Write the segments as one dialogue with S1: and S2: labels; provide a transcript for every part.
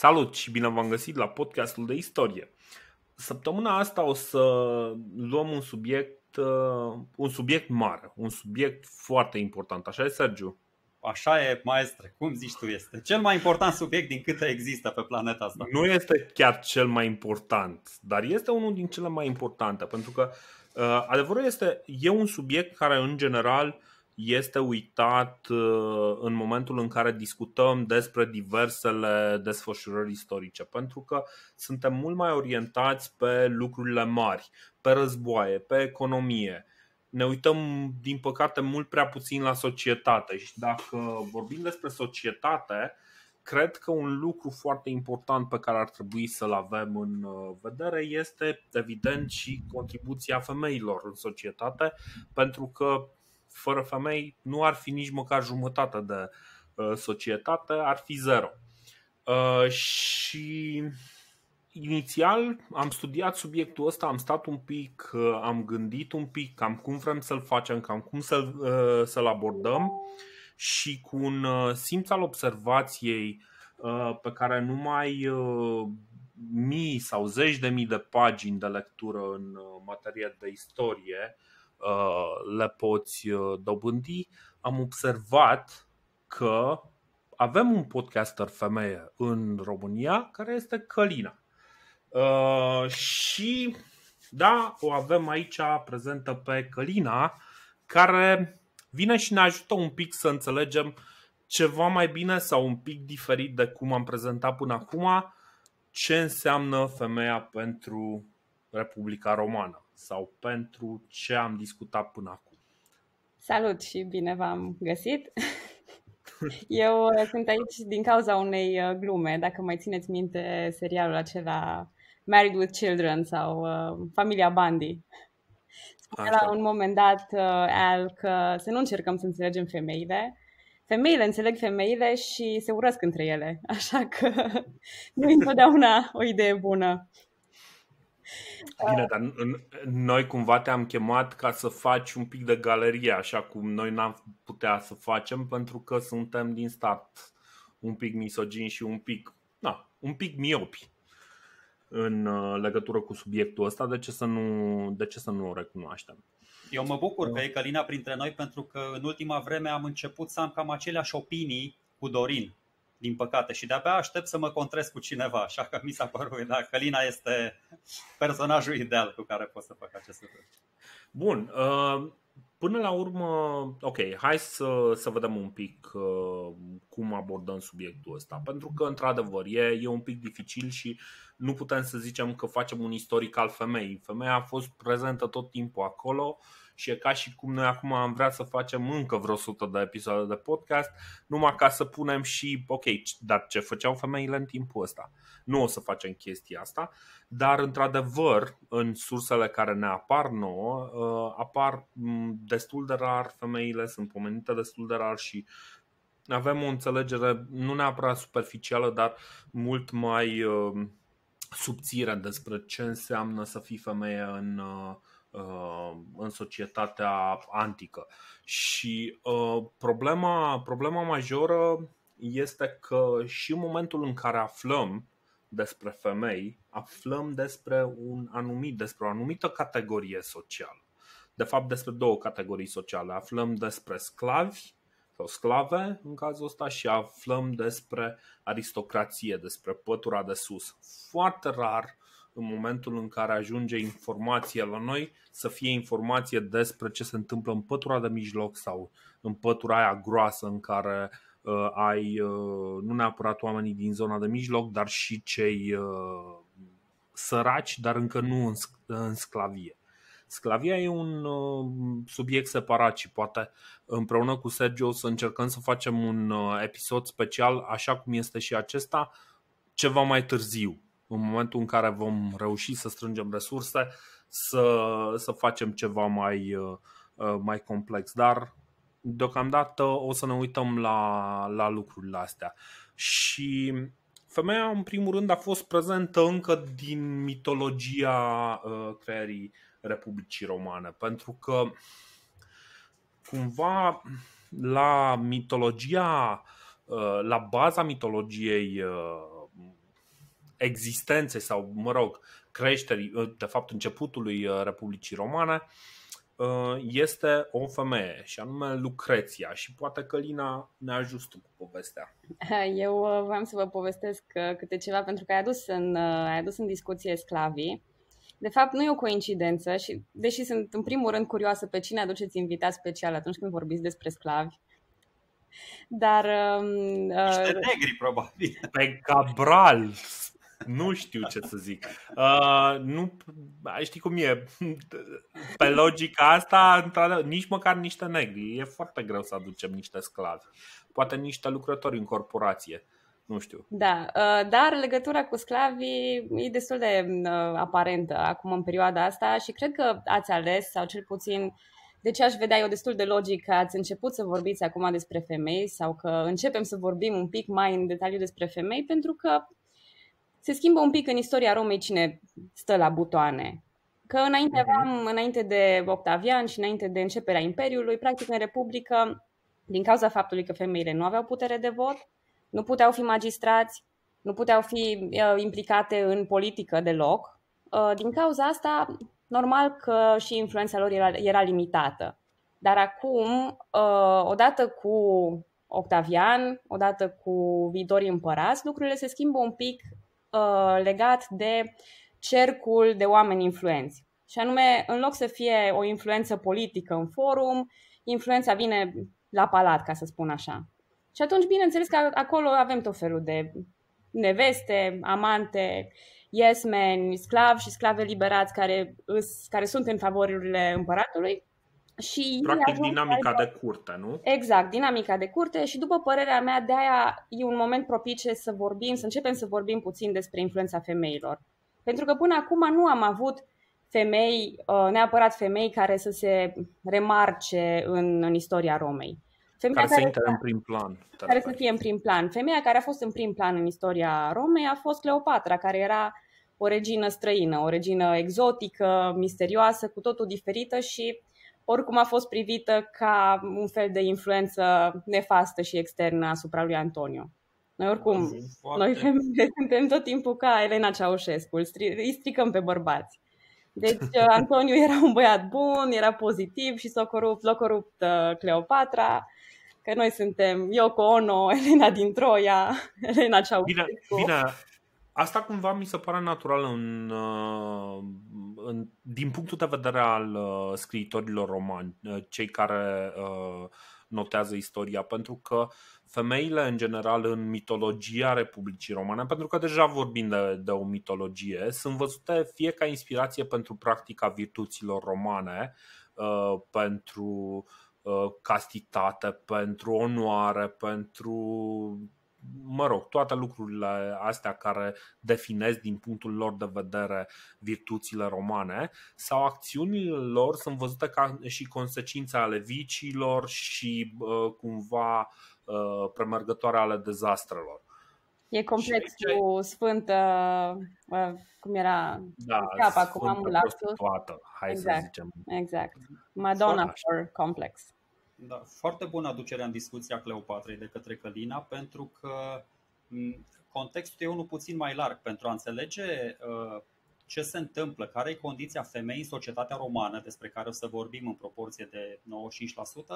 S1: Salut și bine v-am găsit la podcastul de istorie. Săptămâna asta o să luăm un subiect, uh, un subiect mare, un subiect foarte important. Așa e, Sergiu?
S2: Așa e, maestre, cum zici tu, este cel mai important subiect din câte există pe planeta asta.
S1: Nu este chiar cel mai important, dar este unul din cele mai importante, pentru că uh, adevărul este, e un subiect care în general este uitat uh, în momentul în care discutăm despre diversele desfășurări istorice, pentru că suntem mult mai orientați pe lucrurile mari, pe războaie, pe economie. Ne uităm, din păcate, mult prea puțin la societate și dacă vorbim despre societate, cred că un lucru foarte important pe care ar trebui să-l avem în uh, vedere este, evident, și contribuția femeilor în societate, pentru că fără femei nu ar fi nici măcar jumătate de uh, societate, ar fi zero. Uh, și inițial am studiat subiectul ăsta, am stat un pic, uh, am gândit un pic cam cum vrem să-l facem, cam cum să-l, să-l abordăm și cu un simț al observației pe care numai mii sau zeci de mii de pagini de lectură în materie de istorie Uh, le poți uh, dobândi, am observat că avem un podcaster femeie în România care este Călina. Uh, și da, o avem aici prezentă pe Călina, care vine și ne ajută un pic să înțelegem ceva mai bine sau un pic diferit de cum am prezentat până acum ce înseamnă femeia pentru Republica Romană sau pentru ce am discutat până acum.
S3: Salut și bine v-am găsit! Eu uh, sunt aici din cauza unei uh, glume, dacă mai țineți minte serialul acela Married with Children sau uh, Familia Bundy. Spunea la un moment dat uh, Al că să nu încercăm să înțelegem femeile, femeile înțeleg femeile și se urăsc între ele, așa că nu e întotdeauna o idee bună.
S1: Bine, dar noi cumva te-am chemat ca să faci un pic de galerie, așa cum noi n-am putea să facem, pentru că suntem din start un pic misogini și un pic, na, un pic miopi în uh, legătură cu subiectul ăsta, de ce să nu, de ce să nu o recunoaștem?
S2: Eu mă bucur că e Călina printre noi pentru că în ultima vreme am început să am cam aceleași opinii cu Dorin din păcate, și de-abia aștept să mă contrez cu cineva, așa că mi s-a părut, da, Călina este personajul ideal cu care pot să fac acest lucru.
S1: Bun, uh, până la urmă, ok, hai să, să vedem un pic uh, cum abordăm subiectul ăsta, pentru că, într-adevăr, e, e un pic dificil și nu putem să zicem că facem un istoric al femeii. Femeia a fost prezentă tot timpul acolo, uh, și e ca și cum noi acum am vrea să facem încă vreo sută de episoade de podcast, numai ca să punem și, ok, dar ce făceau femeile în timpul ăsta? Nu o să facem chestia asta, dar într-adevăr, în sursele care ne apar nouă, uh, apar destul de rar femeile, sunt pomenite destul de rar și avem o înțelegere nu neapărat superficială, dar mult mai uh, subțire despre ce înseamnă să fii femeie în, uh, Uh, în societatea antică. Și uh, problema, problema majoră este că și în momentul în care aflăm despre femei, aflăm despre un anumit, despre o anumită categorie socială. De fapt, despre două categorii sociale. Aflăm despre sclavi sau sclave în cazul ăsta și aflăm despre aristocrație, despre pătura de sus. Foarte rar în momentul în care ajunge informația la noi să fie informație despre ce se întâmplă în pătura de mijloc sau în pătura aia groasă în care uh, ai uh, nu neapărat oamenii din zona de mijloc, dar și cei uh, săraci, dar încă nu în, în sclavie. Sclavia e un uh, subiect separat și poate împreună cu Sergio o să încercăm să facem un uh, episod special, așa cum este și acesta, ceva mai târziu, în momentul în care vom reuși să strângem resurse, să, să facem ceva mai, uh, uh, mai complex. Dar deocamdată o să ne uităm la, la lucrurile astea. Și femeia, în primul rând, a fost prezentă încă din mitologia uh, creierii Republicii Romane, pentru că cumva la mitologia, la baza mitologiei existenței sau, mă rog, creșterii, de fapt începutului Republicii Romane, este o femeie și anume Lucreția și poate că Lina ne ajută cu povestea.
S3: Eu vreau să vă povestesc câte ceva pentru că ai adus în, ai adus în discuție sclavii de fapt, nu e o coincidență și, deși sunt în primul rând curioasă pe cine aduceți invitat special atunci când vorbiți despre sclavi, dar...
S2: Um, uh, negri, probabil.
S1: Pe Cabral, nu știu ce să zic. Uh, nu, știi cum e? Pe logica asta, nici măcar niște negri. E foarte greu să aducem niște sclavi. Poate niște lucrători în corporație. Uh, nu știu.
S3: Da, uh, dar legătura cu sclavii e destul de uh, aparentă acum în perioada asta și cred că ați ales, sau cel puțin de ce aș vedea eu destul de logic că ați început să vorbiți acum despre femei sau că începem să vorbim un pic mai în detaliu despre femei pentru că se schimbă un pic în istoria Romei cine stă la butoane. Că înainte, mhm. aveam, înainte de Octavian și înainte de începerea Imperiului, practic în Republică, din cauza faptului că femeile nu aveau putere de vot, nu puteau fi magistrați, nu puteau fi uh, implicate în politică deloc. Uh, din cauza asta, normal că și influența lor era, era limitată. Dar acum, uh, odată cu Octavian, odată cu viitorii împărați, lucrurile se schimbă un pic uh, legat de cercul de oameni influenți. Și anume, în loc să fie o influență politică în forum, influența vine la palat, ca să spun așa. Și atunci, bineînțeles că acolo avem tot felul de neveste, amante, yes men, sclavi și sclave liberați care, îs, care sunt în favorurile împăratului. Și
S1: Practic dinamica de curte, nu?
S3: Exact, dinamica de curte și după părerea mea de aia e un moment propice să vorbim, să începem să vorbim puțin despre influența femeilor. Pentru că până acum nu am avut femei, uh, neapărat femei care să se remarce în, în istoria Romei.
S1: Femeia care, care să intre în prim plan.
S3: Care să fie în prim plan. Femeia care a fost în prim plan în istoria Romei a fost Cleopatra, care era o regină străină, o regină exotică, misterioasă, cu totul diferită și oricum a fost privită ca un fel de influență nefastă și externă asupra lui Antonio. Noi oricum, Foarte. noi femeile suntem tot timpul ca Elena Ceaușescu, îi stricăm pe bărbați. Deci Antonio era un băiat bun, era pozitiv și s-a corupt, l-a corupt uh, Cleopatra că noi suntem Yoko Ono, Elena din Troia, Elena Ceaușescu.
S1: Bine, bine, asta cumva mi se pare natural în, uh, în, din punctul de vedere al uh, scriitorilor romani, uh, cei care notează istoria, pentru că femeile în general în mitologia Republicii Romane, pentru că deja vorbim de, de o mitologie, sunt văzute fie ca inspirație pentru practica virtuților romane, pentru Uh, castitate, pentru onoare, pentru mă rog, toate lucrurile astea care definesc din punctul lor de vedere virtuțile romane sau acțiunile lor sunt văzute ca și consecințe ale viciilor și uh, cumva uh, premergătoare ale dezastrelor.
S3: E complex ce... cu Sfântă, uh, cum era?
S1: Da, cap, acum am toată, hai
S3: exact,
S1: să zicem.
S3: Exact. Madonna for complex.
S2: Da, foarte bună aducerea în discuția Cleopatrei de către Călina, pentru că contextul e unul puțin mai larg pentru a înțelege uh, ce se întâmplă, care e condiția femeii în societatea romană, despre care o să vorbim în proporție de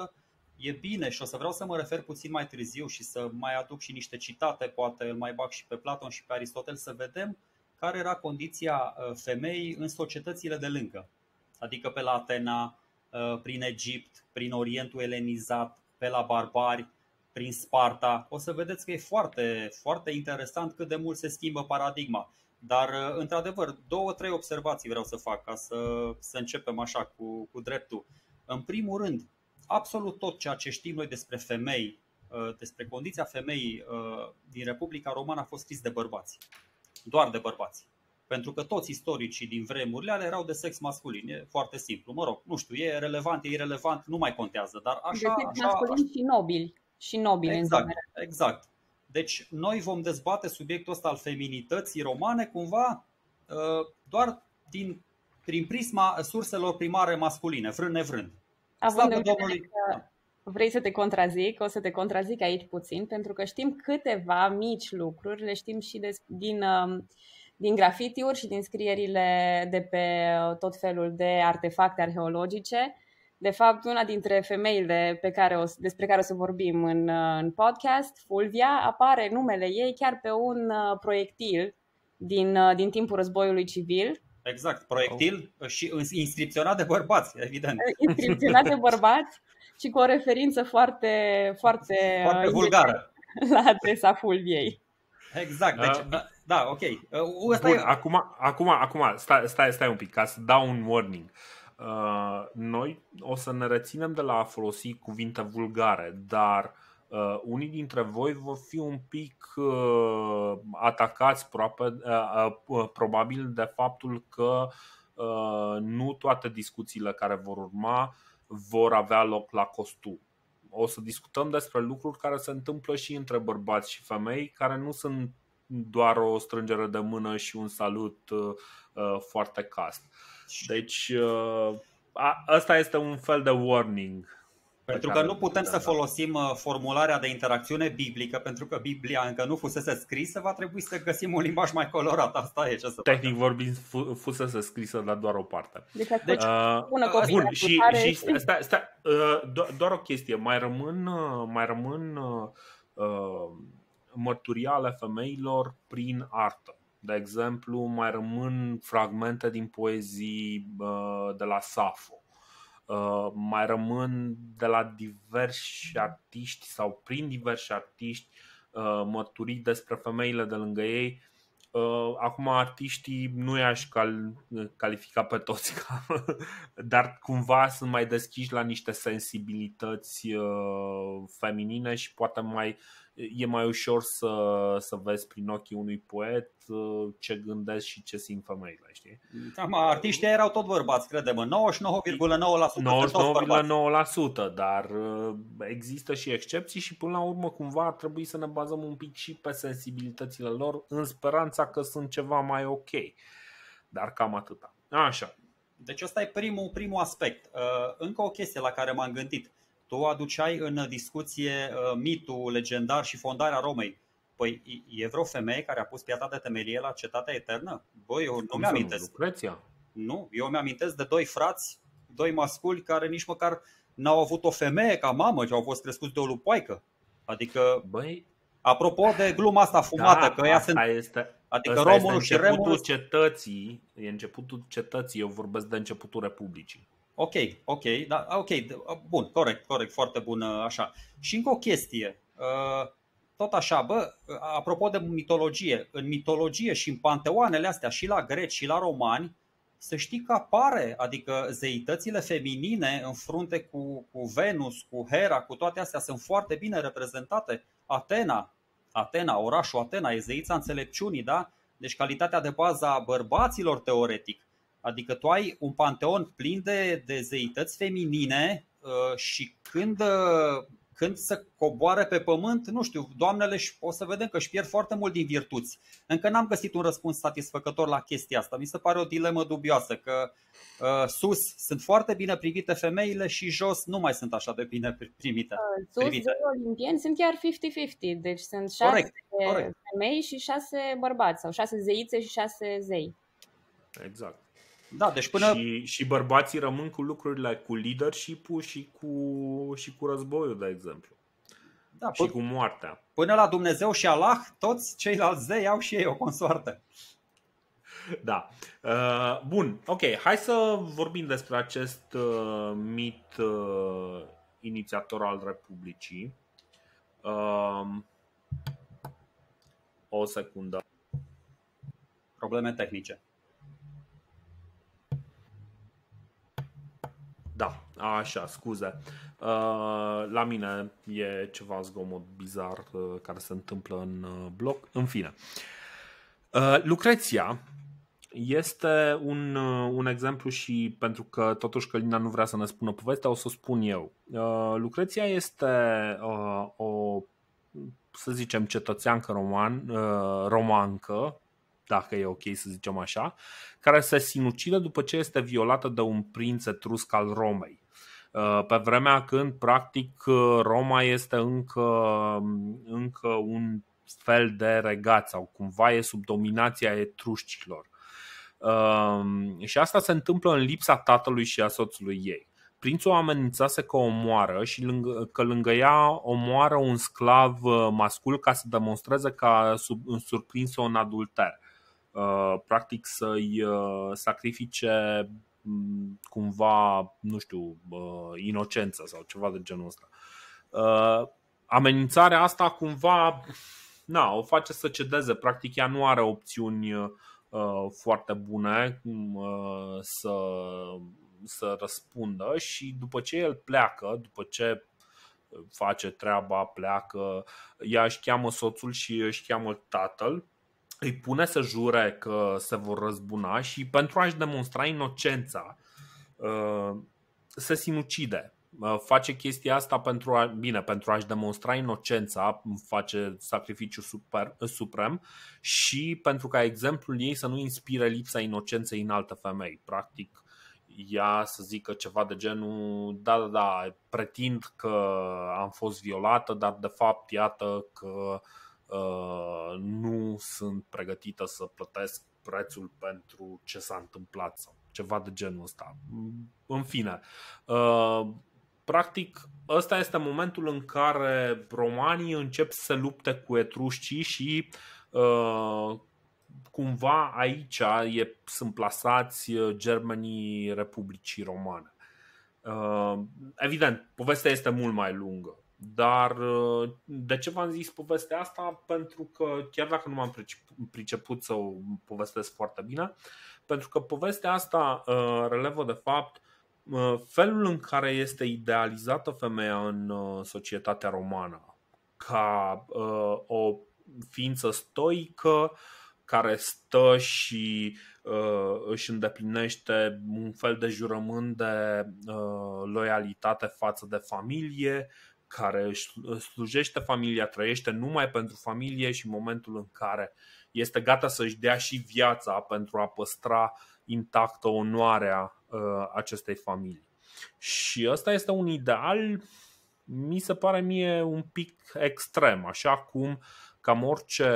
S2: 95%, e bine și o să vreau să mă refer puțin mai târziu și să mai aduc și niște citate, poate îl mai bag și pe Platon și pe Aristotel, să vedem care era condiția uh, femeii în societățile de lângă. Adică pe la Atena, uh, prin Egipt, prin Orientul elenizat, pe la barbari, prin Sparta. O să vedeți că e foarte, foarte interesant cât de mult se schimbă paradigma. Dar, uh, într-adevăr, două, trei observații vreau să fac ca să, să începem așa cu, cu dreptul. În primul rând, absolut tot ceea ce știm noi despre femei, uh, despre condiția femeii uh, din Republica Romană a fost scris de bărbați. Doar de bărbați. Pentru că toți istoricii din vremurile alea erau de sex masculin. E foarte simplu. Mă rog, nu știu, e relevant, e irrelevant, nu mai contează. Dar așa, de sex
S3: așa, masculin
S2: așa...
S3: și nobili. Și nobili
S2: exact, în exact. Deci noi vom dezbate subiectul ăsta al feminității romane cumva uh, doar din, prin prisma surselor primare masculine, vrând nevrând.
S3: Având în, vedere că, vrei să te contrazic, o să te contrazic aici puțin, pentru că știm câteva mici lucruri, le știm și de, din, um, din grafitiuri și din scrierile de pe tot felul de artefacte arheologice. De fapt, una dintre femeile pe care o, despre care o să vorbim în, în podcast, Fulvia, apare numele ei chiar pe un uh, proiectil din, uh, din timpul războiului civil.
S2: Exact, proiectil oh. și inscripționat de bărbați, evident.
S3: Inscripționat de bărbați și cu o referință foarte, foarte,
S2: foarte uh, vulgară
S3: la adresa Fulviei.
S2: Exact, deci, uh, da, ok.
S1: Uh, Bun, e... acum, acum, acum stai, stai, stai un pic, ca să dau un warning. Uh, noi o să ne reținem de la a folosi cuvinte vulgare, dar uh, unii dintre voi vor fi un pic uh, atacați proape, uh, uh, probabil de faptul că uh, nu toate discuțiile care vor urma vor avea loc la costum. O să discutăm despre lucruri care se întâmplă și între bărbați și femei, care nu sunt doar o strângere de mână și un salut uh, uh foarte cast. Deci, uh, asta este un fel de warning
S2: pentru că nu putem să folosim uh, formularea de interacțiune biblică, pentru că Biblia încă nu fusese scrisă, va trebui să găsim un limbaj mai colorat. Asta e ce să
S1: Tehnic facă. vorbind, fusese scrisă, dar doar o parte.
S3: Deci, deci uh,
S1: bun, și, și stai, stai, uh, doar o chestie, mai rămân, uh, mai rămân uh, uh, mărturii ale femeilor prin artă. De exemplu, mai rămân fragmente din poezii uh, de la Safo Uh, mai rămân de la diversi artiști sau prin diversi artiști uh, mărturii despre femeile de lângă ei. Uh, acum artiștii nu i-aș cal- califica pe toți, dar cumva sunt mai deschiși la niște sensibilități feminine și poate mai e mai ușor să, să vezi prin ochii unui poet uh, ce gândesc și ce simt femeile, știi?
S2: Cam artiștii erau tot bărbați, credem, 99,9%.
S1: 99,9%, dar uh, există și excepții și până la urmă cumva ar trebui să ne bazăm un pic și pe sensibilitățile lor în speranța că sunt ceva mai ok. Dar cam atâta. Așa.
S2: Deci ăsta e primul, primul aspect. Uh, încă o chestie la care m-am gândit tu aduceai în discuție uh, mitul legendar și fondarea Romei. Păi e vreo femeie care a pus piatra de temelie la cetatea eternă? Băi, eu nu mi-amintesc.
S1: Lucreția.
S2: Nu, eu mi-amintesc de doi frați, doi masculi care nici măcar n-au avut o femeie ca mamă, ci au fost crescuți de o lupoaică. Adică,
S1: Băi,
S2: apropo de gluma asta fumată,
S1: da,
S2: că ea sunt...
S1: Este,
S2: adică Romulul
S1: și
S2: Remulul...
S1: cetății, e începutul cetății, eu vorbesc de începutul Republicii.
S2: Ok, ok, da, ok, bun, corect, corect, foarte bun așa. Și încă o chestie, tot așa, bă, apropo de mitologie, în mitologie și în panteoanele astea, și la greci și la romani, să știi că apare, adică zeitățile feminine în frunte cu, cu Venus, cu Hera, cu toate astea sunt foarte bine reprezentate. Atena, Atena, orașul Atena, e zeița înțelepciunii, da? Deci calitatea de bază a bărbaților teoretic Adică tu ai un panteon plin de, de zeități feminine uh, și când, uh, când se coboară pe pământ, nu știu, doamnele o să vedem că își pierd foarte mult din virtuți. Încă n-am găsit un răspuns satisfăcător la chestia asta. Mi se pare o dilemă dubioasă că uh, sus sunt foarte bine privite femeile și jos nu mai sunt așa de bine primite.
S3: Uh, sus, privite. olimpieni sunt chiar 50-50, deci sunt șase corect, corect. femei și șase bărbați sau șase zeițe și șase zei.
S1: Exact.
S2: Da, deci până...
S1: și, și bărbații rămân cu lucrurile cu leadership-ul și cu, și cu războiul, de exemplu. Da, și cu moartea.
S2: Până la Dumnezeu și Allah, toți ceilalți zei au și ei o consoartă.
S1: Da. Uh, bun, ok. Hai să vorbim despre acest uh, mit uh, inițiator al Republicii. Uh, o secundă.
S2: Probleme tehnice.
S1: Da, așa, scuze. Uh, la mine e ceva zgomot bizar uh, care se întâmplă în uh, bloc. În fine. Lucreția este un, un exemplu și pentru că totuși Călina nu vrea să ne spună povestea, o să o spun eu. Lucreția este o, să zicem, cetățeancă roman, romancă, dacă e ok să zicem așa, care se sinucide după ce este violată de un prinț etrusc al Romei. pe vremea când, practic, Roma este încă, încă un fel de regat sau cumva e sub dominația etrușcilor. Și asta se întâmplă în lipsa tatălui și a soțului ei. Prințul o amenințase că o omoară și lângă, că lângă ea omoară un sclav mascul ca să demonstreze că a surprins-o în adulter. Practic să-i sacrifice cumva, nu știu, inocență sau ceva de genul ăsta. Amenințarea asta cumva na, o face să cedeze. Practic ea nu are opțiuni foarte bune să, să răspundă și după ce el pleacă, după ce face treaba, pleacă, ea își cheamă soțul și își cheamă tatăl îi pune să jure că se vor răzbuna și pentru a-și demonstra inocența uh, se sinucide. Uh, face chestia asta pentru a, bine, pentru a-și demonstra inocența, face sacrificiu super, suprem și pentru ca exemplul ei să nu inspire lipsa inocenței în alte femei. Practic, ea să zică ceva de genul, da, da, da, pretind că am fost violată, dar de fapt iată că uh, Uh, nu sunt pregătită să plătesc prețul pentru ce s-a întâmplat sau ceva de genul ăsta. În fine, uh, practic ăsta este momentul în care romanii încep să lupte cu etrușcii și uh, cumva aici e, sunt plasați germenii Republicii Romane. Evident, povestea este mult mai lungă. Dar uh, de ce v-am zis povestea asta? Pentru că chiar dacă nu m-am priceput să o povestesc foarte bine, pentru că povestea asta uh, relevă de fapt uh, felul în care este idealizată femeia în societatea romană ca o ființă stoică care stă și își îndeplinește un fel de jurământ de loialitate față de familie, care își slujește familia, trăiește numai pentru familie și în momentul în care este gata să-și dea și viața pentru a păstra intactă onoarea uh, acestei familii. Și ăsta este un ideal, mi se pare mie un pic extrem, așa cum cam orice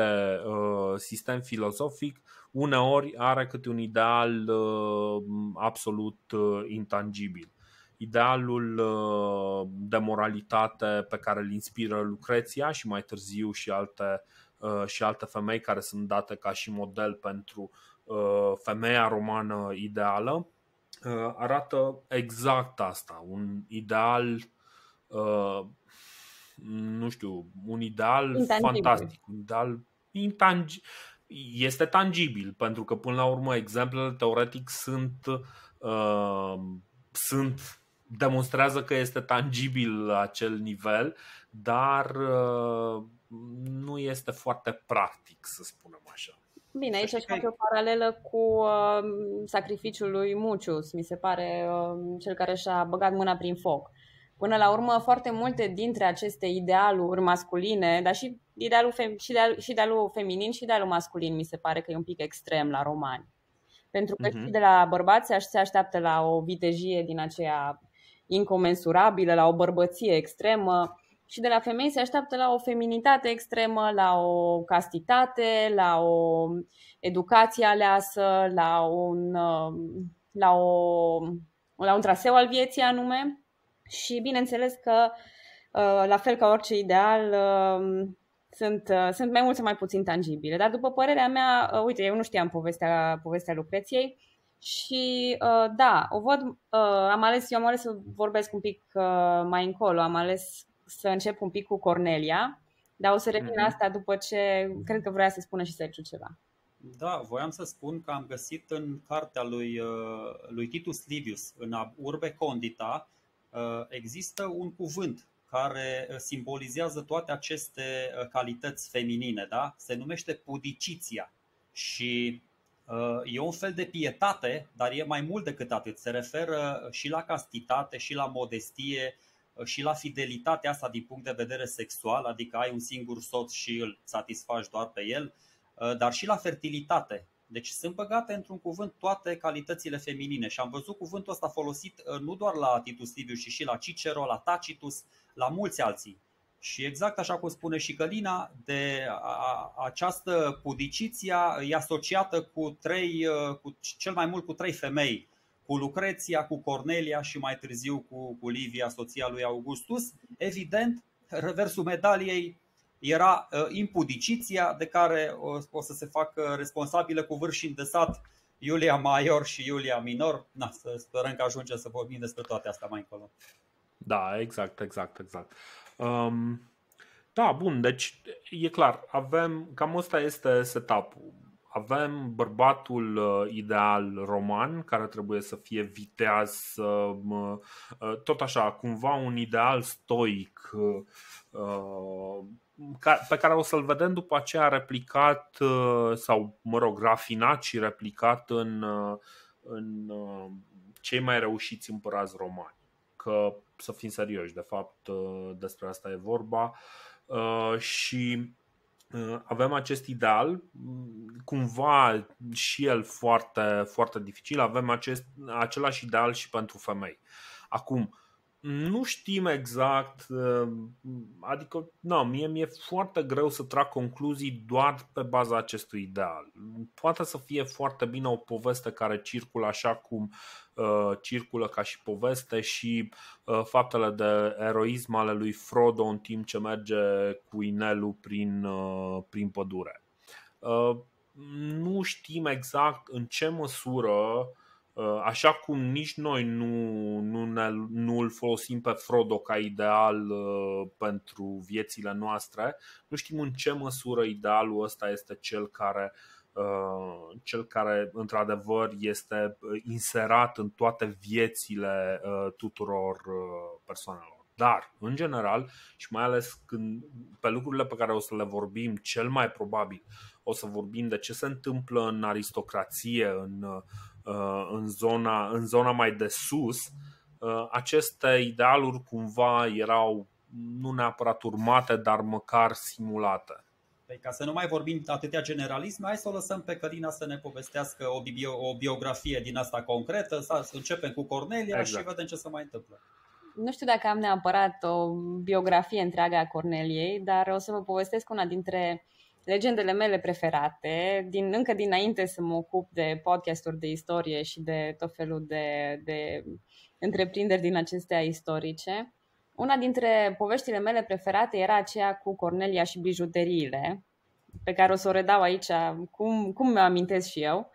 S1: uh, sistem filozofic uneori are câte un ideal uh, absolut uh, intangibil idealul uh, de moralitate pe care îl inspiră Lucreția și mai târziu și alte, uh, și alte femei care sunt date ca și model pentru uh, femeia romană ideală, arată exact asta, un ideal nu știu, un ideal intangibil. fantastic, un ideal intangibil. Este tangibil, pentru că până la urmă exemplele teoretic sunt uh, sunt demonstrează că este tangibil la acel nivel, dar uh, nu este foarte practic, să spunem așa.
S3: Bine, aici aș face o paralelă cu uh, sacrificiul lui Mucius, mi se pare uh, cel care și-a băgat mâna prin foc. Până la urmă, foarte multe dintre aceste idealuri masculine, dar și idealul, fem- și idealul, și idealul feminin și idealul masculin mi se pare că e un pic extrem la romani. Pentru că uh-huh. și de la bărbați se așteaptă la o vitejie din aceea incomensurabilă, la o bărbăție extremă. Și de la femei se așteaptă la o feminitate extremă, la o castitate, la o educație aleasă, la un, la, o, la un traseu al vieții anume. Și bineînțeles că la fel ca orice ideal sunt, sunt mai mult sau mai puțin tangibile. Dar după părerea mea, uite, eu nu știam povestea, povestea Lucreției, și uh, da, o văd, uh, am ales, eu am ales să vorbesc un pic uh, mai încolo, am ales să încep un pic cu Cornelia, dar o să revin mm-hmm. asta după ce cred că vrea să spună și Sergiu ceva.
S2: Da, voiam să spun că am găsit în cartea lui, uh, lui Titus Livius, în Urbe Condita, uh, există un cuvânt care uh, simbolizează toate aceste calități feminine, da? Se numește pudiciția. Și Uh, e un fel de pietate, dar e mai mult decât atât. Se referă și la castitate, și la modestie, uh, și la fidelitatea asta din punct de vedere sexual, adică ai un singur soț și îl satisfaci doar pe el, uh, dar și la fertilitate. Deci sunt băgate într-un cuvânt toate calitățile feminine și am văzut cuvântul ăsta folosit uh, nu doar la Titus Livius, ci și la Cicero, la Tacitus, la mulți alții. Și exact așa cum spune și Călina, de a, această pudiciția e asociată cu trei, uh, cu cel mai mult cu trei femei, cu Lucreția, cu Cornelia și mai târziu cu, cu Livia, soția lui Augustus. Evident, reversul medaliei era uh, impudiciția de care uh, o să se facă responsabilă cu vârf și îndesat Iulia Major și Iulia Minor. Na, să sperăm că ajunge să vorbim despre toate astea mai încolo.
S1: Da, exact, exact, exact. Um, da, bun, deci e clar, avem, cam ăsta este setup-ul. Avem bărbatul uh, ideal roman, care trebuie să fie viteaz, uh, uh, tot așa, cumva un ideal stoic, uh, pe care o să-l vedem după aceea replicat uh, sau, mă rog, rafinat și replicat în, uh, în uh, cei mai reușiți împărați romani. Că, să fim serioși, de fapt despre asta e vorba și avem acest ideal, cumva și el foarte, foarte dificil, avem acest, același ideal și pentru femei. Acum, nu știm exact, uh, adică, nu, mie mi-e foarte greu să trag concluzii doar pe baza acestui ideal. Poate să fie foarte bine o poveste care circulă așa cum uh, circulă ca și poveste și uh, faptele de eroism ale lui Frodo în timp ce merge cu inelul prin, uh, prin pădure. Uh, nu știm exact în ce măsură uh, Uh, așa cum nici noi nu, nu, ne, nu îl folosim pe Frodo ca ideal uh, pentru viețile noastre, nu știm în ce măsură idealul ăsta este cel care, uh, cel care într-adevăr este inserat în toate viețile tuturor persoanelor. Dar, în general, și mai ales când, pe lucrurile pe care o să le vorbim, cel mai probabil o să vorbim de ce se întâmplă în aristocrație, în Uh, în zona, în zona mai de sus, uh, aceste idealuri cumva erau nu neapărat urmate, dar măcar simulate.
S2: Păi ca să nu mai vorbim atâtea generalisme, hai să o lăsăm pe Călina să ne povestească o, bio, o biografie din asta concretă, să începem cu Cornelia exact. și vedem ce se mai întâmplă.
S3: Nu știu dacă am neapărat o biografie întreagă a Corneliei, dar o să vă povestesc una dintre uh, legendele mele preferate, din, încă dinainte să mă ocup de podcasturi de istorie și de tot felul de, de întreprinderi din acestea istorice. Una dintre poveștile mele preferate era aceea cu Cornelia și bijuteriile, pe care o să o redau aici, cum, cum mi-o amintesc și eu.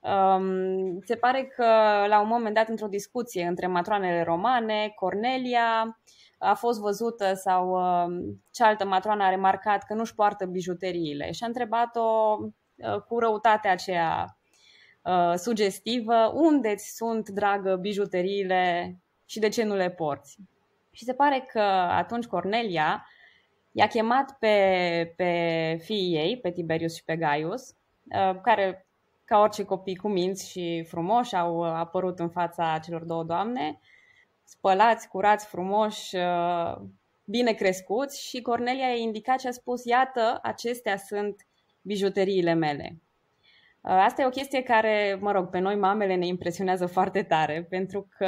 S3: Um, se pare că la un moment dat, într-o discuție între matroanele romane, Cornelia a fost văzută sau uh, cealaltă matroană a remarcat că nu-și poartă bijuteriile și a întrebat-o uh, cu răutatea aceea uh, sugestivă unde sunt, dragă, bijuteriile și de ce nu le porți. Și se pare că atunci Cornelia i-a chemat pe, pe fiii ei, pe Tiberius și pe Gaius, care, ca orice copii cu minți și frumoși, au apărut în fața celor două doamne spălați, curați, frumoși, uh, bine crescuți și Cornelia a indicat și a spus, iată, acestea sunt bijuteriile mele. Uh, asta e o chestie care, mă rog, pe noi mamele ne impresionează foarte tare, pentru că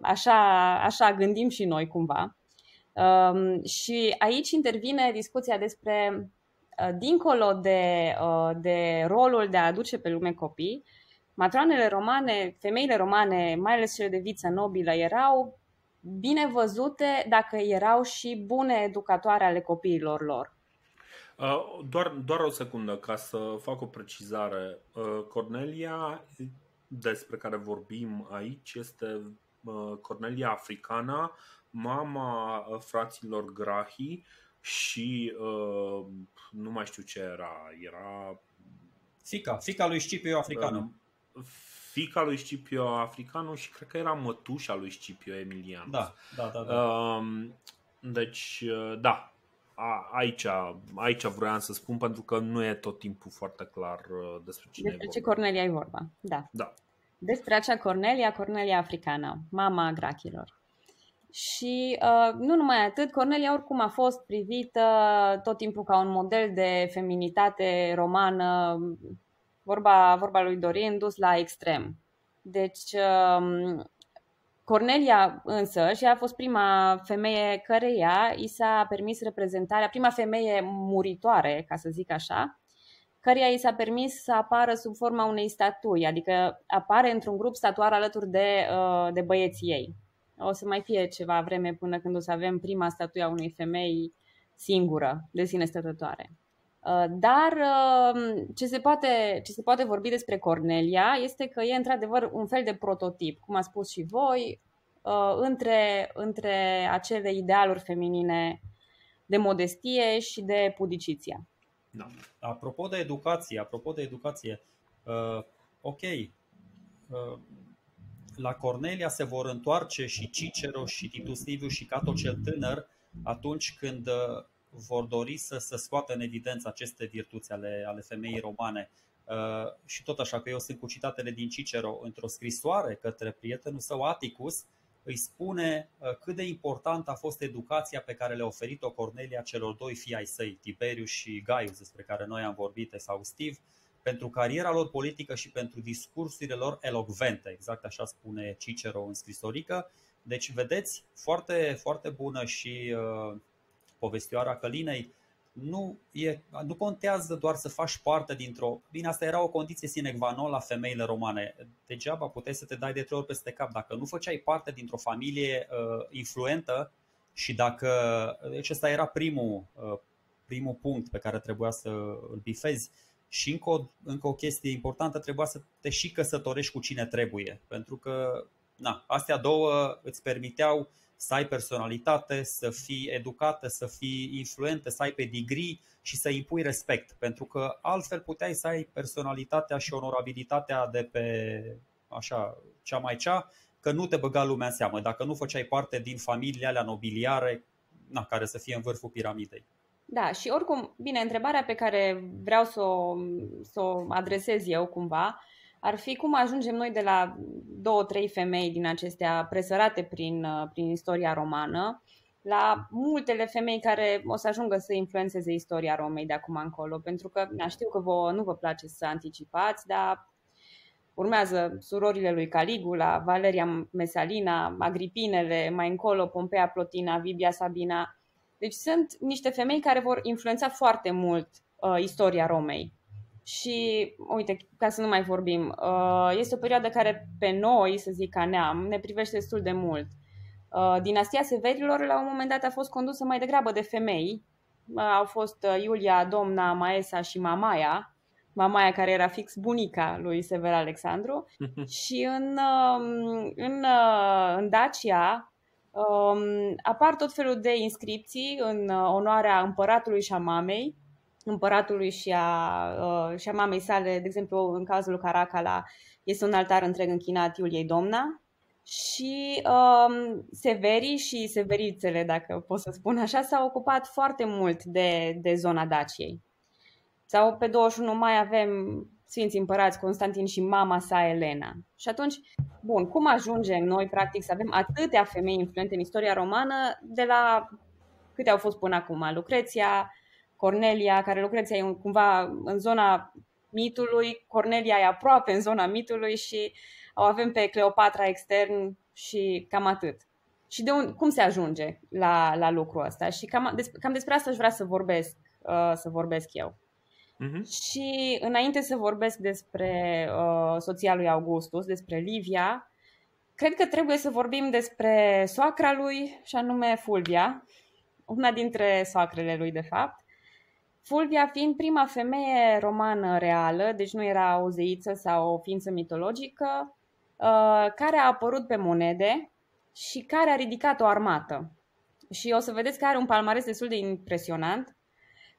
S3: așa, așa gândim și noi cumva. Um, și aici intervine discuția despre, uh, dincolo de, de rolul de a aduce pe lume copii, matroanele romane, femeile romane, mai ales cele de viță nobilă, erau bine văzute dacă erau și bune educatoare ale copiilor lor.
S1: Uh, doar, doar o secundă ca să fac o precizare. Uh, Cornelia, despre care vorbim aici, este uh, Cornelia Africana, mama fraților Grahi și nu mai știu ce era. Era
S2: Fica, fica lui Scipio Africanu
S1: fica lui Scipio Africanu și cred că era mătușa lui Scipio Emilian.
S2: Da, da, da. da. Um,
S1: deci, uh, da, a, aici, aici vreau să spun pentru că nu e tot timpul foarte clar uh, despre cine
S3: despre
S1: e
S3: ce Cornelia e vorba, da.
S1: da.
S3: Despre acea Cornelia, Cornelia africană, mama grachilor. Și uh, nu numai atât, Cornelia oricum a fost privită tot timpul ca un model de feminitate romană vorba, vorba lui Dorin, dus la extrem. Deci, um, Cornelia însă și a fost prima femeie căreia i s-a permis reprezentarea, prima femeie muritoare, ca să zic așa, căreia i s-a permis să apară sub forma unei statui, adică apare într-un grup statuar alături de, uh, de băieții ei. O să mai fie ceva vreme până când o să avem prima statuie a unei femei singură, de sine stătătoare. Uh, dar uh, ce se, poate, ce se poate vorbi despre Cornelia este că e într-adevăr un fel de prototip, cum a spus și voi, între, între acele idealuri feminine de modestie și de pudiciția.
S2: Da. Apropo de educație, apropo de educație, uh, ok, uh, la Cornelia se vor întoarce și Cicero și Titus Liviu și Cato cel tânăr atunci când uh, vor dori să, să scoată în evidență aceste virtuți ale, ale femeii romane. Uh, și tot așa că eu sunt cu citatele din Cicero într-o scrisoare către prietenul său Atticus, îi spune uh, cât de important a fost educația pe care le-a oferit-o Cornelia celor doi fii ai săi, Tiberius și Gaius, despre care noi am vorbit exhaustiv, pentru cariera lor politică și pentru discursurile lor elocvente, exact așa spune Cicero în scrisorică. Deci, vedeți, foarte, foarte bună și uh, povestioara Călinei, nu, e, nu contează doar să faci parte dintr-o... Bine, asta era o condiție sine qua non la femeile romane. Degeaba puteai să te dai de trei ori peste cap. Dacă nu făceai parte dintr-o familie uh, influentă și dacă... Deci ăsta era primul, uh, primul punct pe care trebuia să îl bifezi. Și încă o, încă o chestie importantă, trebuia să te și căsătorești cu cine trebuie. Pentru că na, astea două îți permiteau uh, să ai personalitate, să fii educată, să fii influentă, să ai pedigree și să impui respect. Pentru că altfel puteai să ai personalitatea și onorabilitatea de pe așa, cea mai cea, că nu te băga lumea în seamă, dacă nu făceai parte din familiile alea nobiliare na, care să fie în vârful piramidei.
S3: Da, și oricum, bine, întrebarea pe care vreau să o, să o adresez eu cumva ar fi cum ajungem noi de la două, trei femei din acestea presărate prin, uh, prin istoria romană la multele femei care o să ajungă să influențeze istoria Romei de acum încolo. Pentru că na, știu că vă, nu vă place să anticipați, dar urmează surorile lui Caligula, Valeria Mesalina, Agripinele, mai încolo Pompea Plotina, Vibia Sabina. Deci sunt niște femei care vor influența foarte mult uh, istoria Romei. Și, uite, ca să nu mai vorbim, uh, este o perioadă care pe noi, să zic ca neam, ne privește destul de mult. Uh, dinastia Severilor, la un moment dat, a fost condusă mai degrabă de femei. Uh, au fost Iulia, Domna, Maesa și Mamaia. Mamaia care era fix bunica lui Sever Alexandru. și în, um, în, în Dacia um, apar tot felul de inscripții în onoarea împăratului și a mamei, împăratului și a, uh, și a mamei sale, de exemplu, în cazul lui Caracala, este un altar întreg închinat Iuliei Domna. Și um, severii și severițele, dacă pot să spun așa, s-au ocupat foarte mult de, de zona Daciei. Sau pe 21 mai avem Sfinții Împărați Constantin și mama sa Elena. Și atunci, bun, cum ajungem noi, practic, să avem atâtea femei influente în istoria romană de la câte au fost până acum? Lucreția, Cornelia, care Lucreția e cumva în zona mitului, Cornelia e aproape în zona mitului și o avem pe Cleopatra extern și cam atât. Și de un, cum se ajunge la, la lucrul ăsta? Și cam, des, cam despre asta aș vrea să vorbesc, uh, să vorbesc eu. Uh-huh. Și înainte să vorbesc despre uh, soția lui Augustus, despre Livia, cred că trebuie să vorbim despre soacra lui, și anume Fulvia, una dintre soacrele lui, de fapt. Fulvia fiind prima femeie romană reală, deci nu era o zeiță sau o ființă mitologică, uh, care a apărut pe monede și care a ridicat o armată. Și o să vedeți că are un palmares destul de impresionant.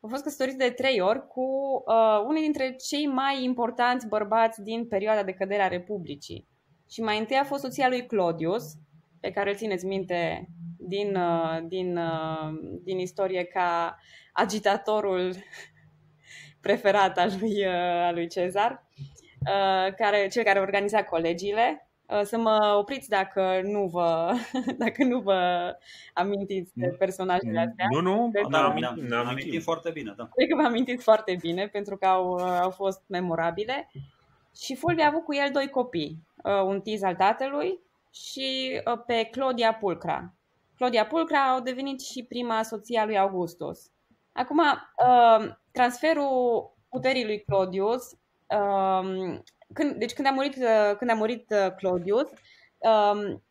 S3: A fost căsătorit de trei ori cu uh, unii dintre cei mai importanți bărbați din perioada de cădere a Republicii. Și mai întâi a fost soția lui Claudius, pe care îl țineți minte din, uh, din, uh, din istorie ca agitatorul preferat al lui, uh, al lui Cezar, care, cel care organiza colegiile Uh, să mă opriți dacă nu vă, dacă nu vă amintiți de personajele astea.
S1: Nu, nu,
S2: da, da, amintim, da, amintim foarte bine. Da.
S3: Cred că vă amintiți foarte bine pentru că au, uh, au fost memorabile. Și Fulvia a avut cu el doi copii, uh, un tiz al tatălui și pe Claudia Pulcra. Claudia Pulcra au devenit și prima soție a lui Augustus. Acum, transferul puterii lui Claudius când, deci când a murit, uh, când a murit uh, Claudius, um,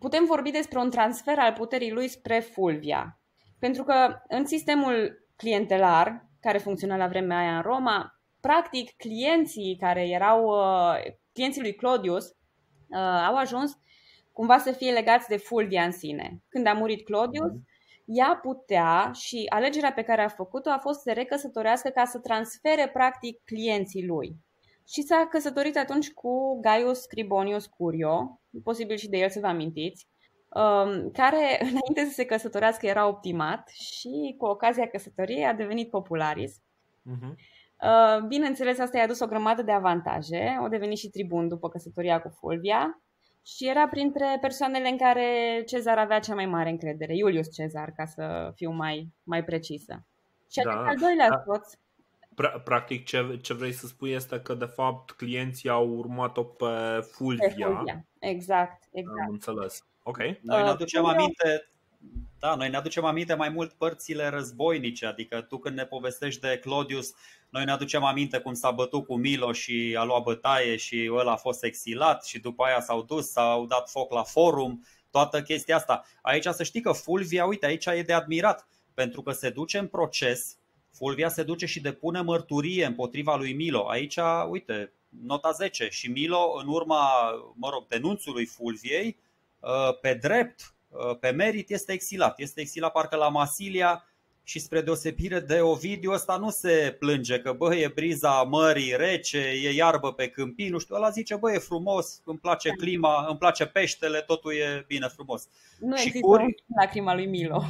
S3: putem vorbi despre un transfer al puterii lui spre Fulvia. Pentru că în sistemul clientelar, care funcționa la vremea aia în Roma, practic clienții care erau uh, clienții lui Claudius au ajuns cumva să fie legați de Fulvia în sine. Când a murit Claudius, mhm. ea putea și alegerea pe care a făcut-o a fost să se recăsătorească ca să transfere practic clienții lui și s-a căsătorit atunci cu Gaius Scribonius Curio, posibil și de el să vă amintiți, um, care înainte să se căsătorească era optimat și cu ocazia căsătoriei a devenit popularis. Uh-huh. Bineînțeles, asta i-a adus o grămadă de avantaje. O devenit și tribun după căsătoria cu Fulvia și era printre persoanele în care Cezar avea cea mai mare încredere, Iulius Cezar, ca să fiu mai, mai precisă. Și da. al doilea da. soț,
S1: practic ce, ce vrei să spui este că de fapt clienții au urmat-o pe Fulvia. Pe Fulvia.
S3: Exact, exact.
S1: Am înțeles. Ok.
S2: Noi ne uh, aducem aminte da, noi ne aducem aminte mai mult părțile războinice, adică tu când ne povestești de Claudius, noi ne aducem aminte cum s-a bătut cu Milo și a luat bătaie și ăla a fost exilat și după aia s-au dus, s-au dat foc la forum, toată chestia asta. Aici să știi că Fulvia, uite, aici e de admirat, pentru că se duce în proces Fulvia se duce și depune mărturie împotriva lui Milo. Aici, uite, nota 10. Și Milo, în urma, mă rog, denunțului Fulviei, uh, pe drept, uh, pe merit, este exilat. Este exilat parcă la Masilia și spre deosebire de Ovidiu, ăsta nu se plânge că bă, e briza mării rece, e iarbă pe câmpii, nu știu, ăla zice bă, e frumos, îmi place clima, îmi place peștele, totul e bine frumos.
S3: Nu și există curi... lacrima lui Milo.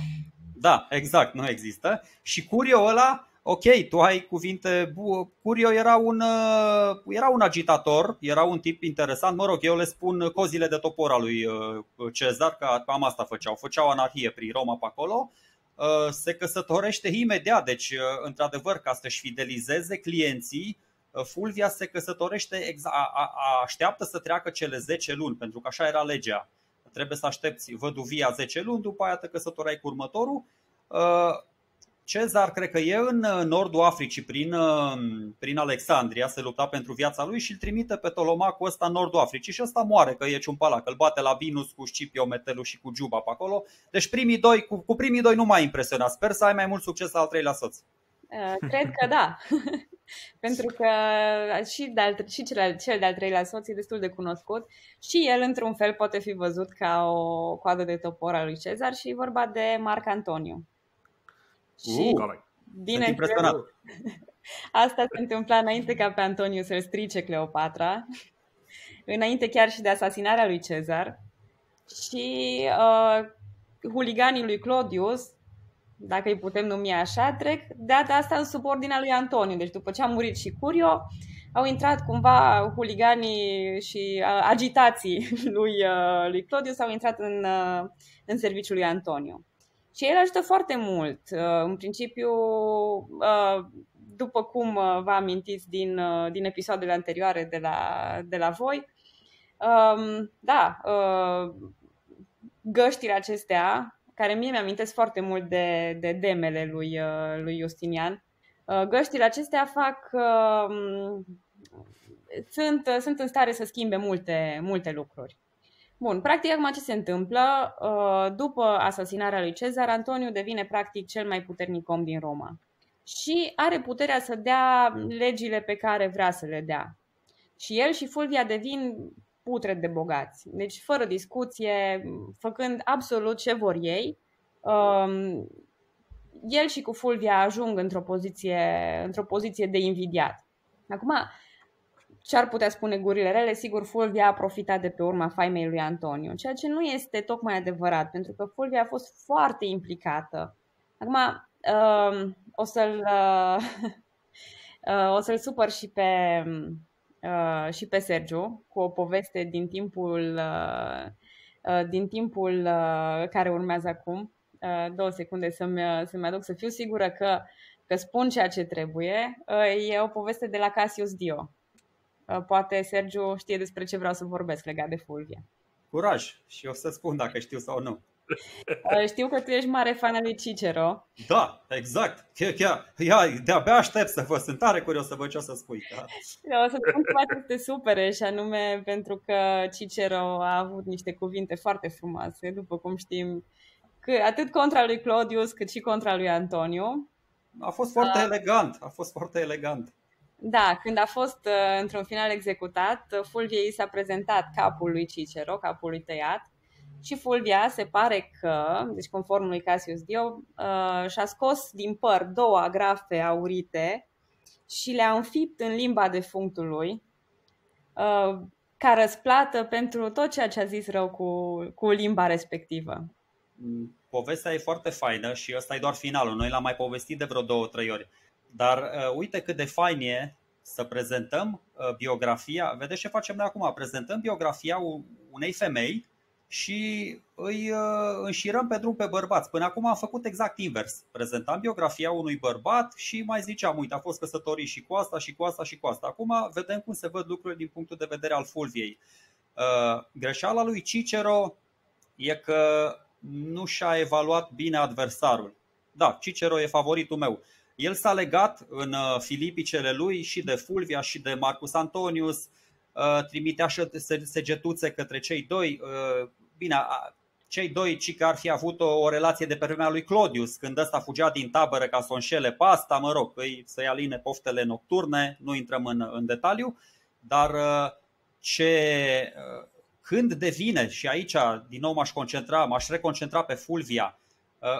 S2: Da, exact, nu există. Și Curio ăla, ok, tu ai cuvinte, Curio era un, uh, era un agitator, era un tip interesant, mă rog, eu le spun cozile de topor al lui uh, Cezar, că cam asta făceau, făceau anarhie prin Roma pe acolo, uh, se căsătorește imediat, deci într-adevăr ca să-și fidelizeze clienții, Fulvia se căsătorește, exact, a, a, așteaptă să treacă cele 10 luni, pentru că așa era legea. Trebuie să aștepți văduvia 10 luni, după aia te căsătorai cu următorul. Uh, Cezar cred că e în uh, nordul Africii, prin, uh, prin Alexandria, se lupta pentru viața lui și îl trimite pe Tolomacul ăsta în nordul Africii și ăsta moare, că e ciumpalac, îl bate la Binus cu Scipio, Metelu și cu Juba pe acolo. Deci primii doi, cu, cu primii doi nu m-a impresionat. Sper să ai mai mult succes al treilea soț.
S3: Cred că da. Pentru că și, de și cel, cel de-al treilea soț e destul de cunoscut și el, într-un fel, poate fi văzut ca o coadă de topor al lui Cezar și e vorba de Marc Antoniu.
S1: Și, uh,
S2: bine,
S3: asta se întâmpla înainte ca pe Antoniu să-l strice Cleopatra, înainte chiar și de asasinarea lui Cezar. Și uh, huliganii lui Claudius dacă îi putem numi așa, trec de data asta în subordinea lui Antoniu. Deci după ce a murit și Curio, au intrat cumva huliganii și uh, agitații lui, uh, lui Claudius, au intrat în, uh, în serviciul lui Antoniu. Și el ajută foarte mult. Uh, în principiu, uh, după cum uh, vă amintiți din, uh, din episoadele anterioare de la, de la voi, um, da, uh, găștile acestea care mie mi-amintesc foarte mult de, de demele lui, uh, lui Justinian. Uh, găștile acestea fac uh, sunt, sunt în stare să schimbe multe, multe lucruri. Bun, practic acum ce se întâmplă? După asasinarea lui Cezar, Antoniu devine practic cel mai puternic om din Roma și are puterea să dea legile pe care vrea să le dea. Și el și Fulvia devin putred de bogați. Deci, fără discuție, făcând absolut ce vor ei, um, el și cu Fulvia ajung într-o poziție, într-o poziție de invidiat. Acum, ce ar putea spune gurile rele? Sigur, Fulvia a profitat de pe urma faimei lui Antonio, ceea ce nu este tocmai adevărat, pentru că Fulvia a fost foarte implicată. Acum, um, o să-l, uh, o să-l supăr și pe, uh, și pe Sergiu cu o poveste din timpul, uh, uh, din timpul uh, care urmează acum. Uh, două secunde să-mi, să-mi aduc să fiu sigură că, că spun ceea ce trebuie. Uh, e o poveste de la Cassius Dio. Uh, poate Sergiu știe despre ce vreau să vorbesc legat de Fulvia.
S2: Curaj și o să spun dacă știu sau nu.
S3: Uh, știu că tu ești mare fan al lui Cicero.
S2: Da, exact. Chiar, chiar, ia, de-abia aștept să vă sunt tare curios să văd ce o să spui. Da.
S3: Eu o să spun ceva ce te supere și anume pentru că Cicero a avut niște cuvinte foarte frumoase, după cum știm, că atât contra lui Claudius cât și contra lui Antoniu.
S2: A fost foarte uh, elegant, a fost foarte elegant.
S3: Da, când a fost uh, într-un final executat, Fulviei s-a prezentat capul lui Cicero, capul lui tăiat, și Fulvia se pare că, deci conform lui Cassius Dio, uh, și-a scos din păr două agrafe aurite și le-a înfipt în limba defunctului uh, ca răsplată pentru tot ceea ce a zis rău cu, cu limba respectivă.
S2: Mm, povestea e foarte faină și ăsta e doar finalul. Noi l-am mai povestit de vreo două, trei ori. Dar uh, uite cât de fain e să prezentăm uh, biografia. Vedeți ce facem noi acum? Prezentăm biografia unei femei și îi uh, înșirăm pe drum pe bărbați. Până acum am făcut exact invers. Prezentam biografia unui bărbat și mai ziceam, uite, a fost căsătorit și cu asta, și cu asta, și cu asta. Acum vedem cum se văd lucrurile din punctul de vedere al Fulviei. Uh, greșeala lui Cicero e că nu și-a evaluat bine adversarul. Da, Cicero e favoritul meu. El s-a legat în uh, filipicele lui și de Fulvia și de Marcus Antonius, trimitea segetuțe către cei doi, bine, cei doi ci că ar fi avut o, o relație de pe vremea lui Claudius, când ăsta fugea din tabără ca să o înșele pe asta, mă rog, îi, să-i aline poftele nocturne, nu intrăm în, în detaliu, dar uh, ce, uh, când devine, și aici din nou m-aș concentra, m-aș reconcentra pe Fulvia, uh,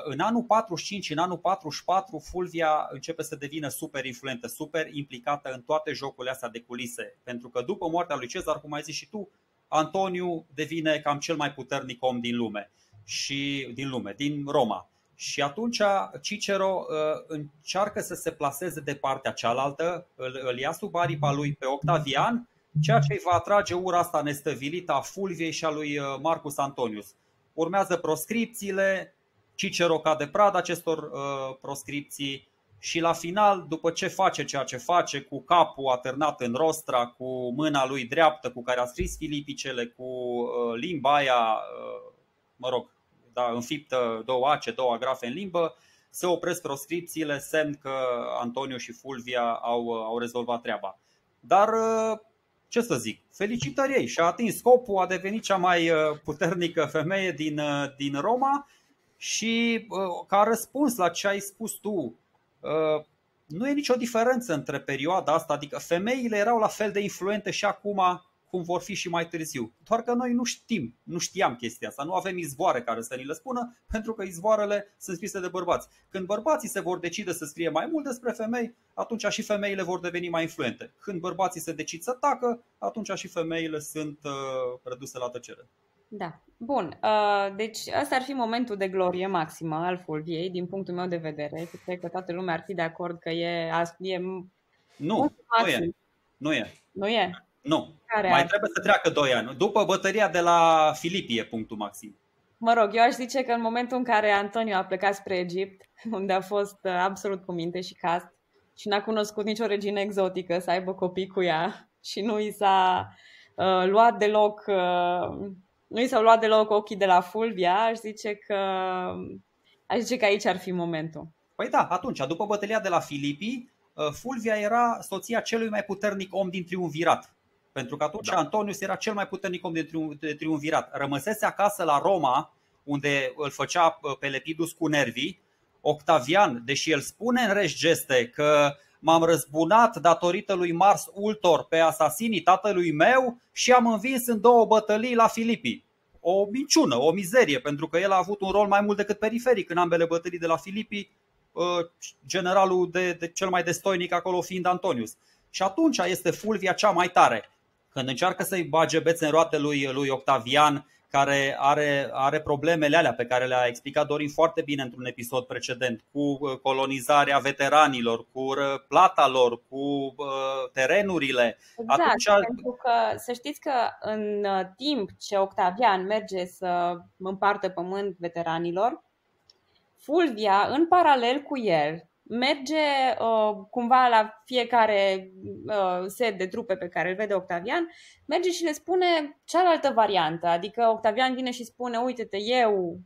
S2: în anul 45, în anul 44, Fulvia începe să devină super influentă, super implicată în toate jocurile astea de culise. Pentru că după moartea lui Cezar, cum ai zis și tu, Antoniu devine cam cel mai puternic om din lume și din lume, din Roma. Și atunci Cicero uh, încearcă să se placeze de partea cealaltă, îl, îl ia sub aripa lui pe Octavian, ceea ce îi va atrage ura asta nestăvilită a Fulviei și a lui uh, Marcus Antonius. Urmează proscripțiile, Cicero cade prada acestor uh, proscripții și la final, după ce face ceea ce face, cu capul atârnat în rostra, cu mâna lui dreaptă cu care a scris filipicele, cu uh, limba aia, uh, mă rog, da, înfiptă două ace, două agrafe în limbă, se opresc proscripțiile, semn că Antonio și Fulvia au, uh, au rezolvat treaba. Dar ce să zic, felicitări ei și a atins scopul, a devenit cea mai puternică femeie din, din Roma și ca răspuns la ce ai spus tu, Uh, nu e nicio diferență între perioada asta, adică femeile erau la fel de influente și acum cum vor fi și mai târziu. Doar că noi nu știm, nu știam chestia asta, nu avem izvoare care să ni le spună, pentru că izvoarele sunt scrise de bărbați. Când bărbații se vor decide să scrie mai mult despre femei, atunci și femeile vor deveni mai influente. Când bărbații se decid să tacă, atunci și femeile sunt uh, reduse la tăcere.
S3: Da. Bun. Uh, deci ăsta ar fi momentul de glorie maximă al Fulviei, din punctul meu de vedere. Cred că toată lumea ar fi de acord că e... e
S2: nu, nu e. Nu e.
S3: Nu e?
S2: Nu. Care Mai ar... trebuie să treacă 2 ani. După bătăria de la Filipie, punctul maxim.
S3: Mă rog, eu aș zice că în momentul în care Antonio a plecat spre Egipt, unde a fost uh, absolut cu minte și cast și n-a cunoscut nicio regină exotică să aibă copii cu ea și nu i s-a uh, luat deloc uh, nu i s-au luat deloc ochii de la Fulvia, aș zice că, aș zice că aici ar fi momentul.
S2: Păi da, atunci, după bătălia de la Filipii, uh, Fulvia era soția celui mai puternic om din triumvirat. Pentru că atunci da. Antonius era cel mai puternic om de triumvirat. Rămăsese acasă la Roma, unde îl făcea uh, pe Lepidus cu nervii. Octavian, deși el spune în reși geste că m-am răzbunat datorită lui Mars Ultor pe asasinii tatălui meu și am învins în două bătălii la Filipii. O minciună, o mizerie, pentru că el a avut un rol mai mult decât periferic în ambele bătălii de la Filipii, uh, generalul de, de cel mai destoinic acolo fiind Antonius. Și atunci este Fulvia cea mai tare. Când încearcă să-i bage bețe în roate lui, lui Octavian, care are, are problemele alea pe care le-a explicat Dorin foarte bine într-un episod precedent, cu uh, colonizarea veteranilor, cu plata lor, cu uh, terenurile.
S3: Exact, Atunci... pentru că să știți că în uh, timp ce Octavian merge să împartă pământ veteranilor, Fulvia, în paralel cu el, merge uh, cumva la fiecare uh, set de trupe pe care îl vede Octavian, merge și le spune cealaltă variantă. Adică Octavian vine și spune, uite-te, eu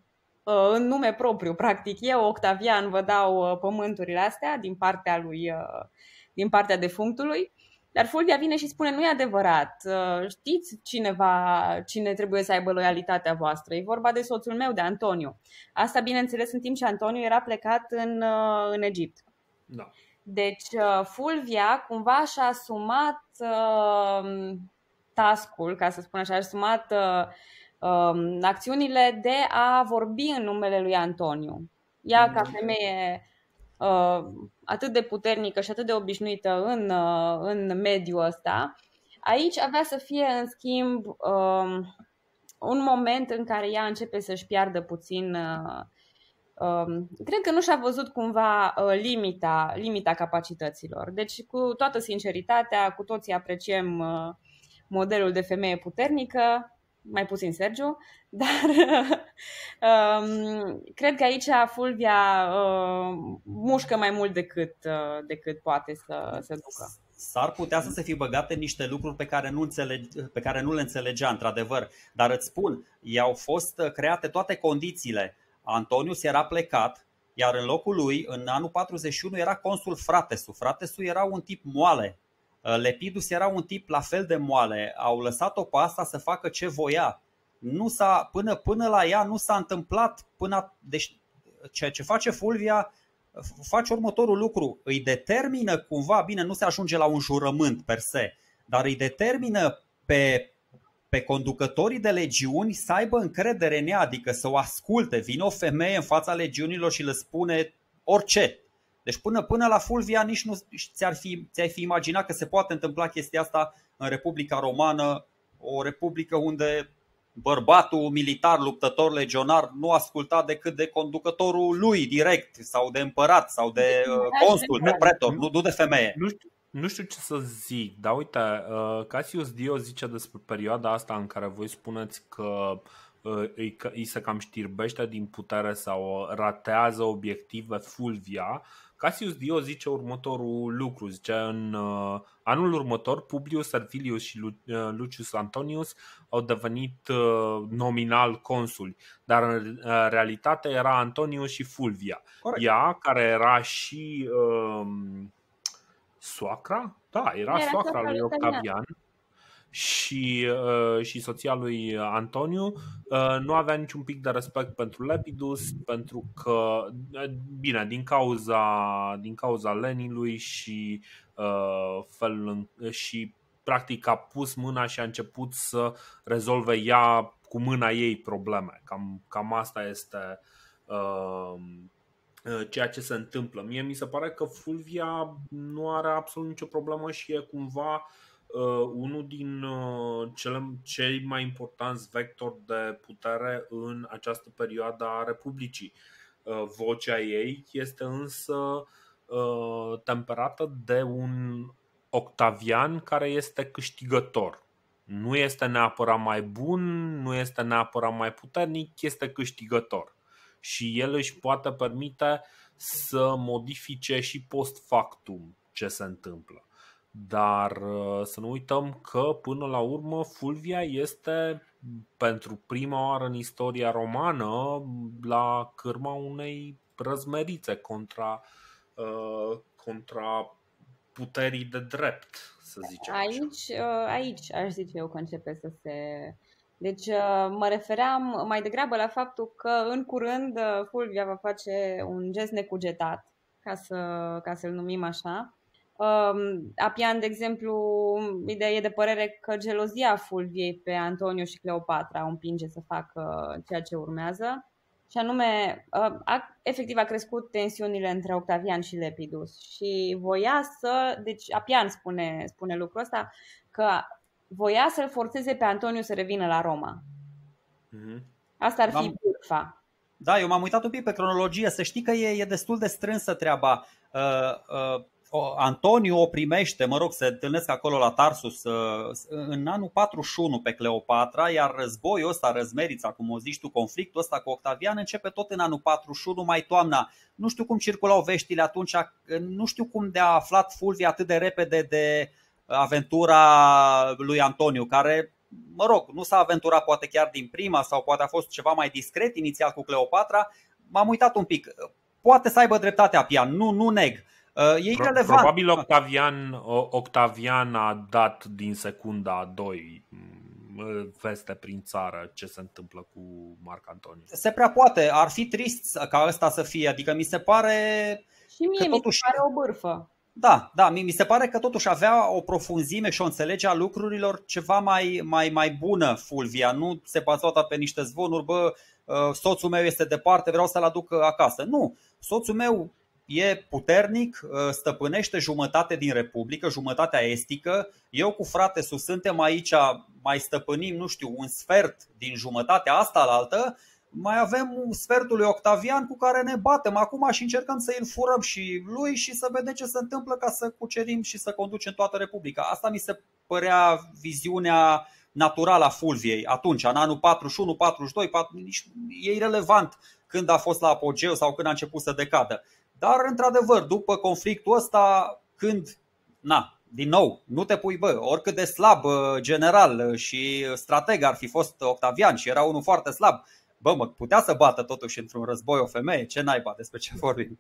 S3: uh, în nume propriu, practic, eu, Octavian, vă dau uh, pământurile astea din partea lui, uh, din partea defunctului. Dar Fulvia vine și spune, nu e adevărat, uh, știți cineva, cine trebuie să aibă loialitatea voastră. E vorba de soțul meu, de Antoniu. Asta, bineînțeles, în timp ce Antoniu era plecat în, uh, în Egipt.
S1: Da.
S3: Deci, uh, Fulvia cumva și-a asumat uh, tascul, ca să spun așa, a asumat uh, uh, acțiunile de a vorbi în numele lui Antoniu. Ea, ca femeie uh, atât de puternică și atât de obișnuită în, uh, în mediul ăsta, aici avea să fie, în schimb, uh, un moment în care ea începe să-și piardă puțin. Uh, uh, cred că nu și-a văzut cumva uh, limita, limita capacităților. Deci, cu toată sinceritatea, cu toții apreciem uh, modelul de femeie puternică, mai puțin Sergiu, dar um, cred că aici Fulvia uh, mușcă mai mult decât, uh, decât poate să se ducă.
S2: S-ar putea să se fi băgate niște lucruri pe care nu, înțelege, pe care nu le înțelegea, într-adevăr. Dar îți spun, i-au fost create toate condițiile. Antonius era plecat, iar în locul lui, în anul 41, era consul Fratesu. Fratesu era un tip moale, Uh, Lepidus era un tip la fel de moale, au lăsat-o pe asta să facă ce voia. Nu s-a, până, până la ea nu s-a întâmplat până. Deci, ceea ce face Fulvia face următorul lucru. Îi determină cumva, bine, nu se ajunge la un jurământ per se, dar îi determină pe, pe conducătorii de legiuni să aibă încredere în ea, adică să o asculte. Vine o femeie în fața legiunilor și le spune orice. Deci până, până la Fulvia nici nu ți-ar fi, ți-ai fi imaginat că se poate întâmpla chestia asta în Republica Romană, o republică unde bărbatul militar, luptător, legionar nu asculta decât de conducătorul lui direct sau de împărat sau de uh, consul, de pretor, nu, nu de femeie.
S1: Nu știu, nu știu ce să zic, dar uite, uh, Cassius Dio zice despre perioada asta în care voi spuneți că uh, îi, îi se cam știrbește din putere sau ratează obiective Fulvia, Cassius Dio zice următorul lucru, zice în uh, anul următor Publius Servilius și Lu- uh, Lucius Antonius au devenit uh, nominal consuli, dar în uh, realitate era Antonius și Fulvia. Corect. Ea, care era și uh, soacra, da, era, era soacra lui Octavian și, uh, și soția lui Antoniu uh, nu avea niciun pic de respect pentru Lepidus pentru că, uh, bine, din cauza, din cauza Lenilui și uh, felul și practic a pus mâna și a început să rezolve ea cu mâna ei probleme. Cam, cam asta este uh, ceea ce se întâmplă. Mie mi se pare că Fulvia nu are absolut nicio problemă și e cumva uh, uh, unul din uh, cele, cei mai importanți vectori de putere în această perioadă a Republicii. Uh, vocea ei este însă uh, temperată de un Octavian care este câștigător. Nu este neapărat mai bun, nu este neapărat mai puternic, este câștigător. Și el își poate permite să modifice și post factum ce se întâmplă. Dar uh, să nu uităm că până la urmă Fulvia este pentru prima oară în istoria romană la cârma unei răzmerițe contra, uh, contra puterii de drept, să zicem
S3: aici, așa. Uh, aici aș zice eu că începe să se... Deci mă refeream mai degrabă la faptul că în curând Fulvia va face un gest necugetat, ca, să, ca să-l numim așa, Um, Apian, de exemplu, ideea e de părere că gelozia Fulviei pe Antonio și Cleopatra o împinge să facă ceea ce urmează. Și anume, uh, a, efectiv a crescut tensiunile între Octavian și Lepidus și voia să, deci Apian spune, spune lucrul ăsta, că voia să-l forțeze pe Antonio să revină la Roma. Mm-hmm. Asta ar fi bârfa.
S2: Da, eu m-am uitat un pic pe cronologie, să știi că e, e destul de strânsă treaba. Uh, uh, Antoniu o primește, mă rog, se întâlnesc acolo la Tarsus uh, în anul 41 pe Cleopatra, iar războiul ăsta, răzmerița, cum o zici tu, conflictul ăsta cu Octavian începe tot în anul 41, mai toamna. Nu știu cum circulau veștile atunci, nu știu cum de a aflat Fulvia atât de repede de aventura lui Antoniu, care, mă rog, nu s-a aventurat poate chiar din prima sau poate a fost ceva mai discret inițial cu Cleopatra. M-am uitat un pic. Poate să aibă dreptate Apian, nu, nu neg Uh, e irrelevant.
S1: Probabil Octavian, Octavian a dat din secunda a 2 mm, veste prin țară ce se întâmplă cu Marc Antoniu.
S2: Se prea poate, ar fi trist ca ăsta să fie, adică mi se pare
S3: și mie că totuși... mi se pare o bârfă.
S2: Da, da, mi se pare că totuși avea o profunzime și o înțelege a lucrurilor ceva mai, mai, mai bună Fulvia. Nu se baza pe niște zvonuri, bă, uh, soțul meu este departe, vreau să-l aduc acasă. Nu, soțul meu e puternic, ă, stăpânește jumătate din Republică, jumătatea estică. Eu cu frate sus suntem aici, mai stăpânim, nu știu, un sfert din jumătatea asta la altă, mai avem un sfertul lui Octavian cu care ne batem acum și încercăm să îl furăm și lui și să vedem ce se întâmplă ca să cucerim și să conducem toată Republica. Asta mi se părea viziunea naturală a Fulviei atunci, în anul 41, 42, 4, e irrelevant când a fost la apogeu sau când a început să decadă. Dar, într-adevăr, după conflictul ăsta, când, na, din nou, nu te pui, bă, oricât de slab general și strateg ar fi fost Octavian și era unul foarte slab, bă, mă, putea să bată totuși într-un război o femeie, ce naiba, despre ce vorbim?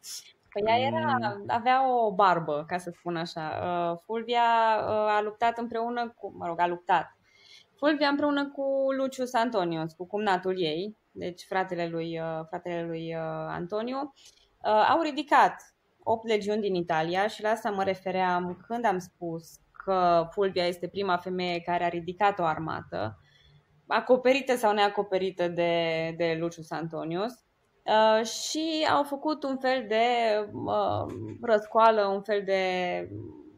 S3: Păi ea era, mm. avea o barbă, ca să spun așa. Uh, Fulvia uh, a luptat împreună cu, mă rog, a luptat. Fulvia împreună cu Lucius Antonius, cu cumnatul ei, deci fratele lui, uh, fratele lui Antoniu, Uh, au ridicat 8 legiuni din Italia și la asta mă refeream când am spus că Fulvia este prima femeie care a ridicat o armată, acoperită sau neacoperită de, de Lucius Antonius. Uh, și au făcut un fel de uh, răscoală, un fel de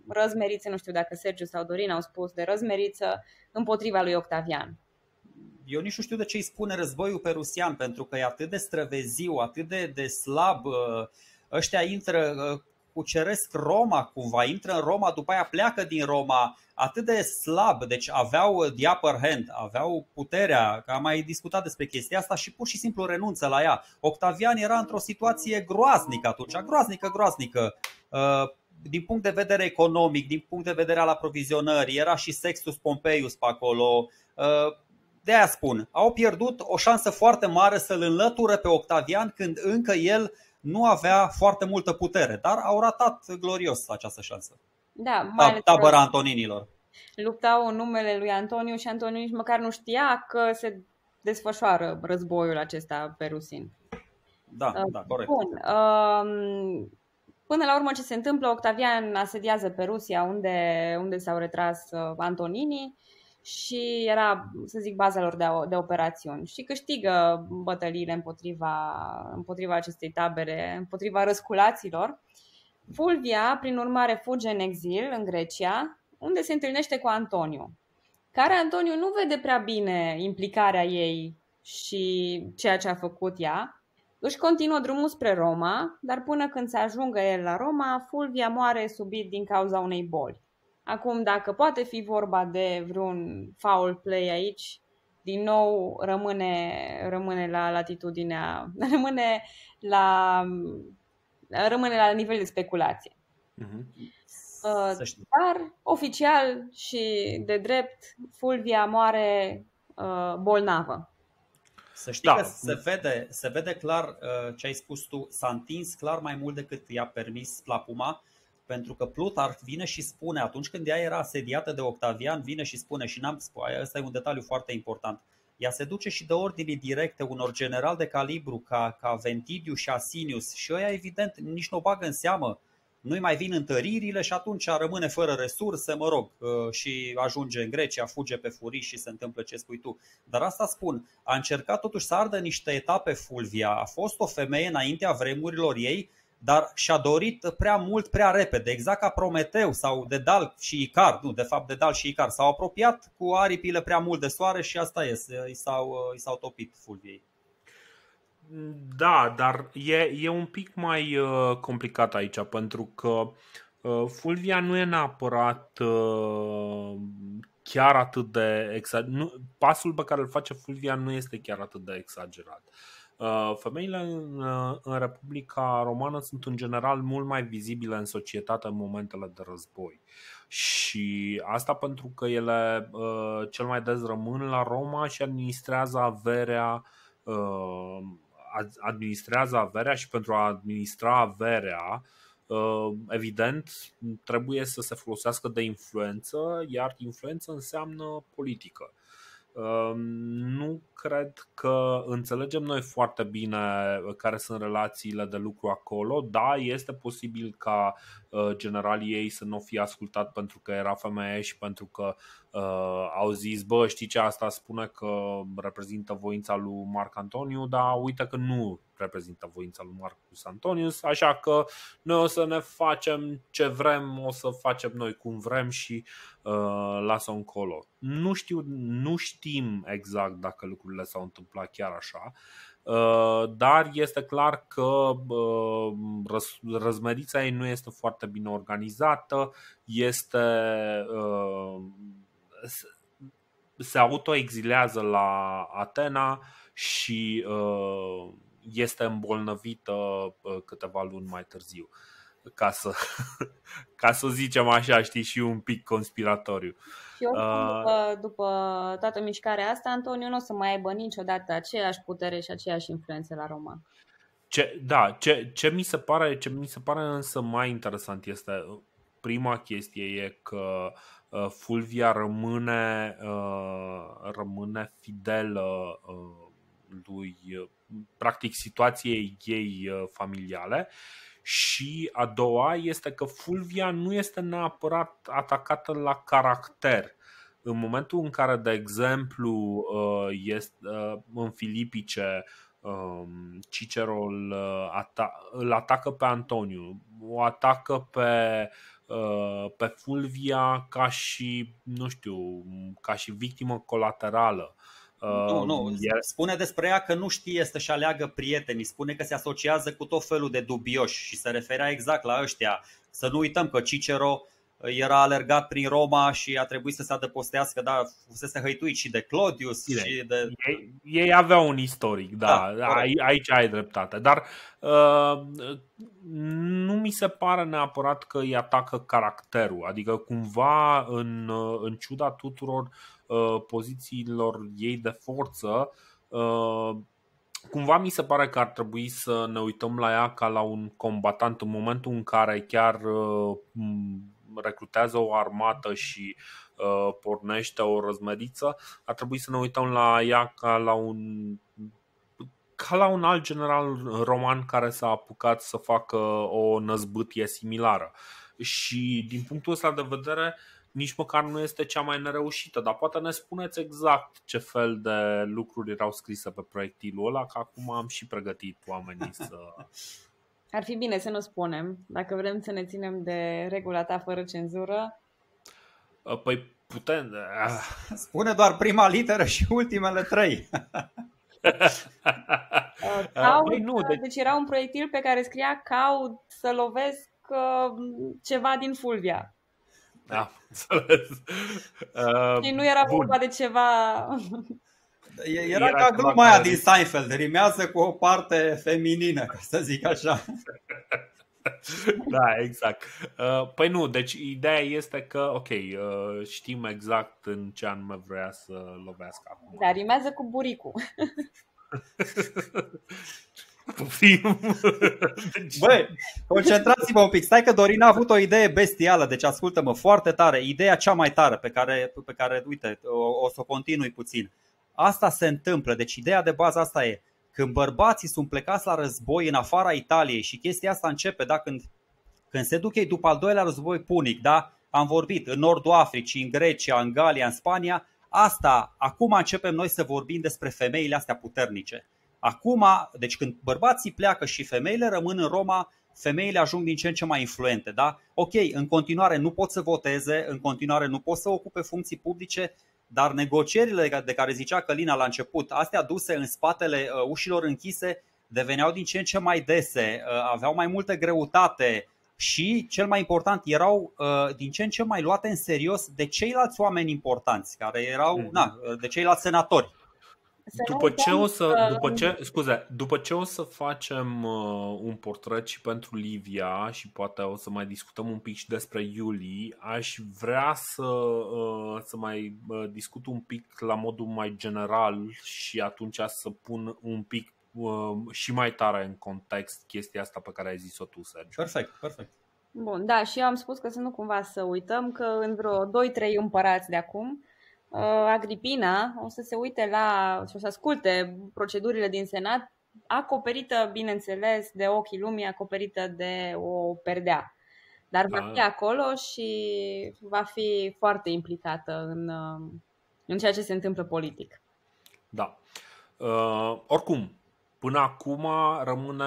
S3: răzmeriță, nu știu dacă Sergiu sau Dorin au spus de răzmeriță împotriva lui Octavian
S2: eu nici nu știu de ce îi spune războiul pe rusian, pentru că e atât de străveziu, atât de, de slab. Uh, ăștia intră, uh, cuceresc Roma cumva, intră în Roma, după aia pleacă din Roma, atât de slab, deci aveau uh, the upper hand, aveau puterea, că am mai discutat despre chestia asta și pur și simplu renunță la ea. Octavian era într-o situație groaznică atunci, groaznică, groaznică. Din punct de vedere economic, din punct de vedere al aprovizionării, era și Sextus Pompeius pe acolo de aia spun, au pierdut o șansă foarte mare să-l înlăture pe Octavian când încă el nu avea foarte multă putere, dar au ratat glorios această șansă.
S3: Da, mai
S2: tabăra Antoninilor.
S3: Luptau în numele lui Antoniu și Antoniu nici măcar nu știa că se desfășoară războiul acesta pe Rusin.
S2: Da, uh, da, corect.
S3: Bun. Uh, până la urmă ce se întâmplă, Octavian asediază pe Rusia unde, unde s-au retras uh, Antoninii și era, să zic, baza lor de, de operațiuni și câștigă bătăliile împotriva, împotriva acestei tabere, împotriva răsculaților. Fulvia, prin urmare, fuge în exil în Grecia, unde se întâlnește cu Antoniu, care Antoniu nu vede prea bine implicarea ei și ceea ce a făcut ea. Își continuă drumul spre Roma, dar până când se ajungă el la Roma, Fulvia moare subit din cauza unei boli. Acum, dacă poate fi vorba de vreun foul play aici, din nou rămâne, rămâne la latitudinea, rămâne la, rămâne la nivel de speculație. Uh-huh. Dar, oficial și de drept, Fulvia moare uh, bolnavă.
S2: Să știi da. că se vede, se vede clar uh, ce ai spus tu, s-a întins clar mai mult decât i-a permis Plapuma pentru că Plutarh vine și spune, atunci când ea era asediată de Octavian, vine și spune, și n-am spus, ăsta e un detaliu foarte important, ea se duce și de ordini directe unor generali de calibru ca, ca Ventidiu și Asinius. Și ăia evident nici nu o bagă în seamă, nu-i mai vin întăririle și atunci rămâne fără resurse, mă rog, uh, și ajunge în Grecia, fuge pe furii și se întâmplă ce spui tu. Dar asta spun, a încercat totuși să ardă niște etape Fulvia, a fost o femeie înaintea vremurilor ei dar și-a dorit prea mult, prea repede, exact ca Prometeu sau Dedal și Icar, nu, de fapt Dedal și Icar, s-au apropiat cu aripile prea mult de soare și asta este, i s-au, i s-au topit fulviei.
S1: Da, dar e, e un pic mai uh, complicat aici, pentru că uh, Fulvia nu e neapărat uh, chiar atât de exagerat. Pasul pe care îl face Fulvia nu este chiar atât de exagerat. Uh, femeile în, uh, în Republica Romană sunt în general mult mai vizibile în societate în momentele de război. Și asta pentru că ele uh, cel mai des rămân la Roma și administrează averea administrează averea și pentru a administra averea evident trebuie să se folosească de influență, iar influență înseamnă politică. Nu cred că înțelegem noi foarte bine care sunt relațiile de lucru acolo. Da, este posibil ca uh, generalii ei să nu fie ascultat pentru că era femeie și pentru că uh, au zis, bă, știi ce, asta spune că reprezintă voința lui Marc Antoniu, dar uite că nu reprezintă voința lui Marcus Antonius, așa că noi o să ne facem ce vrem, o să facem noi cum vrem și uh, lasă-o încolo. Nu, știu, nu știm exact dacă lucrurile s-au întâmplat chiar așa, uh, dar este clar că uh, răzmerița ei nu este foarte bine organizată, este uh, se autoexilează la Atena și este îmbolnăvită câteva luni mai târziu. Ca să, ca să zicem așa, știi, și un pic conspiratoriu.
S3: Și oricum, după, după toată mișcarea asta, Antoniu nu o să mai aibă niciodată aceeași putere și aceeași influență la Roma.
S1: Ce, da, ce, ce, mi se pare, ce mi se pare însă mai interesant este prima chestie e că uh, Fulvia rămâne, uh, rămâne fidelă uh, lui, practic, situației ei familiale și a doua este că Fulvia nu este neapărat atacată la caracter. În momentul în care, de exemplu, este în Filipice um, Cicero îl, îl atacă pe Antoniu, o atacă pe Uh, pe Fulvia ca și, nu știu, ca și victimă colaterală.
S2: Nu, nu, uh, spune despre ea că nu știe să-și aleagă prietenii, spune că se asociază cu tot felul de dubioși și se referea exact la ăștia. Să nu uităm că Cicero era alergat prin Roma și a trebuit să se adăpostească, da, fusese hăituit și de Claudius Bine. și de...
S1: Ei, ei aveau un istoric, da, da aici ai dreptate, dar uh, nu mi se pare neapărat că îi atacă caracterul, adică cumva în, uh, în ciuda tuturor uh, pozițiilor ei de forță, uh, cumva mi se pare că ar trebui să ne uităm la ea ca la un combatant în momentul în care chiar uh, recrutează o armată și uh, pornește o răzmeriță, ar trebui să ne uităm la ea ca la un ca la un alt general roman care s-a apucat să facă o năzbâtie similară. Și din punctul ăsta de vedere, nici măcar nu este cea mai nereușită, dar poate ne spuneți exact ce fel de lucruri erau scrise pe proiectilul ăla, că acum am și pregătit oamenii să,
S3: ar fi bine să nu spunem, dacă vrem să ne ținem de regula ta fără cenzură.
S1: Păi putem.
S2: Spune doar prima literă și ultimele trei.
S3: Caut, păi nu, de... Deci era un proiectil pe care scria caut să lovesc ceva din Fulvia.
S1: Da, înțeles.
S3: Uh, și nu era vorba de ceva
S2: era, era ca gluma aia din Seinfeld, rimează cu o parte feminină, ca să zic așa.
S1: da, exact. Uh, păi nu, deci ideea este că, ok, uh, știm exact în ce anume vrea să lovească acum.
S3: Da, rimează cu buricul.
S2: deci... Băi, concentrați-vă un pic. Stai că Dorin a avut o idee bestială, deci ascultă-mă foarte tare. Ideea cea mai tare pe care, pe care uite, o, o să o continui puțin. Uh, Asta se întâmplă, deci ideea de bază asta e. Când bărbații sunt plecați la război în afara Italiei și chestia asta începe, da, când, când se duc ei după al doilea război punic, da, am vorbit în nordul Africii, în Grecia, în Galia, în Spania, asta, acum începem noi să vorbim despre femeile astea puternice. Acum, deci când bărbații pleacă și femeile rămân în Roma, femeile ajung din ce în ce mai influente. Da? Ok, în continuare nu pot să voteze, în continuare nu pot să ocupe funcții publice, dar negocierile de care zicea Călina la început, astea duse în spatele uh, ușilor închise, deveneau din ce în ce mai dese, uh, aveau mai multă greutate și, cel mai important, erau uh, din ce în ce mai luate în serios de ceilalți oameni importanți, care erau, mm-hmm. na, de ceilalți senatori.
S1: După ce o să, după ce, scuze, după ce o să facem uh, un portret și pentru Livia și poate o să mai discutăm un pic și despre Iuli, aș vrea să, uh, să mai uh, discut un pic la modul mai general și atunci să pun un pic uh, și mai tare în context chestia asta pe care ai zis-o tu, Sergio.
S2: Perfect, perfect.
S3: Bun, da, și eu am spus că să nu cumva să uităm că în vreo 2-3 împărați de acum Uh, Agripina o să se uite la și o să asculte procedurile din Senat, acoperită, bineînțeles, de ochii lumii, acoperită de o perdea. Dar va da. fi acolo și va fi foarte implicată în, uh, în ceea ce se întâmplă politic.
S1: Da. Uh, oricum, până acum rămâne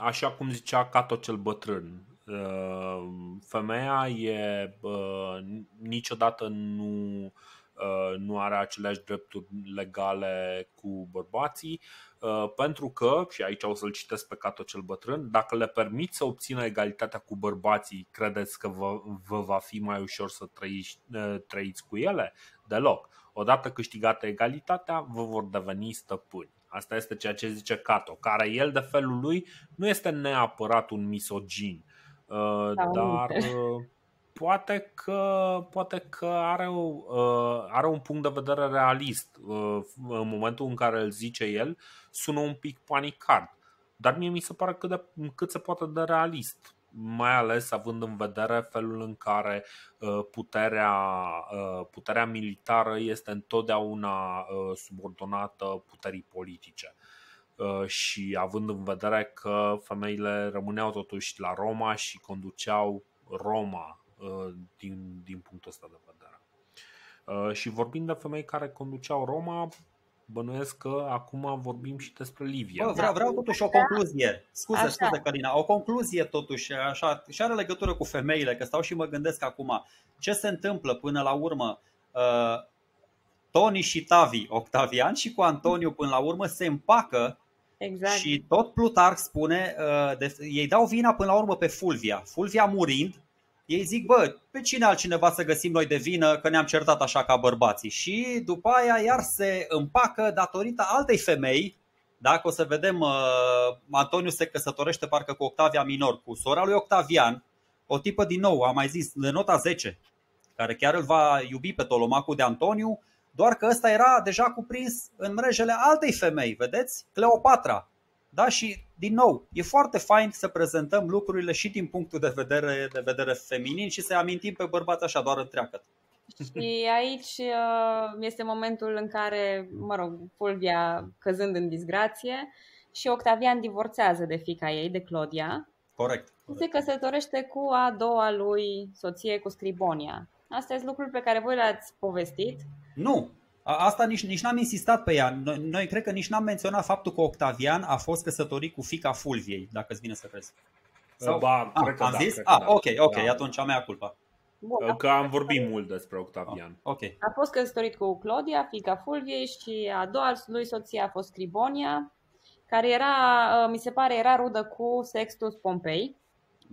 S1: așa cum zicea Cato cel bătrân. Uh, femeia e uh, niciodată nu Uh, nu are aceleași drepturi legale cu bărbații, uh, pentru că, și aici o să-l citesc pe Cato cel bătrân, dacă le permit să obțină egalitatea cu bărbații, credeți că vă, vă va fi mai ușor să trăiți, uh, trăiți cu ele? Deloc. Odată câștigată egalitatea, vă vor deveni stăpâni. Asta este ceea ce zice Cato, care el de felul lui nu este neapărat un misogin, da, dar poate că, poate că are, uh, are un punct de vedere realist. Uh, în momentul în care îl zice el, sună un pic panicard. Dar mie mi se pare cât, de, cât se poate de realist mai ales având în vedere felul în care uh, puterea, uh, puterea militară este întotdeauna uh, subordonată puterii politice. Și având în vedere că femeile rămâneau totuși la Roma și conduceau Roma Uh, din, din punctul ăsta de vedere. Uh, și vorbind de femei care conduceau Roma, bănuiesc că acum vorbim și despre Livia.
S2: Bă, vreau, vreau totuși o concluzie. Scuze, așa. scuze, Călina. O concluzie totuși, așa, și are legătură cu femeile, că stau și mă gândesc acum. Ce se întâmplă până la urmă? Uh, Toni și Tavi, Octavian și cu Antoniu până la urmă se împacă
S3: Exact.
S2: Și tot Plutarh spune, uh, de, ei dau vina până la urmă pe Fulvia. Fulvia murind, ei zic, bă, pe cine altcineva să găsim noi de vină că ne-am certat așa ca bărbații. Și după aia iar se împacă datorită altei femei, dacă o să vedem, uh, Antoniu se căsătorește parcă cu Octavia Minor, cu sora lui Octavian, o tipă din nou, am mai zis, de nota 10, care chiar îl va iubi pe Tolomacul de Antoniu, doar că ăsta era deja cuprins în mrejele altei femei, vedeți? Cleopatra. Da? Și, din nou, e foarte fain să prezentăm lucrurile și din punctul de vedere, de vedere feminin și să amintim pe bărbați așa doar întreagă.
S3: Și aici uh, este momentul în care, mă rog, Fulvia căzând în disgrație și Octavian divorțează de fica ei, de Claudia.
S2: Corect. corect.
S3: Se căsătorește cu a doua lui soție, cu Scribonia. Astea sunt lucruri pe care voi le-ați povestit.
S2: Nu, Asta nici, nici n-am insistat pe ea. Noi, noi cred că nici n-am menționat faptul că Octavian a fost căsătorit cu fica Fulviei, dacă îți vine să crezi.
S1: Sau, ba,
S2: a,
S1: cred că
S2: am
S1: da,
S2: zis?
S1: Cred
S2: ah,
S1: da.
S2: ok, ok, da. atunci am mea culpa.
S1: Bun, că am vorbit mult despre Octavian. Ah,
S2: ok.
S3: A fost căsătorit cu Claudia, fica Fulviei și a doua lui soție a fost Scribonia, care era, mi se pare, era rudă cu Sextus Pompei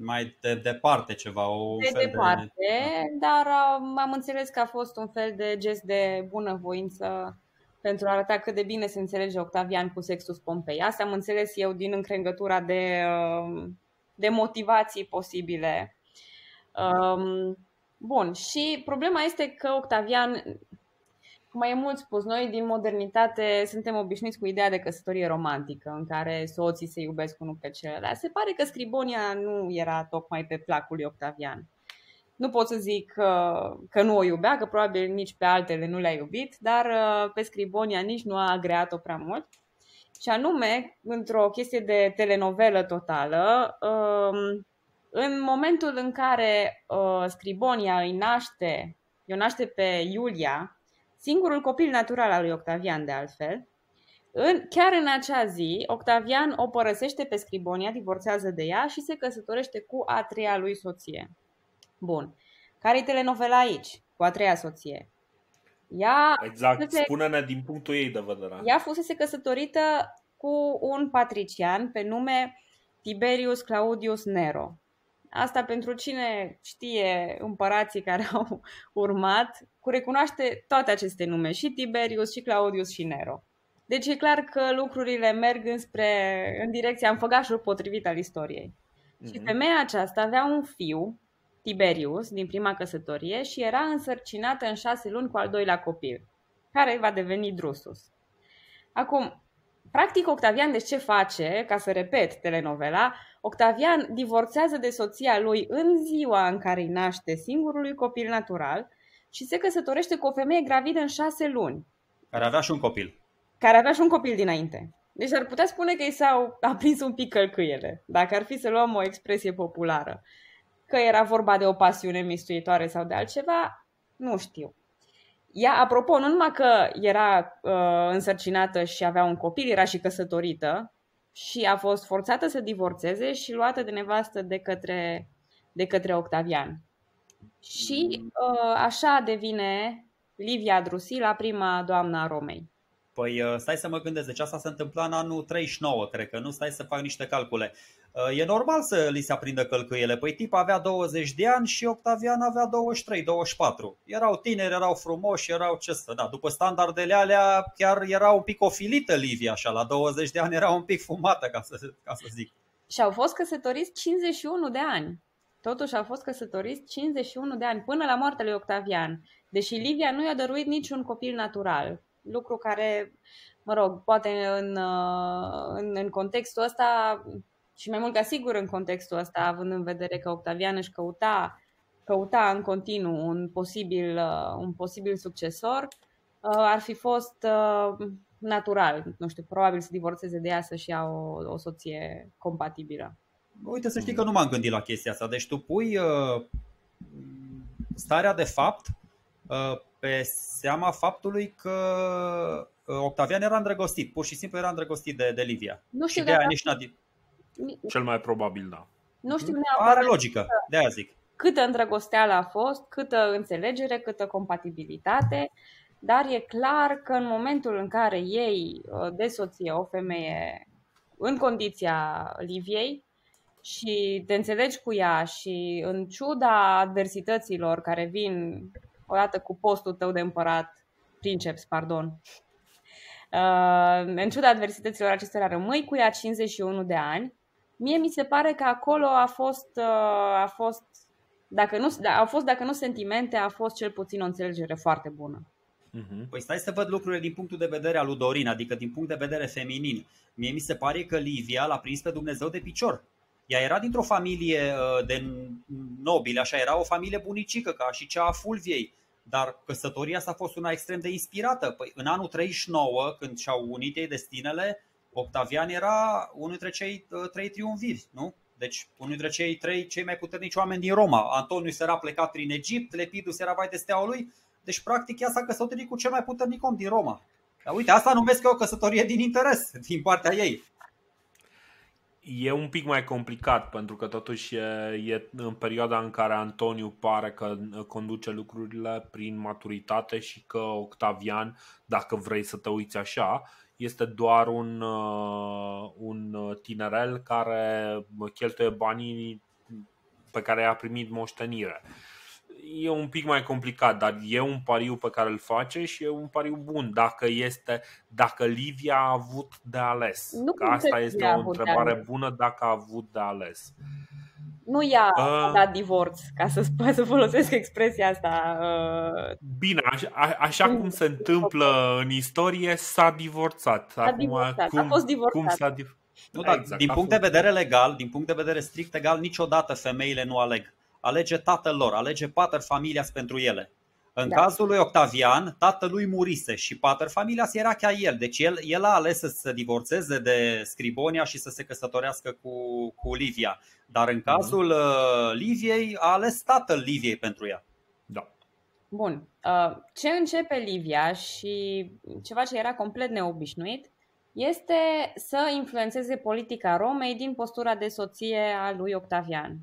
S2: mai de departe ceva. O
S3: de fel departe, de... dar am înțeles că a fost un fel de gest de bunăvoință pentru a arăta cât de bine se înțelege Octavian cu Sextus Pompei. Asta am înțeles eu din încrengătura de, um, de motivații posibile. Um, bun, și problema este că Octavian cum e mult spus, noi din modernitate suntem obișnuiți cu ideea de căsătorie romantică, în care soții se iubesc unul pe celălalt. Se pare că Scribonia nu era tocmai pe placul lui Octavian. Nu pot să zic că, că nu o iubea, că probabil nici pe altele nu le-a iubit, dar uh, pe Scribonia nici nu a agreat-o prea mult. Și anume, într-o chestie de telenovelă totală, um, în momentul în care uh, Scribonia îi naște, o naște pe Iulia, singurul copil natural al lui Octavian, de altfel, În, chiar în acea zi, Octavian o părăsește pe Scribonia, divorțează de ea și se căsătorește cu a treia lui soție. Bun. Care-i telenovela aici? Cu a treia soție. Ea
S1: exact, fusese, spune-ne din punctul ei de vedere.
S3: Ea fusese căsătorită cu un patrician pe nume Tiberius Claudius Nero. Asta pentru cine știe împărații care au urmat, cu recunoaște toate aceste nume, și Tiberius, și Claudius, și Nero. Deci e clar că lucrurile merg înspre, în direcția, în făgașul potrivit al istoriei. Mm-hmm. Și mhm. femeia aceasta avea un fiu, Tiberius, din prima căsătorie și era însărcinată în șase luni cu al doilea copil, care va deveni Drusus. Acum, practic Octavian, de ce face, ca să repet telenovela, Octavian divorțează de soția lui în ziua în care îi naște singurului copil natural și se căsătorește cu o femeie gravidă în șase luni.
S2: Care avea și un copil.
S3: Care avea și un copil dinainte. Deci ar putea spune că i s-au aprins un pic călcâiele, dacă ar fi să luăm o expresie populară. Că era vorba de o pasiune mistuitoare sau de altceva, nu știu. Ea, apropo, nu numai că era uh, însărcinată și avea un copil, era și căsătorită și a fost forțată să divorțeze și luată de nevastă de către, de către Octavian. Și uh, așa devine Livia Drusila, prima doamna a Romei.
S2: Păi uh, stai să mă gândesc, deci asta se întâmpla în anul 39, cred că, nu? Stai să fac niște calcule. Uh, e normal să li se aprindă călcâiele. Păi tip avea 20 de ani și Octavian avea 23, 24. Erau tineri, erau frumoși, erau ce să... Da, după standardele alea chiar era un pic ofilită Livia, așa, la 20 de ani era un pic fumată, ca să, ca să zic.
S3: Și au fost căsătoriți 51 de ani. Totuși au fost căsătoriți 51 de ani, până la moartea lui Octavian. Deși Livia nu i-a dăruit niciun copil natural lucru care, mă rog, poate în, uh, în, în contextul ăsta și mai mult ca sigur în contextul ăsta, având în vedere că Octavian își căuta, căuta în continuu un posibil, uh, un posibil succesor, uh, ar fi fost natural, nu știu, probabil să divorțeze de ea să-și ia o, o soție compatibilă.
S2: Uite, să știi că nu m-am gândit la chestia asta. Deci tu pui uh, starea de fapt uh, pe seama faptului că uh, Octavian era îndrăgostit, pur și simplu era îndrăgostit de, de Livia.
S3: Nu știu
S2: și
S3: de aia
S2: nici n-a...
S1: Cel mai probabil, da.
S3: Nu știu
S2: mhm. neapărat Are logică, de aia zic.
S3: Câtă îndrăgosteală a fost, câtă înțelegere, câtă compatibilitate, dar e clar că în momentul în care ei uh, de soție o femeie în condiția Liviei și te înțelegi cu ea și în ciuda adversităților care vin odată cu postul tău de împărat, princeps, pardon. Uh, în ciuda adversităților acestora rămâi cu ea 51 de ani. Mie mi se pare că acolo a fost, uh, a fost dacă nu, da, au fost, dacă nu sentimente, a fost cel puțin o înțelegere foarte bună.
S2: Mhm. Păi stai să văd lucrurile din punctul de vedere al lui Dorin, adică din punct de vedere feminin. Mie mi se pare că Livia l-a prins pe Dumnezeu de picior. Ea era dintr-o familie uh, de nobili, așa, era o familie bunicică, ca și cea a Fulviei. Dar căsătoria asta a fost una extrem de inspirată. Păi, în anul 39, când și-au unit ei destinele, Octavian era unul dintre cei uh, trei triumviri, nu? Deci unul dintre cei trei cei mai puternici oameni din Roma. Antonius era plecat prin Egipt, Lepidus era vai de steaua lui, deci practic ea s-a căsătorit cu cel mai puternic om din Roma. Dar uite, asta numesc eu o căsătorie din interes, din partea ei.
S1: E un pic mai complicat pentru că totuși e, e în perioada în care Antoniu pare că conduce lucrurile prin maturitate și că Octavian, dacă vrei să te uiți așa, este doar un, uh, un tinerel care cheltuie banii pe care i-a primit moștenire e un pic mai complicat, dar e un pariu pe care îl face și e un pariu bun dacă este, dacă Livia a avut de ales. Nu că asta este o întrebare bună dacă a avut de ales.
S3: Nu ea uh, a dat divorț, ca să, să folosesc expresia asta. Uh,
S1: bine, așa, așa cum se întâmplă în istorie, s-a divorțat.
S3: S-a Acum, divorțat. Cum, a fost divorțat. Cum s-a div...
S2: nu, dar exact, din punct fost... de vedere legal, din punct de vedere strict legal, niciodată femeile nu aleg alege tatăl lor, alege pater familias pentru ele. În da. cazul lui Octavian, tatălui murise și pater familias era chiar el. Deci el, el a ales să se divorțeze de Scribonia și să se căsătorească cu, cu Livia. Dar în mhm. cazul mm-hmm. Liviei, a ales tatăl Liviei pentru ea.
S1: Da.
S3: Bun. Uh, ce începe Livia și ceva ce era complet neobișnuit, este să influențeze politica Romei din postura de soție a lui Octavian.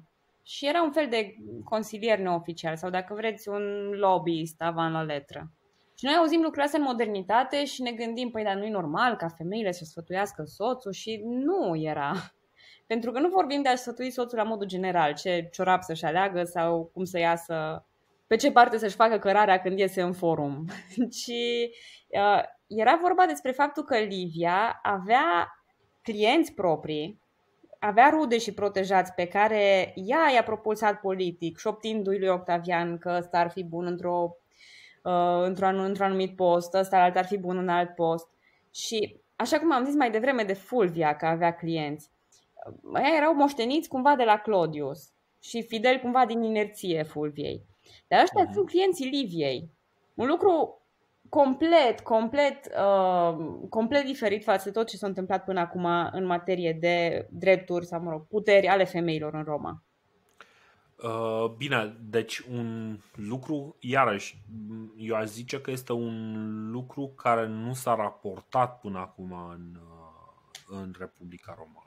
S3: Și era un fel de consilier neoficial sau dacă vreți un lobbyist avant la letră. Și noi auzim lucrurile astea în modernitate și ne gândim, păi dar nu-i normal ca femeile să sfătuiască soțul și nu era. Pentru că nu vorbim de a sfătui soțul la modul general, ce ciorap să-și aleagă sau cum să iasă, pe ce parte să-și facă cărarea când iese în forum. ci uh, era vorba despre faptul că Livia avea clienți proprii, avea rude și protejați pe care ea i-a propulsat politic, șoptindu-i lui Octavian că ăsta ar fi bun într-o, uh, într-un, într anumit post, ăsta alt ar fi bun în alt post. Și așa cum am zis mai devreme de Fulvia că avea clienți, ăia erau moșteniți cumva de la Claudius și fideli cumva din inerție Fulviei. Dar ăștia mm-hmm. sunt clienții Liviei. Un lucru complet, complet, uh, complet diferit față de tot ce s-a întâmplat până acum în materie de drepturi sau, mă rog, puteri ale femeilor în Roma.
S1: Uh, bine, deci un lucru, iarăși, eu aș zice că este un lucru care nu s-a raportat până acum în, uh, în Republica Romă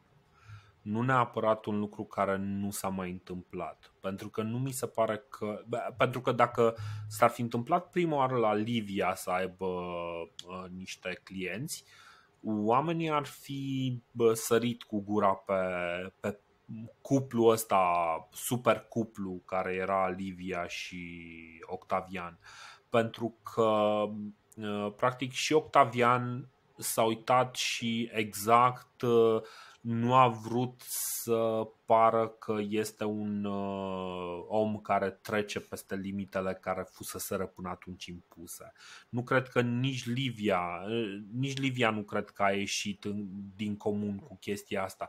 S1: nu neapărat un lucru care nu s-a mai întâmplat. Pentru că nu mi se pare că. Pentru că dacă s-ar fi întâmplat prima oară la Livia să aibă uh, niște clienți, oamenii ar fi bă, sărit cu gura pe, pe cuplu ăsta, super cuplu care era Livia și Octavian. Pentru că, uh, practic, și Octavian s-a uitat și exact uh, nu a vrut să pară că este un uh, om care trece peste limitele care fuseseră până atunci impuse. Nu cred că nici Livia, uh, nici Livia nu cred că a ieșit în, din comun cu chestia asta.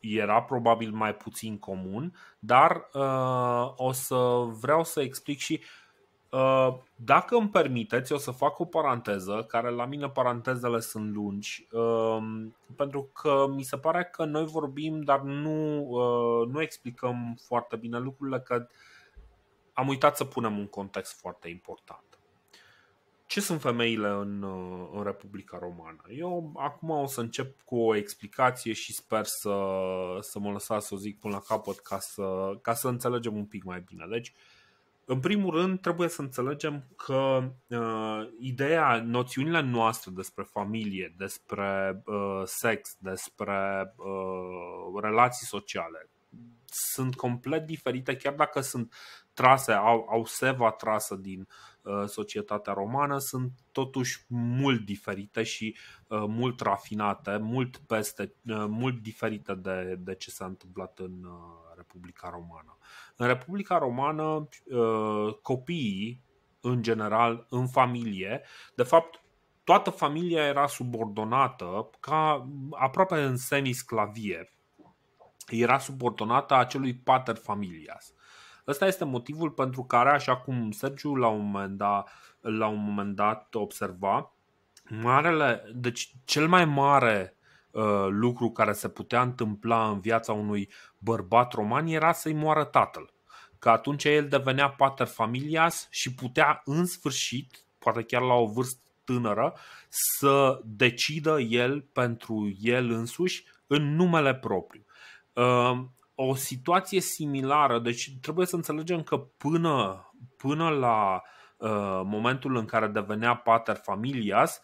S1: Era probabil mai puțin comun, dar uh, o să vreau să explic și uh, Uh, dacă îmi permiteți, o să fac o paranteză, care la mine parantezele sunt lungi, um, pentru că mi se pare că noi vorbim, dar nu, uh, nu explicăm foarte bine lucrurile, că am uitat să punem un context foarte important. Ce sunt femeile în, uh, în Republica Romană? Eu acum o să încep cu o explicație și sper să, să mă lăsați să o zic până la capăt ca să, ca să înțelegem un pic mai bine. Deci, uh, în primul rând, trebuie să înțelegem că uh, ideea, noțiunile noastre despre familie, despre uh, sex, despre uh, relații sociale sunt complet diferite, chiar dacă sunt trase, au, au seva trasă din uh, societatea romană, sunt totuși mult diferite și uh, mult rafinate, mult peste, uh, mult diferite de, de ce s-a întâmplat în uh, Republica Romană. În Republica Romană, uh, copiii, în general, în familie, de fapt, toată familia era subordonată ca aproape în semisclavie. Era subordonată acelui pater familias. Ăsta este motivul pentru care, așa cum Sergiu la un moment dat, la un moment dat observa, marele, deci cel mai mare Uh, lucru care se putea întâmpla în viața unui bărbat roman era să-i moară tatăl. Că atunci el devenea pater familias și putea în sfârșit, poate chiar la o vârstă tânără, să decidă el pentru el însuși în numele propriu. Uh, o situație similară, deci trebuie să înțelegem că până, până la uh, momentul în care devenea pater familias,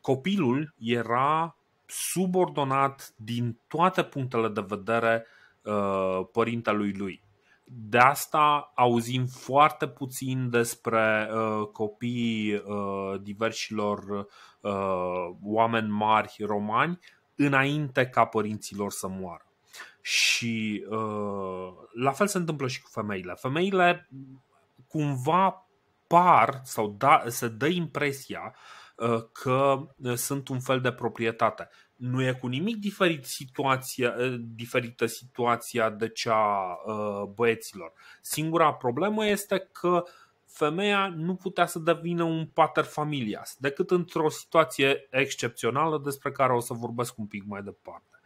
S1: copilul era subordonat din toate punctele de vedere uh, părintelui lui. De asta auzim foarte puțin despre uh, copiii uh, diversilor uh, oameni mari romani înainte ca părinților să moară. Și uh, la fel se întâmplă și cu femeile. Femeile cumva par sau da, se dă impresia Uh, că uh, sunt un fel de proprietate. Nu e cu nimic diferit situația, uh, diferită situația de cea băieților. Singura problemă este că femeia nu putea să devină un pater familias decât într-o situație excepțională despre care o să vorbesc un pic mai departe.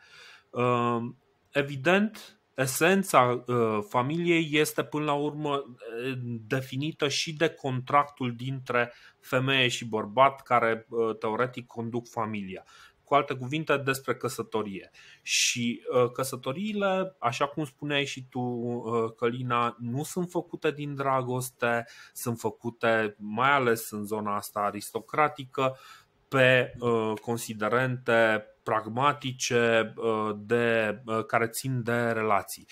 S1: Evident, esența uh, familiei este până la urmă uh, definită și de contractul dintre femeie și bărbat care uh, teoretic conduc familia. cu alte cuvinte, despre căsătorie. Și uh, căsătoriile, așa cum spuneai și tu, uh, Călina, nu sunt făcute din dragoste, sunt făcute mai ales în zona asta aristocratică pe uh, considerente pragmatice de, care țin de relații.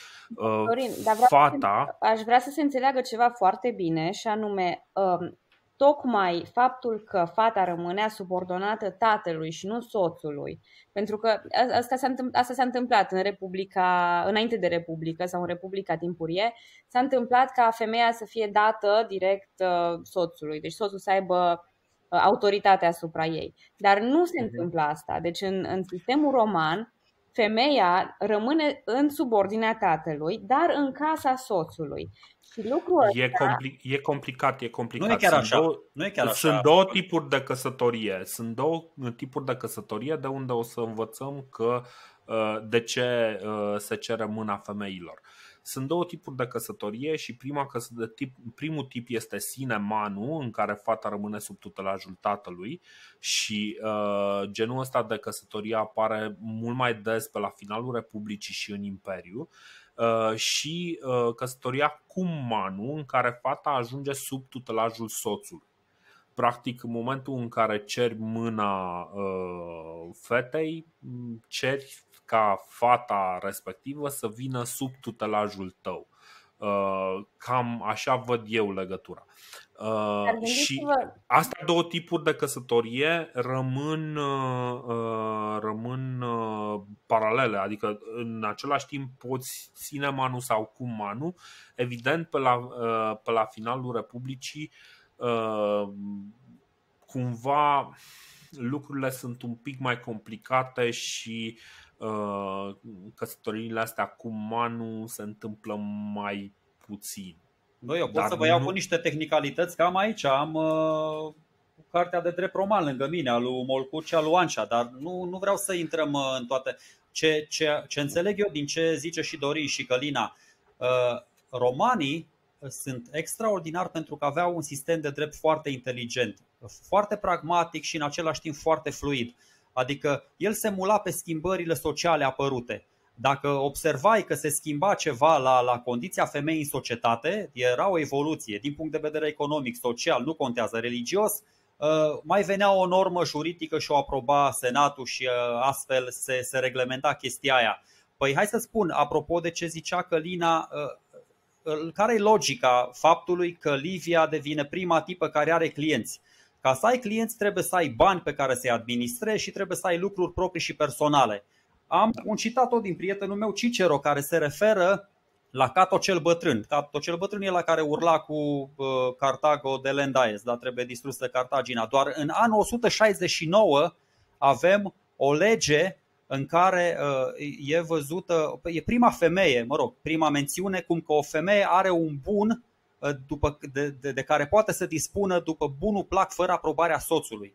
S3: Dorin, dar vreau Fata... Să, aș vrea să se înțeleagă ceva foarte bine și anume um, tocmai faptul că fata rămânea subordonată tatălui și nu soțului, pentru că asta s-a, asta s-a întâmplat în Republica, înainte de Republică sau în Republica timpurie, s-a întâmplat ca femeia să fie dată direct uh, soțului, deci soțul să aibă uh, autoritatea asupra ei. Dar nu se uh-huh. întâmplă asta. Deci în, în sistemul roman, femeia rămâne în subordinea tatălui, dar în casa soțului. Și lucrul
S1: e, compli- e complicat, e complicat.
S2: Nu e chiar sunt așa. Două, nu e chiar așa.
S1: Sunt două tipuri de căsătorie. Sunt două tipuri de căsătorie de unde o să învățăm că uh, de ce uh, se cere mâna femeilor. Sunt două tipuri de căsătorie și prima de tip, primul tip este sine manu, în care fata rămâne sub tutelajul tatălui și uh, genul ăsta de căsătorie apare mult mai des pe la finalul Republicii și în Imperiu. Uh, și uh, căsătoria cu Manu, în care fata ajunge sub tutelajul soțului. Practic, în momentul în care ceri mâna uh, fetei, ceri ca fata respectivă să vină sub tutelajul tău. Cam așa văd eu legătura. Uh, și astea două tipuri de căsătorie rămân, uh, rămân uh, paralele, adică în același timp poți ține manu sau cu manu. Evident, pe la, uh, pe la finalul Republicii, uh, cumva lucrurile sunt un pic mai complicate și uh, căsătoriile astea cu manu se întâmplă mai puțin.
S2: Nu, eu pot Dar să vă iau nu... cu niște tehnicalități, cam aici am uh, cartea de drept roman lângă mine, al lui Molcuc și al lui Ancea, dar nu, nu vreau să intrăm uh, în toate. Ce, ce, ce înțeleg eu din ce zice și Dorin și Călina, uh, romanii sunt extraordinar pentru că aveau un sistem de drept foarte inteligent, foarte pragmatic și în același timp foarte fluid. Adică el se mula pe schimbările sociale apărute. Dacă observai că se schimba ceva la, la condiția femeii în societate, era o evoluție din punct de vedere economic, social, nu contează religios, uh, mai venea o normă juridică și o aproba Senatul și uh, astfel se, se reglementa chestia aia. Păi hai să spun, apropo de ce zicea Călina, uh, care e logica faptului că Livia devine prima tipă care are clienți? Ca să ai clienți trebuie să ai bani pe care să-i administrezi și trebuie să ai lucruri proprii și personale. Am un citat tot din prietenul meu Cicero care se referă la Cato cel bătrân. Cato cel bătrân e la care urla cu uh, Cartago de Lendaes, dar trebuie distrusă Cartagina. Doar în anul 169 avem o lege în care uh, e văzută, e prima femeie, mă rog, prima mențiune cum că o femeie are un bun uh, după, de, de, de care poate să dispună după bunul plac fără aprobarea soțului.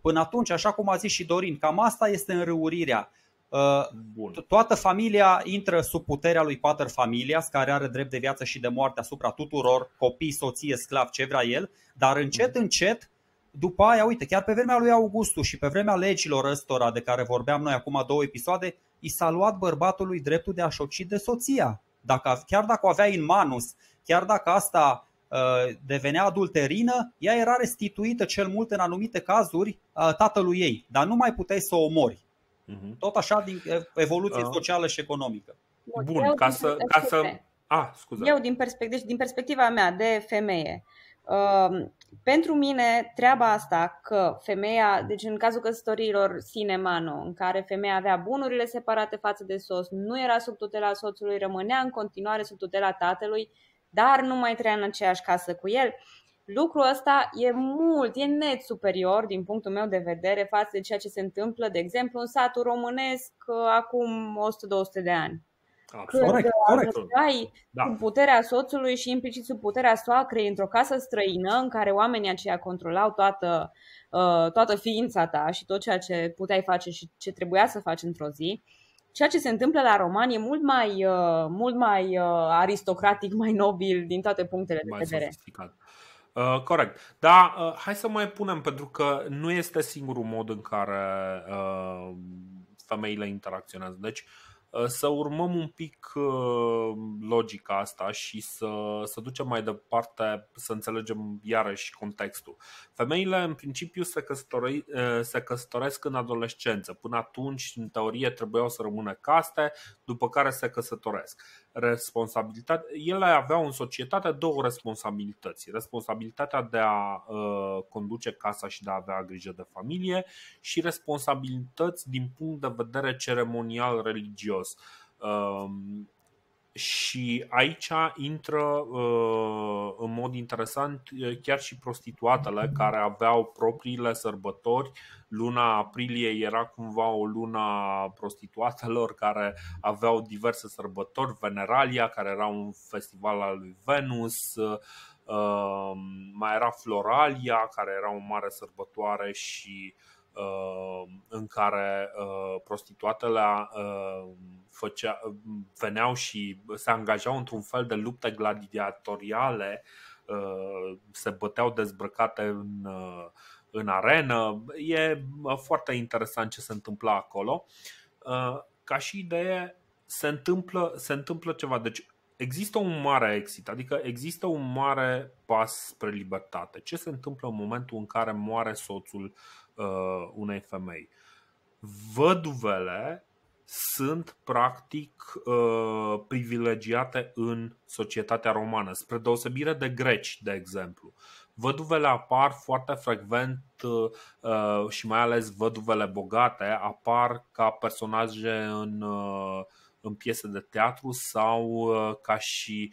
S2: Până atunci, așa cum a zis și Dorin, cam asta este înrăurirea. Uh, Bun. Toată familia intră sub puterea lui Pater Familias, care are drept de viață și de moarte asupra tuturor, copii, soție, sclav, ce vrea el, dar încet, mhm. încet, după aia, uite, chiar pe vremea lui Augustus și pe vremea legilor ăstora de care vorbeam noi acum două episoade, i s-a luat bărbatului dreptul de a-și ucide soția. Dacă, chiar dacă o avea în manus, chiar dacă asta uh, devenea adulterină, ea era restituită cel mult în anumite cazuri uh, tatălui ei, dar nu mai puteai să o omori. Mhm. Tot așa din evoluție uh. socială și economică.
S1: Bun, eu ca să, ca să... Ah, scuze.
S3: Eu din, perspect- deci, din perspectiva mea de femeie, uh, pentru mine treaba asta că femeia, deci în cazul căsătoriilor sine mano, în care femeia avea bunurile separate față de soț, nu era sub tutela soțului, rămânea în continuare sub tutela tatălui, dar nu mai trăia în aceeași casă cu el, lucrul ăsta e mult, e net superior din punctul meu de vedere față de ceea ce se întâmplă, de exemplu, în satul românesc uh, acum 100-200 de ani.
S1: Când corect, corect.
S3: ai da. sub puterea soțului și implicit sub puterea soacrei într-o casă străină în care oamenii aceia controlau toată, uh, toată ființa ta și tot ceea ce puteai face și ce trebuia să faci într-o zi, ceea ce se întâmplă la roman e mult mai, uh, mult mai aristocratic, mai nobil din toate punctele de mai vedere. Sofisticat.
S1: Uh, corect. Da, uh, hai să mai punem, pentru că nu este singurul mod în care uh, femeile interacționează. Deci, uh, să urmăm un pic uh, logica asta și să, să ducem mai departe, să înțelegem iarăși contextul. Femeile, în principiu, se, căsători, uh, se căsătoresc în adolescență. Până atunci, în teorie, trebuiau să rămână caste, după care se căsătoresc responsabilitate. Ele aveau în societate două responsabilități. Responsabilitatea de a uh, conduce casa și de a avea grijă de familie și responsabilități din punct de vedere ceremonial religios. Uh, și aici intră uh, în mod interesant uh, chiar și prostituatele care aveau propriile sărbători. Luna aprilie era cumva o luna prostituatelor care aveau diverse sărbători. Veneralia, care era un festival al lui Venus, uh, mai era Floralia, care era o mare sărbătoare și în care prostituatele făcea, veneau și se angajau într-un fel de lupte gladiatoriale, uh, se băteau dezbrăcate în, uh, în arenă. E uh, foarte interesant ce se întâmplă acolo. Ca și idee, se întâmplă, se întâmplă ceva. Deci există un mare exit, adică există un mare pas spre libertate. Ce se întâmplă în momentul în care moare soțul uh, unei femei? Văduvele sunt practic uh, privilegiate în societatea romană, spre deosebire de greci, de exemplu. Văduvele apar foarte frecvent uh, și mai ales văduvele bogate apar ca personaje în, uh, în piese de teatru sau ca și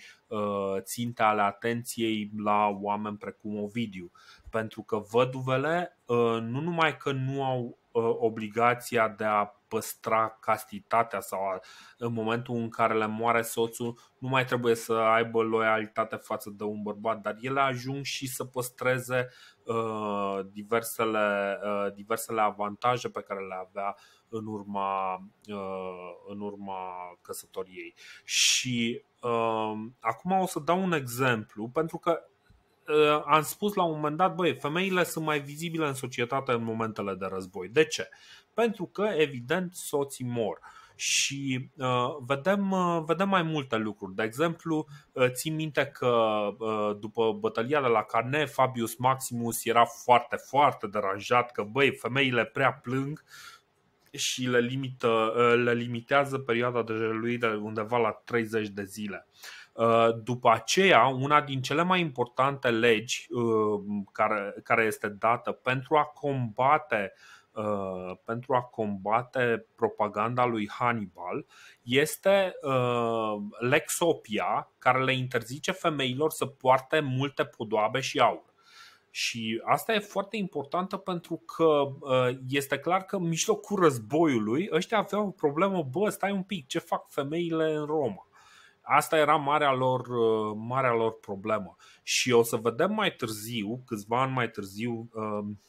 S1: ținte ale atenției la oameni precum Ovidiu. Pentru că văduvele nu numai că nu au obligația de a păstra castitatea sau în momentul în care le moare soțul nu mai trebuie să aibă loialitate față de un bărbat, dar ele ajung și să păstreze uh, diversele, uh, diversele avantaje pe care le avea în urma, uh, în urma căsătoriei. Și uh, acum o să dau un exemplu pentru că uh, am spus la un moment dat, băi, femeile sunt mai vizibile în societate în momentele de război. De ce? pentru că, evident, soții mor. Și uh, vedem, uh, vedem mai multe lucruri. De exemplu, uh, țin minte că uh, după bătălia de la Carne, Fabius Maximus era foarte, foarte deranjat că, băi, femeile prea plâng și le, limită, uh, le limitează perioada de jeluire undeva la 30 de zile. Uh, după aceea, una din cele mai importante legi uh, care, care este dată pentru a combate uh, Uh, pentru a combate propaganda lui Hannibal este uh, Lexopia, care le interzice femeilor să poarte multe podoabe și aur. Și asta e foarte importantă pentru că uh, este clar că în mijlocul războiului ăștia aveau o problemă, bă, stai un pic, ce fac femeile în Roma? Asta era marea lor, marea lor problemă. Și o să vedem mai târziu, câțiva ani mai târziu,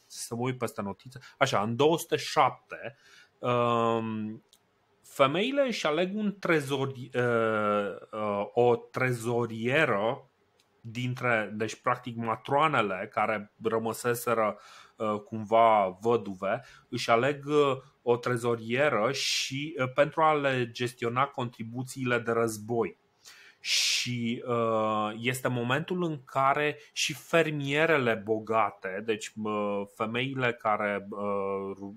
S1: să mă uit peste notițe. Așa, în 207, um, femeile își aleg un trezori, uh, uh, o trezorieră dintre, deci practic matroanele care rămăseseră uh, cumva văduve, își aleg o trezorieră și pentru a le gestiona contribuțiile de război și uh, este momentul în care și fermierele bogate, deci uh, femeile care uh,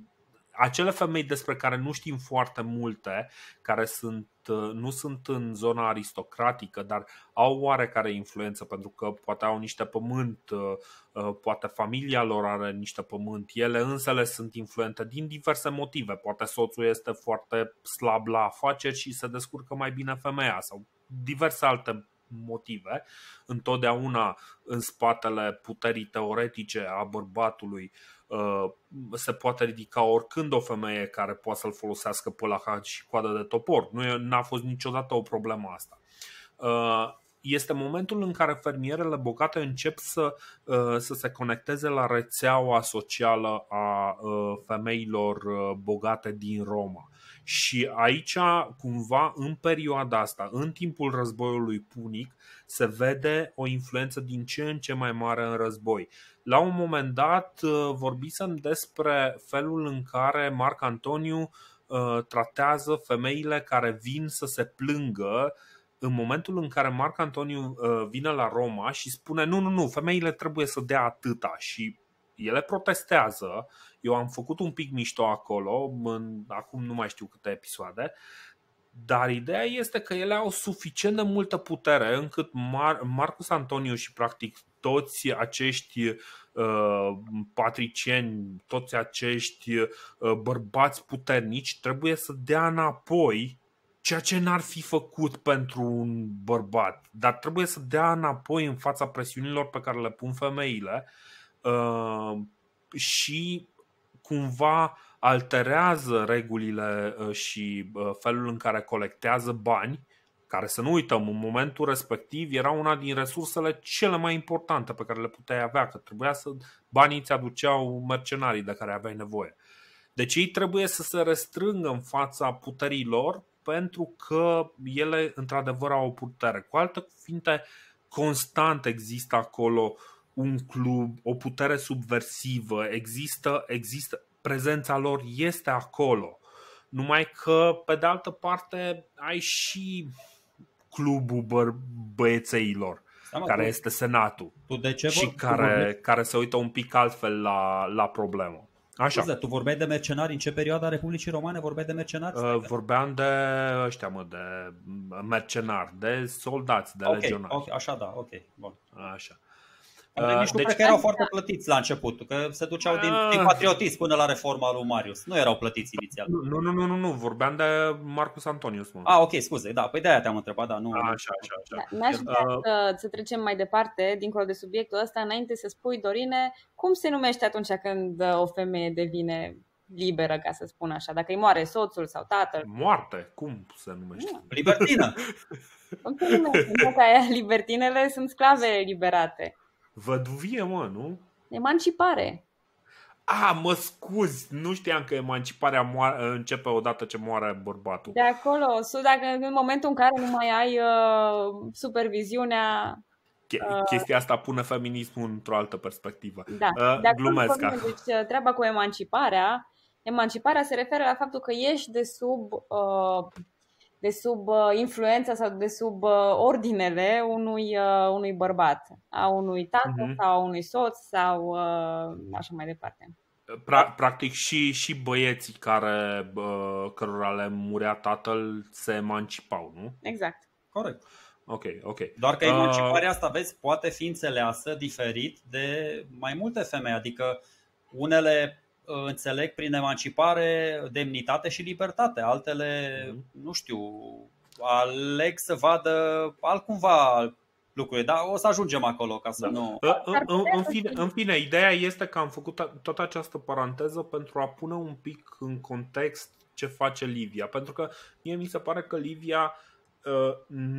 S1: acele femei despre care nu știm foarte multe, care sunt, uh, nu sunt în zona aristocratică, dar au oarecare influență pentru că poate au niște pământ, uh, uh, poate familia lor are niște pământ, ele însă le sunt influente din diverse motive. Poate soțul este foarte slab la afaceri și se descurcă mai bine femeia sau diverse alte motive. Întotdeauna în spatele puterii teoretice a bărbatului uh, se poate ridica oricând o femeie care poate să-l folosească pe la și coadă de topor. Nu a fost niciodată o problemă asta. Uh, este momentul în care fermierele bogate încep să, uh, să se conecteze la rețeaua socială a femeilor bogate din Roma Și aici, cumva, în perioada asta, în timpul războiului punic, se vede o influență din ce în ce mai mare în război. La un moment dat uh, vorbisem despre felul în care Marc Antoniu uh, tratează femeile care vin să se plângă în momentul în care Marc Antoniu uh, vine la Roma și spune nu, nu, nu, femeile trebuie să dea atâta și ele protestează. Eu am făcut un pic mișto acolo, în, acum nu mai știu câte episoade, dar ideea este că ele au suficient de multă putere încât Mar- Marcus Antoniu și practic toți acești uh, patricieni, toți acești uh, bărbați puternici trebuie să dea înapoi ceea ce n-ar fi făcut pentru un bărbat, dar trebuie să dea înapoi în fața presiunilor pe care le pun femeile uh, și cumva alterează regulile uh, și uh, felul în care colectează bani, care să nu uităm, în momentul respectiv era una din resursele cele mai importante pe care le puteai avea, că trebuia să banii ți aduceau mercenarii de care aveai nevoie. Deci ei trebuie să se restrângă în fața puterii lor pentru că ele într-adevăr au o putere. Cu alte cuvinte, constant există acolo un club, o putere subversivă, există, există prezența lor este acolo. Numai că, pe de altă parte, ai și clubul bă- băiețeilor, Seama care tu, este Senatul.
S2: Tu de ce
S1: și care, care se uită un pic altfel la, la problemă.
S2: Așa. Scuze, tu vorbeai de mercenari în ce perioadă a Republicii Romane? Vorbeai de mercenari?
S1: Uh, vorbeam de ăștia, mă, de mercenari, de soldați, de okay, legionari.
S2: Okay, așa da, ok, bun.
S1: Așa.
S2: Uh, nici nu deci, cred că erau foarte plătiți la început, că se duceau din, uh, din patriotism până la reforma lui Marius. Nu erau plătiți inițial.
S1: Nu, nu, nu, nu, nu. vorbeam de Marcus Antonius. Mă.
S2: Ah, ok, scuze, da, păi de-aia te-am întrebat, da, nu.
S1: Așa, așa, așa.
S3: Da, n-aș vrea uh, să, să trecem mai departe, dincolo de subiectul ăsta, înainte să spui, Dorine, cum se numește atunci când o femeie devine liberă, ca să spun așa, dacă îi moare soțul sau tatăl.
S1: Moarte, cum se numește? Nu.
S2: Libertină.
S3: Cum se numește? aia, libertinele sunt sclave liberate.
S1: Văduvie, mă, nu?
S3: Emancipare.
S1: A, mă scuzi, nu știam că emanciparea moare, începe odată ce moare bărbatul.
S3: De acolo, dacă în momentul în care nu mai ai uh, superviziunea
S1: uh, Chestia asta pune feminismul într-o altă perspectivă.
S3: Da, uh, de glumesc. Deci uh, treaba cu emanciparea, emanciparea se referă la faptul că ești de sub uh, de sub uh, influența sau de sub uh, ordinele unui, uh, unui bărbat, a unui tată uh-huh. sau a unui soț sau așa mai departe.
S1: Pra- practic și, și băieții care, cărora le murea tatăl se emancipau, nu?
S3: Exact.
S2: Corect.
S1: Ok, ok.
S2: Doar că emanciparea asta, vezi, poate fi înțeleasă diferit de mai multe femei. Adică unele înțeleg prin emancipare demnitate și libertate. Altele, mm-hmm. nu știu, aleg să vadă altcumva lucruri, dar o să ajungem acolo ca să da. nu...
S1: În, în, în, fine, în fine, ideea este că am făcut toată această paranteză pentru a pune un pic în context ce face Livia, pentru că mie mi se pare că Livia uh,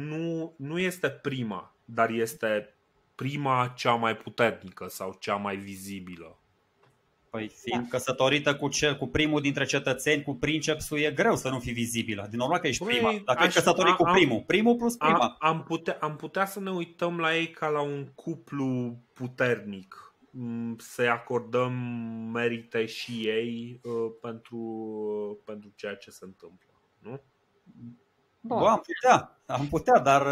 S1: nu, nu este prima, dar este prima cea mai puternică sau cea mai vizibilă.
S2: Păi fiind da. căsătorită cu, ce, cu primul dintre cetățeni, cu princepsul, e greu să nu fii vizibilă. Din normal că ești păi, prima. Dacă ești căsătorit cu primul, primul plus prima.
S1: Am, am, putea, am putea să ne uităm la ei ca la un cuplu puternic. Mm, să-i acordăm merite și ei uh, pentru, uh, pentru ceea ce se întâmplă. Nu?
S2: Bun. Bă, am putea, am putea, dar...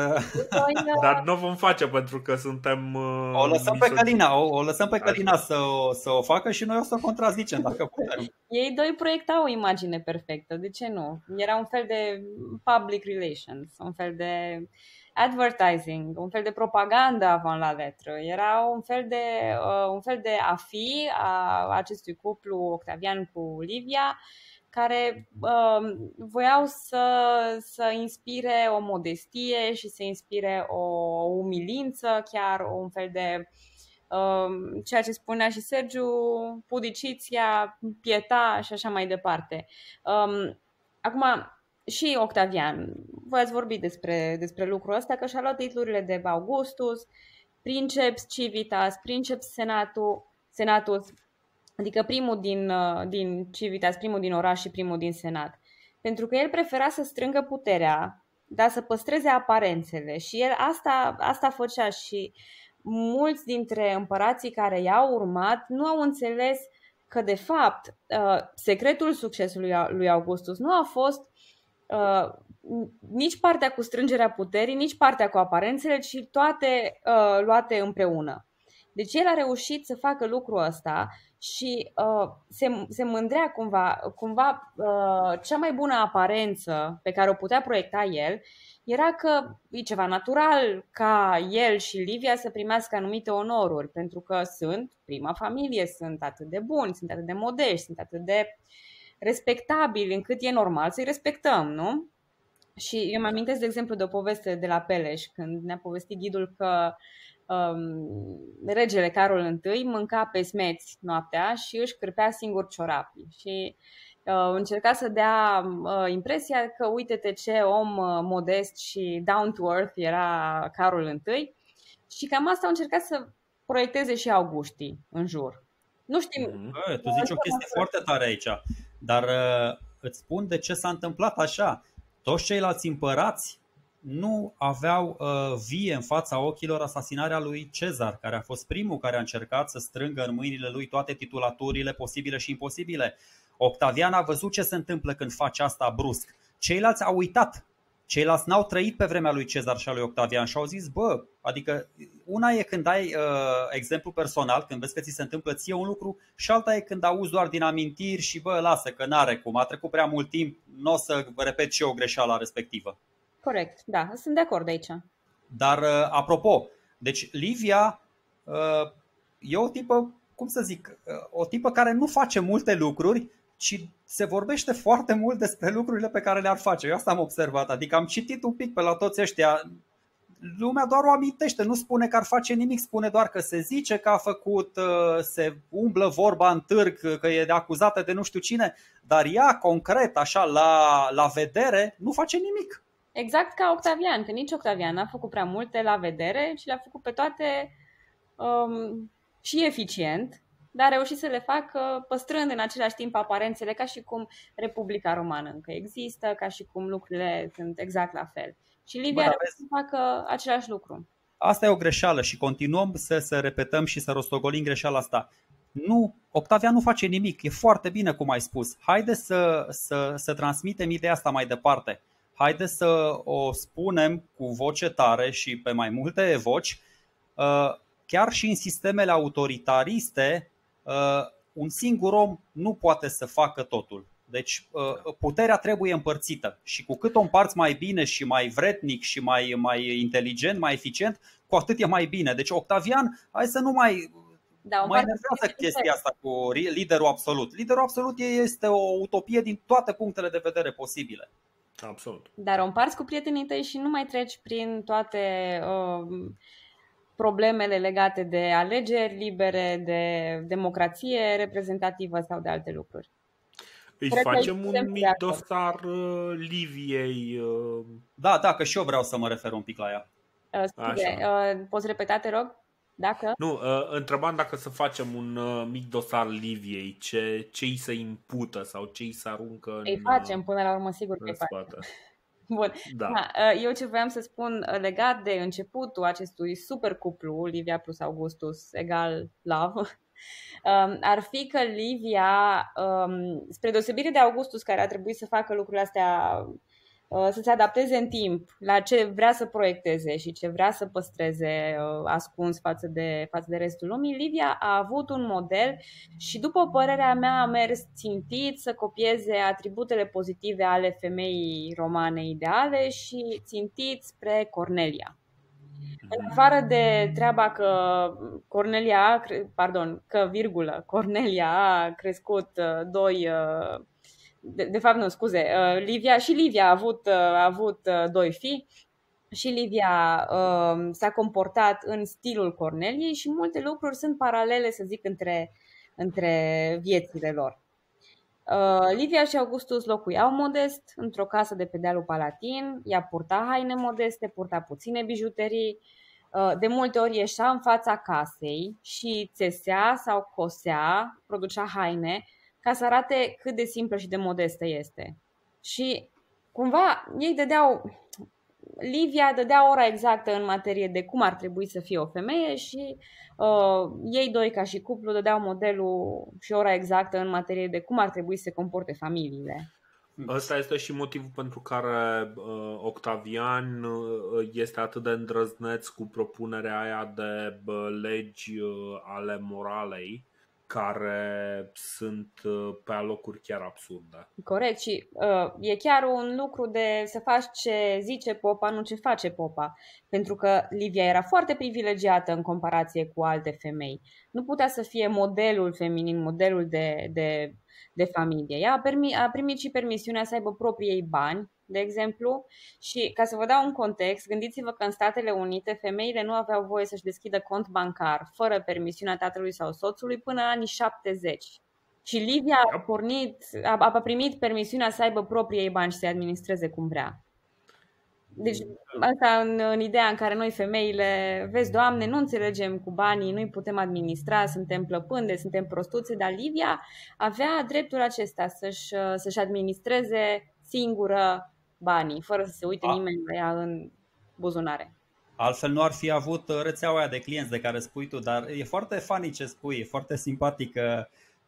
S1: dar nu vom face pentru că suntem...
S2: Uh, o lăsăm pe Călina, o, o lăsăm pe Călina să o, să o facă și noi o să o contrazicem dacă putem.
S3: Ei doi proiectau o imagine perfectă, de ce nu? Era un fel de public relations, un fel de advertising, un fel de propagandă avant la letră. Era un fel de, uh, un fel de a fi a acestui cuplu Octavian cu Livia, care uh, voiau să, să inspire o modestie și să inspire o umilință, chiar un fel de uh, ceea ce spunea și Sergiu, pudiciția, pieta și așa mai departe. Um, acum, și Octavian, voi ați vorbit despre, despre lucrul ăsta, că și-a luat titlurile de Augustus, Princeps Civitas, Princeps Senatus, Senatus Adică primul din, uh, din Civitas, primul din oraș și primul din Senat. pentru că el prefera să strângă puterea, dar să păstreze aparențele și el asta, asta făcea și mulți dintre împărații care i-au urmat nu au înțeles că, de fapt, uh, secretul succesului lui Augustus nu a fost uh, nici partea cu strângerea puterii, nici partea cu aparențele, ci toate uh, luate împreună. Deci el a reușit să facă lucrul ăsta și uh, se, se mândrea cumva, cumva uh, cea mai bună aparență pe care o putea proiecta el era că e ceva natural ca el și Livia să primească anumite onoruri, pentru că sunt prima familie, sunt atât de buni, sunt atât de modești, sunt atât de respectabili, încât e normal să-i respectăm, nu? Și eu mă amintesc, de exemplu, de o poveste de la Peleș, când ne-a povestit ghidul că um, regele Carol I mânca pe smeți noaptea și își cârpea singur ciorapii. Și uh, încerca să dea uh, impresia că uite-te ce om uh, modest și down to earth era Carol I și cam asta au încercat să proiecteze și Augustii în jur. Nu știm.
S2: Mm-hmm. Bă, tu zici o chestie foarte tare aici, dar uh, îți spun de ce s-a întâmplat așa. Toți ceilalți împărați nu aveau uh, vie în fața ochilor asasinarea lui Cezar, care a fost primul care a încercat să strângă în mâinile lui toate titulaturile posibile și imposibile. Octavian a văzut ce se întâmplă când face asta brusc. Ceilalți au uitat. Ceilalți n-au trăit pe vremea lui Cezar și a lui Octavian și au zis, bă, adică una e când ai uh, exemplu personal, când vezi că ți se întâmplă ție un lucru și alta e când auzi doar din amintiri și bă, lasă că n-are cum, a trecut prea mult timp, nu o să repet și eu greșeala respectivă.
S3: Corect, da, sunt de acord aici.
S2: Dar, uh, apropo, deci Livia uh, e o tipă, cum să zic, uh, o tipă care nu face multe lucruri, ci se vorbește foarte mult despre lucrurile pe care le-ar face. Eu asta am observat, adică am citit un pic pe la toți ăștia, lumea doar o amintește, nu spune că ar face nimic, spune doar că se zice că a făcut, se umblă vorba în târg, că e de acuzată de nu știu cine, dar ea concret, așa, la, la vedere, nu face nimic.
S3: Exact ca Octavian, că nici Octavian n-a făcut prea multe la vedere și le-a făcut pe toate um, și eficient, dar a reușit să le facă păstrând în același timp aparențele ca și cum Republica Romană încă există, ca și cum lucrurile sunt exact la fel. Și Livia a reușit să facă același lucru.
S2: Asta e o greșeală și continuăm să, să repetăm și să rostogolim greșeala asta. Nu, Octavian nu face nimic, e foarte bine cum ai spus. Haide să, să, să transmitem ideea asta mai departe haideți să o spunem cu voce tare și pe mai multe voci, uh, chiar și în sistemele autoritariste, uh, un singur om nu poate să facă totul. Deci uh, puterea trebuie împărțită și cu cât o împarți mai bine și mai vretnic și mai, mai inteligent, mai eficient, cu atât e mai bine. Deci Octavian, hai să nu mai da, mai enervează chestia asta cu liderul absolut. Liderul absolut este o utopie din toate punctele de vedere posibile.
S1: Absolut.
S3: Dar o împarți cu prietenii tăi și nu mai treci prin toate uh, problemele legate de alegeri libere, de democrație reprezentativă sau de alte lucruri.
S1: Îi Cred facem un mic dosar uh, Liviei. Uh...
S2: Da, da, că și eu vreau să mă refer un pic la ea.
S3: Uh, scuze, uh, poți repeta, te rog? Dacă?
S1: Nu, uh, întrebam dacă să facem un uh, mic dosar Liviei, ce, ce îi se impută sau ce îi se aruncă în
S3: Îi facem, până la urmă, sigur că îi facem. Bun. Da. da. Eu ce voiam să spun legat de începutul acestui super cuplu, Livia plus Augustus egal love, um, ar fi că Livia, um, spre deosebire de Augustus, care a trebuit să facă lucrurile astea Uh, să se adapteze în timp la ce vrea să proiecteze și ce vrea să păstreze uh, ascuns față de, față de restul lumii, Livia a avut un model și după părerea mea a mers țintit să copieze atributele pozitive ale femeii romane ideale și țintit spre Cornelia. În afară de treaba că Cornelia, pardon, că virgulă, Cornelia a crescut uh, doi de, de fapt nu, scuze, uh, Livia și Livia a avut, uh, a avut uh, doi fii și Livia uh, s-a comportat în stilul Corneliei și multe lucruri sunt paralele, să zic, între, între viețile lor. Uh, Livia și Augustus locuiau modest într-o casă de pe dealul Palatin, ea purta haine modeste, purta puține bijuterii, uh, de multe ori ieșea în fața casei și țesea sau cosea, producea haine ca să arate cât de simplă și de modestă este. Și cumva ei dădeau, Livia dădea ora exactă în materie de cum ar trebui să fie o femeie și uh, ei doi ca și cuplu dădeau modelul și ora exactă în materie de cum ar trebui să se comporte familiile.
S1: Ăsta este și motivul pentru care uh, Octavian uh, este atât de îndrăzneț cu propunerea aia de uh, legi uh, ale moralei care sunt uh, pe alocuri chiar absurde.
S3: Corect și uh, e chiar un lucru de să faci ce zice popa, nu ce face popa. Pentru că Livia era foarte privilegiată în comparație cu alte femei. Nu putea să fie modelul feminin, modelul de, de de familie. Ea a, permi- a primit și permisiunea să aibă proprii ei bani, de exemplu, și ca să vă dau un context, gândiți-vă că în Statele Unite femeile nu aveau voie să-și deschidă cont bancar fără permisiunea tatălui sau soțului până în anii 70. Și Livia a, pornit, a, a primit permisiunea să aibă proprii ei bani și să-i administreze cum vrea. Deci asta în, în ideea în care noi femeile, vezi, Doamne, nu înțelegem cu banii, nu-i putem administra, suntem plăpânde, suntem prostuțe, dar Livia avea dreptul acesta să-și, să-și administreze singură banii, fără să se uite A. nimeni la ea în buzunare.
S2: Altfel nu ar fi avut rețeaua aia de clienți de care spui tu, dar e foarte funny ce spui, e foarte simpatic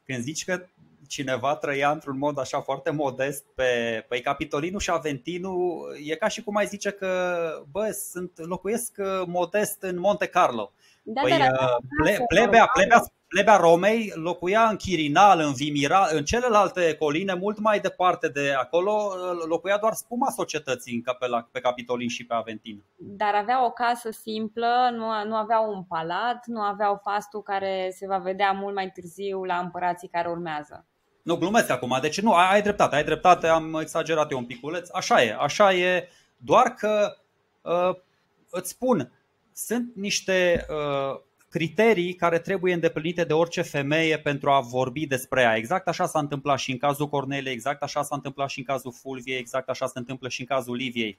S2: când zici că cineva trăia într-un mod așa foarte modest pe păi Capitolinu și Aventinu, e ca și cum ai zice că, bă, sunt, locuiesc uh, modest în Monte Carlo. Da, păi, da, da, uh, ple, plebea, plebea, plebea Romei locuia în Chirinal, în Vimira, în celelalte coline, mult mai departe de acolo, uh, locuia doar spuma societății pe, la, pe Capitolin și pe Aventin.
S3: Dar avea o casă simplă, nu, nu aveau un palat, nu aveau fastul care se va vedea mult mai târziu la împărații care urmează.
S2: Nu, glumesc acum, deci nu, ai, ai dreptate, ai dreptate, am exagerat eu un piculeț, așa e, așa e, doar că uh, îți spun, sunt niște uh, criterii care trebuie îndeplinite de orice femeie pentru a vorbi despre ea. Exact așa s-a întâmplat și în cazul Cornelei, exact așa s-a întâmplat și în cazul Fulviei, exact așa se întâmplă și în cazul Liviei.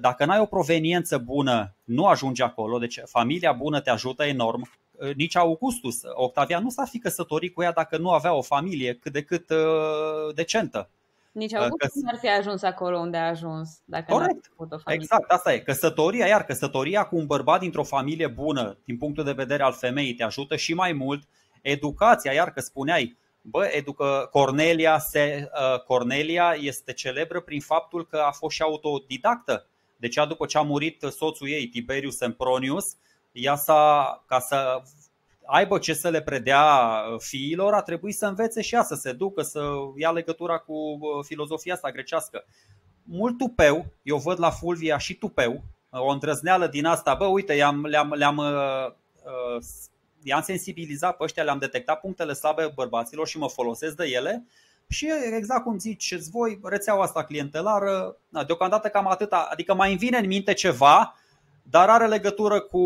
S2: Dacă n-ai o proveniență bună, nu ajungi acolo, deci familia bună te ajută enorm, Uh, nici Augustus, Octavian nu s-ar fi căsătorit cu ea dacă nu avea o familie cât de cât uh, decentă.
S3: Nici uh, Augustus uh, nu ar fi ajuns acolo unde a ajuns dacă
S2: Corect.
S3: nu avut o familie.
S2: Exact, asta e. Căsătoria, iar căsătoria cu un bărbat dintr-o familie bună, din punctul de vedere al femeii, te ajută și mai mult. Educația, iar că spuneai, bă, educă, Cornelia, se, uh, Cornelia este celebră prin faptul că a fost și autodidactă. Deci după ce a murit soțul ei, Tiberius Sempronius, uh, ea s-a, ca să aibă ce să le predea uh, fiilor, a trebuit să învețe și ea să se ducă, să ia legătura cu uh, filozofia asta grecească. Mult tupeu, eu văd la Fulvia și tupeu, o îndrăzneală din asta, bă, uite, i-am, le-am, le-am, uh, uh, i-am sensibilizat pe ăștia, le-am detectat punctele slabe bărbaților și mă folosesc de ele și exact cum ziceți voi, rețeaua asta clientelară, na, deocamdată cam atâta, adică mai îmi vine în minte ceva, dar are legătură cu,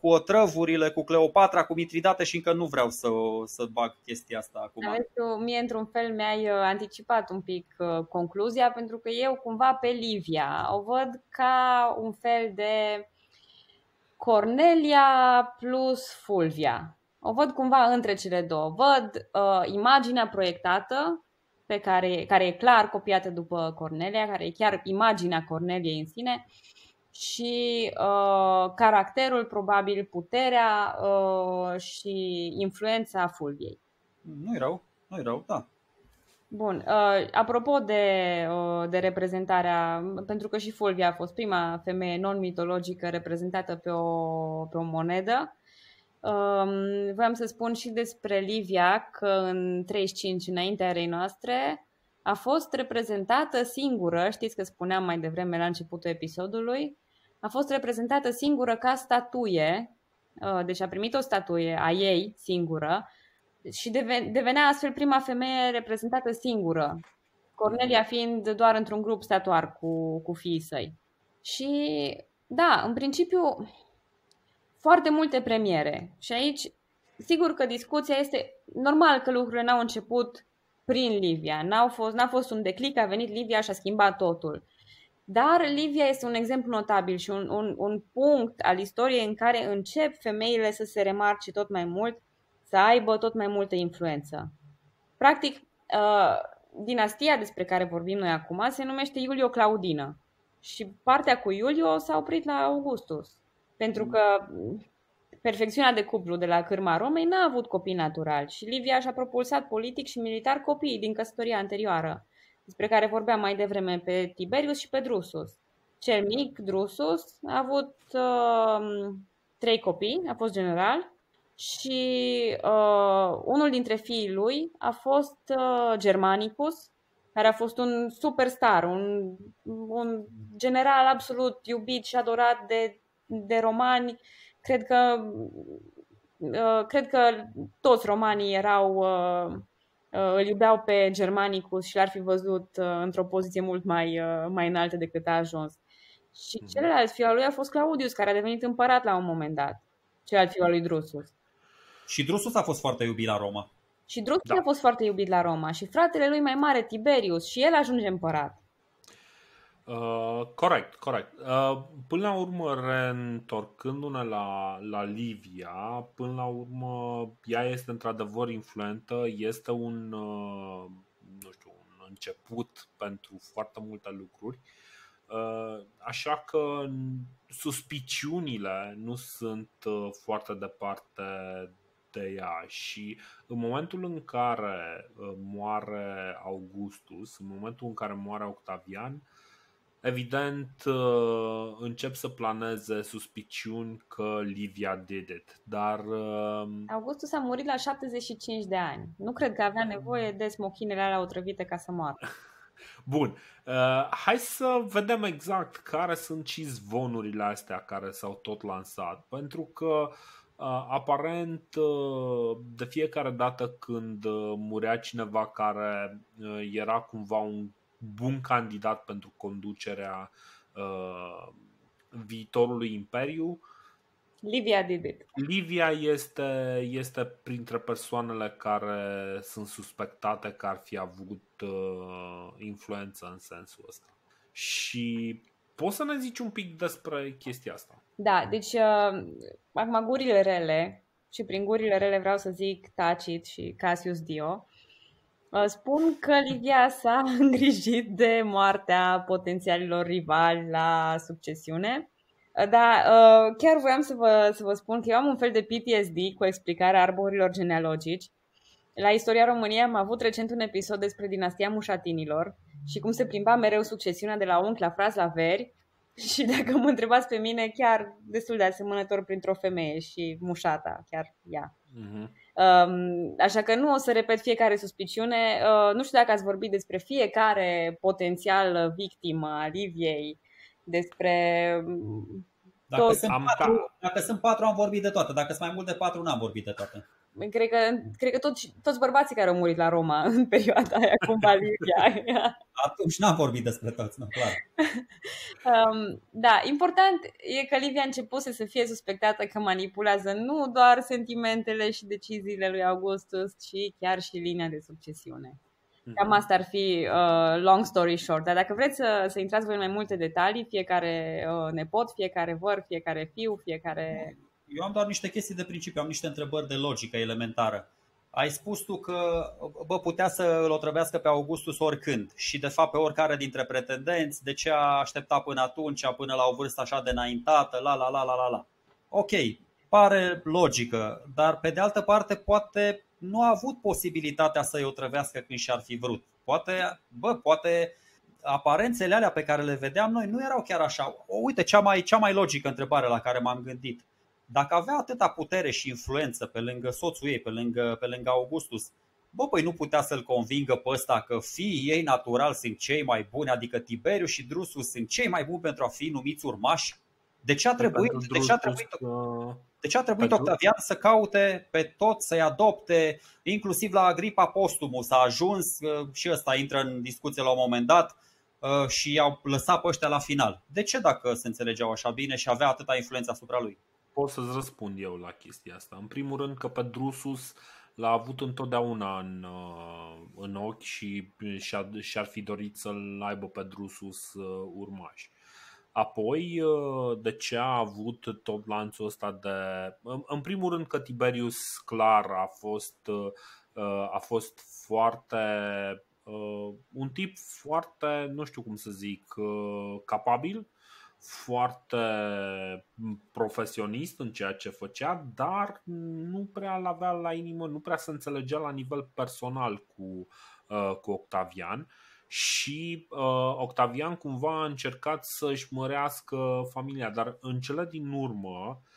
S2: cu otrăvurile, cu Cleopatra, cu Mitridate și încă nu vreau să, să bag chestia asta acum.
S3: Aveți, mie, într-un fel, mi-ai uh, anticipat un pic uh, concluzia, pentru că eu, cumva, pe Livia o văd ca un fel de Cornelia plus Fulvia. O văd cumva între cele două. Văd uh, imaginea proiectată, pe care, care e clar copiată după Cornelia, care e chiar imaginea Corneliei în sine, și uh, caracterul, probabil puterea uh, și influența Fulviei.
S2: Nu-i rău, nu-i rău, da.
S3: Bun, uh, apropo de, uh, de reprezentarea, pentru că și Fulvia a fost prima femeie non-mitologică reprezentată pe o, pe o monedă, um, voiam să spun și despre Livia că în 35 înaintea erei noastre a fost reprezentată singură, știți că spuneam mai devreme la începutul episodului, a fost reprezentată singură ca statuie, uh, deci a primit o statuie a ei singură și devenea astfel prima femeie reprezentată singură, Cornelia fiind doar într-un grup statuar cu, cu fiii săi. Și da, în principiu, foarte multe premiere. Și aici, sigur că discuția este normal că lucrurile n-au început prin Livia. N-au fost, n-a fost un declic, a venit Livia și a schimbat totul. Dar Livia este un exemplu notabil și un, un, un punct al istoriei în care încep femeile să se remarce tot mai mult, să aibă tot mai multă influență. Practic, uh, dinastia despre care vorbim noi acum se numește Iulio-Claudină și partea cu Iulio s-a oprit la Augustus. Pentru că perfecțiunea de cuplu de la cârma Romei n-a avut copii naturali și Livia și-a propulsat politic și militar copiii din căsătoria anterioară, despre care vorbeam mai devreme pe Tiberius și pe Drusus. Cel mic, Drusus, a avut uh, trei copii, a fost general și uh, unul dintre fiii lui a fost uh, Germanicus, care a fost un superstar, un, un general absolut iubit și adorat de, de romani. Cred că, uh, cred că toți romanii erau, uh, uh, îl iubeau pe Germanicus și l-ar fi văzut uh, într-o poziție mult mai, uh, mai înaltă decât a ajuns. Și mhm. celălalt fiu al lui a fost Claudius, care a devenit împărat la un moment dat. Celălalt fiu al lui Drusus.
S2: Și Drusus a fost foarte iubit la Roma.
S3: Și Drusus da. a fost foarte iubit la Roma și fratele lui mai mare, Tiberius, și el ajunge împărat.
S1: Uh, corect, corect. Uh, până la urmă, reîntorcându-ne la, la Livia, până la urmă, ea este într-adevăr influentă, este un, uh, nu știu, un început pentru foarte multe lucruri. Uh, așa că suspiciunile nu sunt uh, foarte departe de ea și în momentul în care uh, moare Augustus, în momentul în care moare Octavian, evident uh, încep să planeze suspiciuni că Livia did it, dar... Uh,
S3: Augustus a murit la 75 de ani. Nu cred că avea nevoie de smochinele alea otrăvite ca să moară.
S1: Bun, uh, hai să vedem exact care sunt și zvonurile astea care s-au tot lansat, pentru că uh, aparent de fiecare dată când murea cineva care era cumva un bun candidat pentru conducerea viitorului imperiu,
S3: Livia did it.
S1: Livia este, este printre persoanele care sunt suspectate că ar fi avut uh, influență în sensul ăsta. Și poți să ne zici un pic despre chestia asta?
S3: Da, deci uh, acum gurile rele, și prin gurile rele vreau să zic Tacit și Cassius Dio, uh, spun că Livia s-a îngrijit de moartea potențialilor rivali la succesiune. Uh, da, uh, chiar voiam să vă, să vă spun că eu am un fel de PTSD cu explicarea arborilor genealogici. La Istoria României am avut recent un episod despre dinastia mușatinilor și cum se plimba mereu succesiunea de la unchi la fraz la veri Și dacă mă întrebați pe mine, chiar destul de asemănător printr-o femeie și mușata, chiar ea. Uh-huh. Așa că nu o să repet fiecare suspiciune. Uh, nu știu dacă ați vorbit despre fiecare potențial victimă a Liviei, despre
S2: dacă, tot... sunt patru, dacă sunt patru, am vorbit de toate. Dacă sunt mai mult de patru, n-am vorbit de toate.
S3: Cred că, cred că toți, toți bărbații care au murit la Roma în perioada aia cu Valivia.
S2: Atunci n-am vorbit despre toți, nu, clar.
S3: um, da, important e că Livia a început să fie suspectată că manipulează nu doar sentimentele și deciziile lui Augustus, ci chiar și linia de succesiune. Cam mhm. asta ar fi uh, long story short. Dar dacă vreți să, să intrați voi în mai multe detalii, fiecare uh, nepot, fiecare văr, fiecare fiu, fiecare
S2: eu am doar niște chestii de principiu, am niște întrebări de logică elementară. Ai spus tu că bă, putea să îl otrăvească pe Augustus oricând și de fapt pe oricare dintre pretendenți, de ce a așteptat până atunci, până la o vârstă așa de înaintată, la la la la la la. Ok, pare logică, dar pe de altă parte poate nu a avut posibilitatea să-i otrăvească când și-ar fi vrut. Poate, bă, poate aparențele alea pe care le vedeam noi nu erau chiar așa. O, uite, cea mai, cea mai logică întrebare la care m-am gândit. Dacă avea atâta putere și influență pe lângă soțul ei, pe lângă, pe lângă Augustus, bă, păi nu putea să-l convingă pe ăsta că fiii ei natural sunt cei mai buni, adică Tiberiu și Drusus sunt cei mai buni pentru a fi numiți urmași? De ce a trebuit, de ce a trebuit, de ce a trebuit Octavian să caute pe tot, să-i adopte, inclusiv la Agripa Postumus a ajuns, uh, și ăsta intră în discuție la un moment dat, uh, și i-au lăsat pe ăștia la final. De ce dacă se înțelegeau așa bine și avea atâta influență asupra lui?
S1: Pot să-ți răspund eu la chestia asta. În primul rând că pe Drusus l-a avut întotdeauna în, uh, în ochi și și-ar fi dorit să-l aibă pe Drusus uh, urmași. Apoi, uh, de ce a avut tot lanțul ăsta de... În primul rând că Tiberius clar a fost, a fost foarte un tip foarte, nu știu cum să zic, capabil, foarte profesionist în ceea ce făcea, dar nu prea l avea la inimă, nu prea se înțelegea la nivel personal cu, cu Octavian. Și uh, Octavian cumva a încercat să-și mărească familia, dar în cele din urmă uh,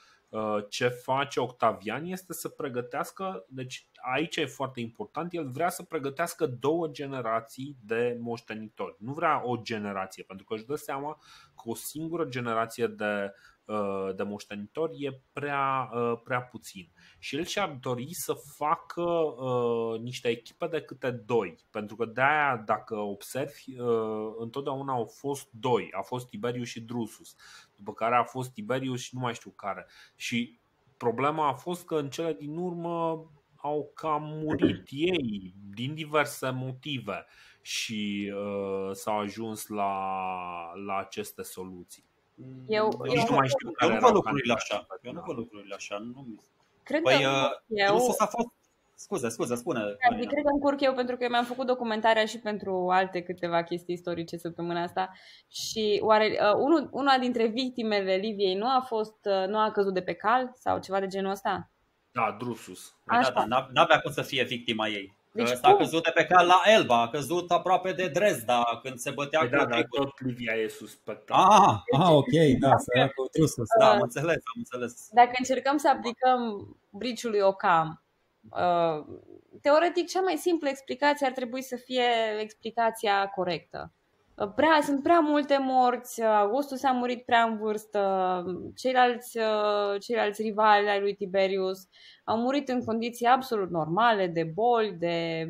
S1: ce face Octavian este să pregătească, deci aici e foarte important, el vrea să pregătească două generații de moștenitori. Nu vrea o generație, pentru că își dă seama că o singură generație de Uh, de moștenitori e prea, uh, prea puțin. Și el și-ar dori să facă uh, niște echipe de câte doi, pentru că de-aia, dacă observi, întotdeauna au fost doi. A fost Tiberiu și Drusus, după care a fost Tiberiu și nu mai știu care. Și problema a fost că în cele din urmă au cam murit ei din diverse motive și uh, s-au ajuns la, la aceste soluții.
S3: Eu, eu,
S2: nu mai știu eu nu văd lucrurile așa. Eu nu văd lucrurile așa. Nu... Cred păi, că uh, eu... a fost Scuze, scuze, spune.
S3: Cred că încurc eu pentru că mi-am făcut documentarea și pentru alte câteva chestii istorice săptămâna asta și oare uh, unul, una dintre victimele Liviei nu a fost, uh, nu a căzut de pe cal sau ceva de genul ăsta?
S1: Da, Drusus.
S2: Așa. Da, da, n-avea cum să fie victima ei. Deci Ăsta a căzut de pe cal la Elba, a căzut aproape de Dresda când se bătea păi
S1: da, cu da, tot Livia e suspectat.
S2: Ah, ah ok, da, cu Trusus. Da, am înțeles, am înțeles.
S3: Dacă încercăm să aplicăm briciului Ocam, uh, teoretic cea mai simplă explicație ar trebui să fie explicația corectă. Prea, sunt prea multe morți, Augustus a murit prea în vârstă, ceilalți, ceilalți rivali ai lui Tiberius au murit în condiții absolut normale, de boli, de,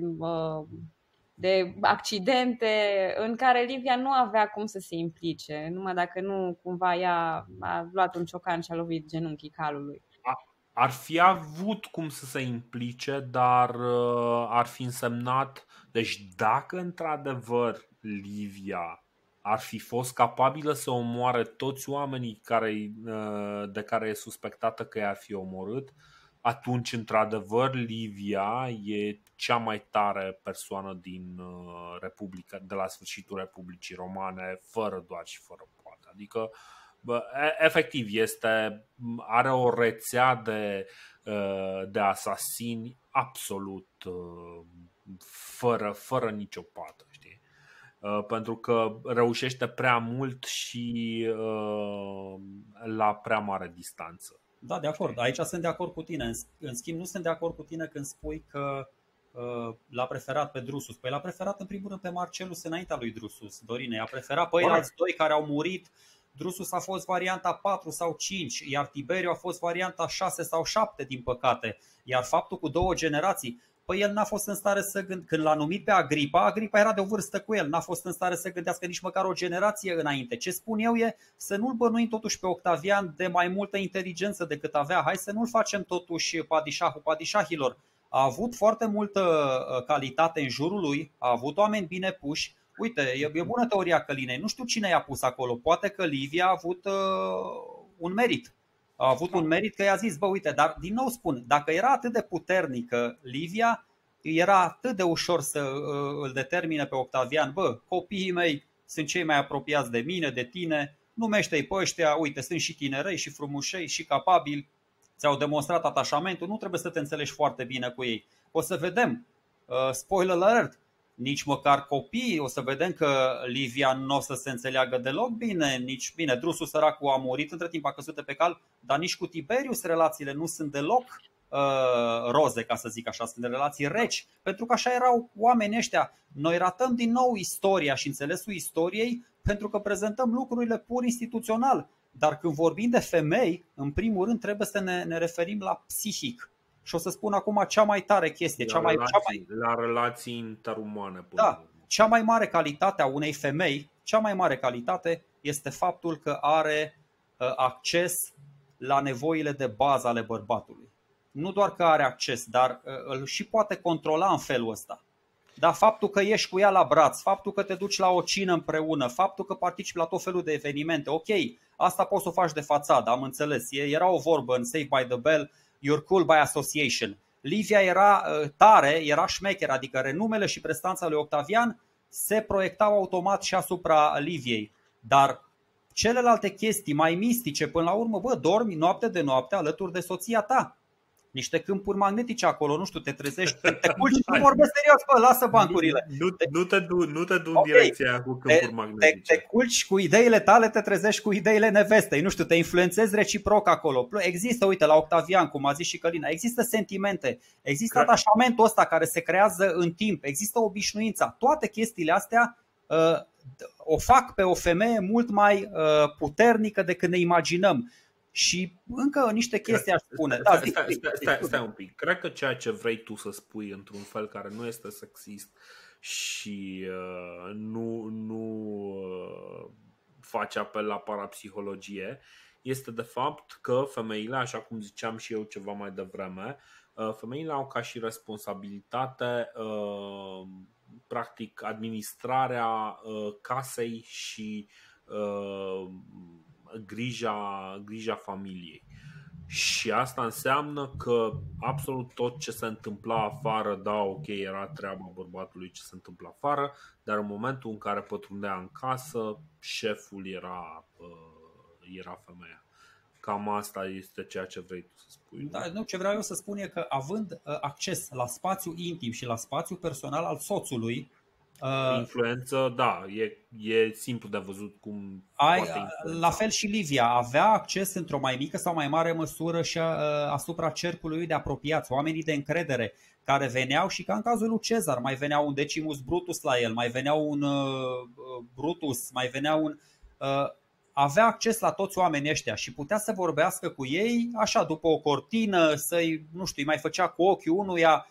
S3: de accidente, în care Livia nu avea cum să se implice, numai dacă nu cumva ea a luat un ciocan și a lovit genunchii calului.
S1: Ar fi avut cum să se implice, dar ar fi însemnat, deci dacă într-adevăr Livia ar fi fost capabilă să omoare toți oamenii care, uh, de care e suspectată că i-ar fi omorât, atunci, într-adevăr, Livia e cea mai tare persoană din uh, Republica, de la sfârșitul Republicii Romane, fără doar și fără poate. Adică, efectiv, este, are o rețea de, uh, de asasini absolut fără, fără nicio pată. Uh, pentru că reușește prea mult și uh, la prea mare distanță.
S2: Da, de acord. Aici sunt de acord cu tine. În schimb, nu sunt de acord cu tine când spui că uh, l-a preferat pe Drusus. Păi l-a preferat în primul rând pe Marcelus înaintea lui Drusus. Dorine, a preferat pe alți doi care au murit. Drusus a fost varianta 4 sau 5, iar Tiberiu a fost varianta 6 sau 7, din păcate. Iar faptul cu două generații, Păi el n-a fost în stare să gând... Când l-a numit pe Agripa, Agripa era de o vârstă cu el, n-a fost în stare să gândească nici măcar o generație înainte. Ce spun eu e să nu-l bănuim totuși pe Octavian de mai multă inteligență decât avea. Hai să nu-l facem totuși padișahul padișahilor. A avut foarte multă uh, calitate în jurul lui, a avut oameni bine puși. Uite, e, e bună teoria Călinei. Nu știu cine i-a pus acolo. Poate că Livia a avut uh, un merit a avut un merit că i-a zis, bă, uite, dar din nou spun, dacă era atât de puternică Livia, era atât de ușor să uh, îl determine pe Octavian, bă, copiii mei sunt cei mai apropiați de mine, de tine, numește-i pe ăștia, uite, sunt și tinerei, și frumușei, și capabili, ți-au demonstrat atașamentul, nu trebuie să te înțelegi foarte bine cu ei. O să vedem, uh, spoiler alert, nici măcar copiii, o să vedem că Livia nu o să se înțeleagă deloc bine, nici bine, Drusul săracul a murit între timp, a căzut pe cal, dar nici cu Tiberius relațiile nu sunt deloc uh, roze, ca să zic așa, sunt relații reci, pentru că așa erau oamenii ăștia. Noi ratăm din nou istoria și înțelesul istoriei pentru că prezentăm lucrurile pur instituțional, dar când vorbim de femei, în primul rând trebuie să ne, ne referim la psihic și o să spun acum cea mai tare chestie,
S1: la
S2: cea mai,
S1: relații,
S2: cea mai...
S1: La relații interumane.
S2: Da, cea mai mare calitate a unei femei, cea mai mare calitate este faptul că are uh, acces la nevoile de bază ale bărbatului. Nu doar că are acces, dar uh, îl și poate controla în felul ăsta. Dar faptul că ești cu ea la braț, faptul că te duci la o cină împreună, faptul că participi la tot felul de evenimente, ok, asta poți să o faci de fațadă, am înțeles. Era o vorbă în Save by the Bell, You're cool by association. Livia era tare, era șmecher, adică renumele și prestanța lui Octavian se proiectau automat și asupra Liviei. Dar celelalte chestii mai mistice, până la urmă, bă, dormi noapte de noapte alături de soția ta niște câmpuri magnetice acolo, nu știu, te trezești, te, te culci, nu vorbesc serios, bă, lasă bancurile.
S1: Nu, nu, te du, nu te du în okay. direcția cu câmpuri te, magnetice.
S2: Te, te culci cu ideile tale, te trezești cu ideile nevestei, nu știu, te influențezi reciproc acolo. Există, uite, la Octavian, cum a zis și Călina, există sentimente, există Cred. atașamentul ăsta care se creează în timp, există obișnuința. Toate chestiile astea uh, o fac pe o femeie mult mai uh, puternică decât ne imaginăm. Și încă niște chestii aș spune.
S1: Stai, da, stai, stai, stai, stai, stai un pic. Cred că ceea ce vrei tu să spui într-un fel care nu este sexist și uh, nu, nu uh, face apel la parapsihologie este de fapt că femeile, așa cum ziceam și eu ceva mai devreme, uh, femeile au ca și responsabilitate uh, practic administrarea uh, casei și uh, grija, grija familiei. Și asta înseamnă că absolut tot ce se întâmpla afară, da, ok, era treaba bărbatului ce se întâmplă afară, dar în momentul în care pătrundea în casă, șeful era, uh, era femeia. Cam asta este ceea ce vrei tu să spui.
S2: Da, nu, ce vreau eu să spun e că având uh, acces la spațiu intim și la spațiu personal al soțului,
S1: Uh, Influență, da, e, e simplu de văzut cum
S2: ai, La fel și Livia, avea acces într-o mai mică sau mai mare măsură și uh, asupra cercului de apropiați, oamenii de încredere care veneau și ca în cazul lui Cezar, mai veneau un Decimus Brutus la el, mai veneau un uh, Brutus, mai venea un... Uh, avea acces la toți oamenii ăștia și putea să vorbească cu ei așa după o cortină, să-i, nu știu, îi mai făcea cu ochiul unuia,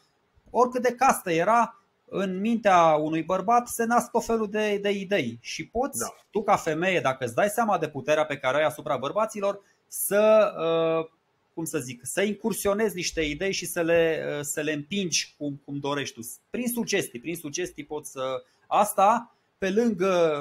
S2: oricât de castă era, în mintea unui bărbat se nasc tot felul de, de idei și poți da. tu ca femeie, dacă îți dai seama de puterea pe care o ai asupra bărbaților, să, uh, cum să zic, să incursionezi niște idei și să le, uh, să le împingi cum, cum dorești tu. Prin sugestii, prin sugestii poți să... Asta, pe lângă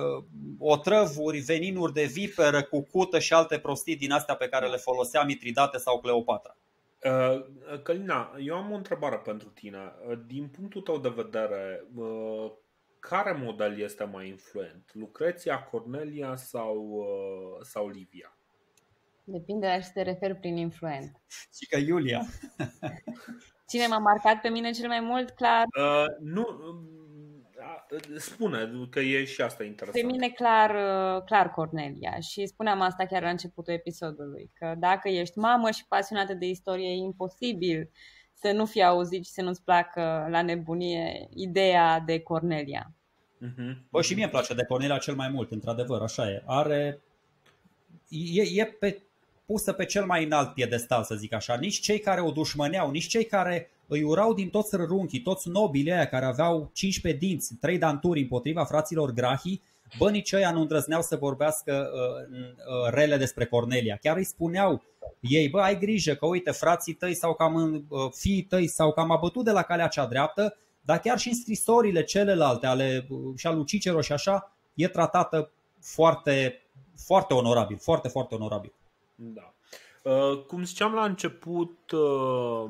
S2: otrăvuri, veninuri de viperă, cucută și alte prostii din astea pe care le folosea Mitridate sau Cleopatra.
S1: Uh, Călina, eu am o întrebare pentru tine. Uh, din punctul tău de vedere, uh, care model este mai influent? Lucreția, Cornelia sau, sau Livia?
S3: Depinde la ce te referi prin influent.
S2: Și că Iulia.
S3: Cine m-a marcat pe mine cel mai mult, clar?
S1: Uh, nu, spune că e și asta interesant.
S3: Pe mine clar, clar Cornelia și spuneam asta chiar la începutul episodului, că dacă ești mamă și pasionată de istorie, e imposibil să nu fii auzit și să nu-ți placă la nebunie ideea de Cornelia.
S2: Uh-huh. Bă, și mie îmi place de Cornelia cel mai mult, într-adevăr, așa e. Are, e, e pe, pusă pe cel mai înalt piedestal, să zic așa. Nici cei care o dușmăneau, nici cei care îi urau din toți rărunchii, toți nobilii aia care aveau 15 dinți, 3 danturi împotriva fraților Grahi, bă, nici ăia nu îndrăzneau să vorbească uh, uh, rele despre Cornelia. Chiar îi spuneau ei, bă, ai grijă că uite, frații tăi sau cam uh, fiii tăi sau cam abătut de la calea cea dreaptă, dar chiar și în scrisorile celelalte ale uh, și al lui Cicero și așa, e tratată foarte, foarte onorabil, foarte, foarte onorabil.
S1: Da. Uh, cum ziceam la început, uh,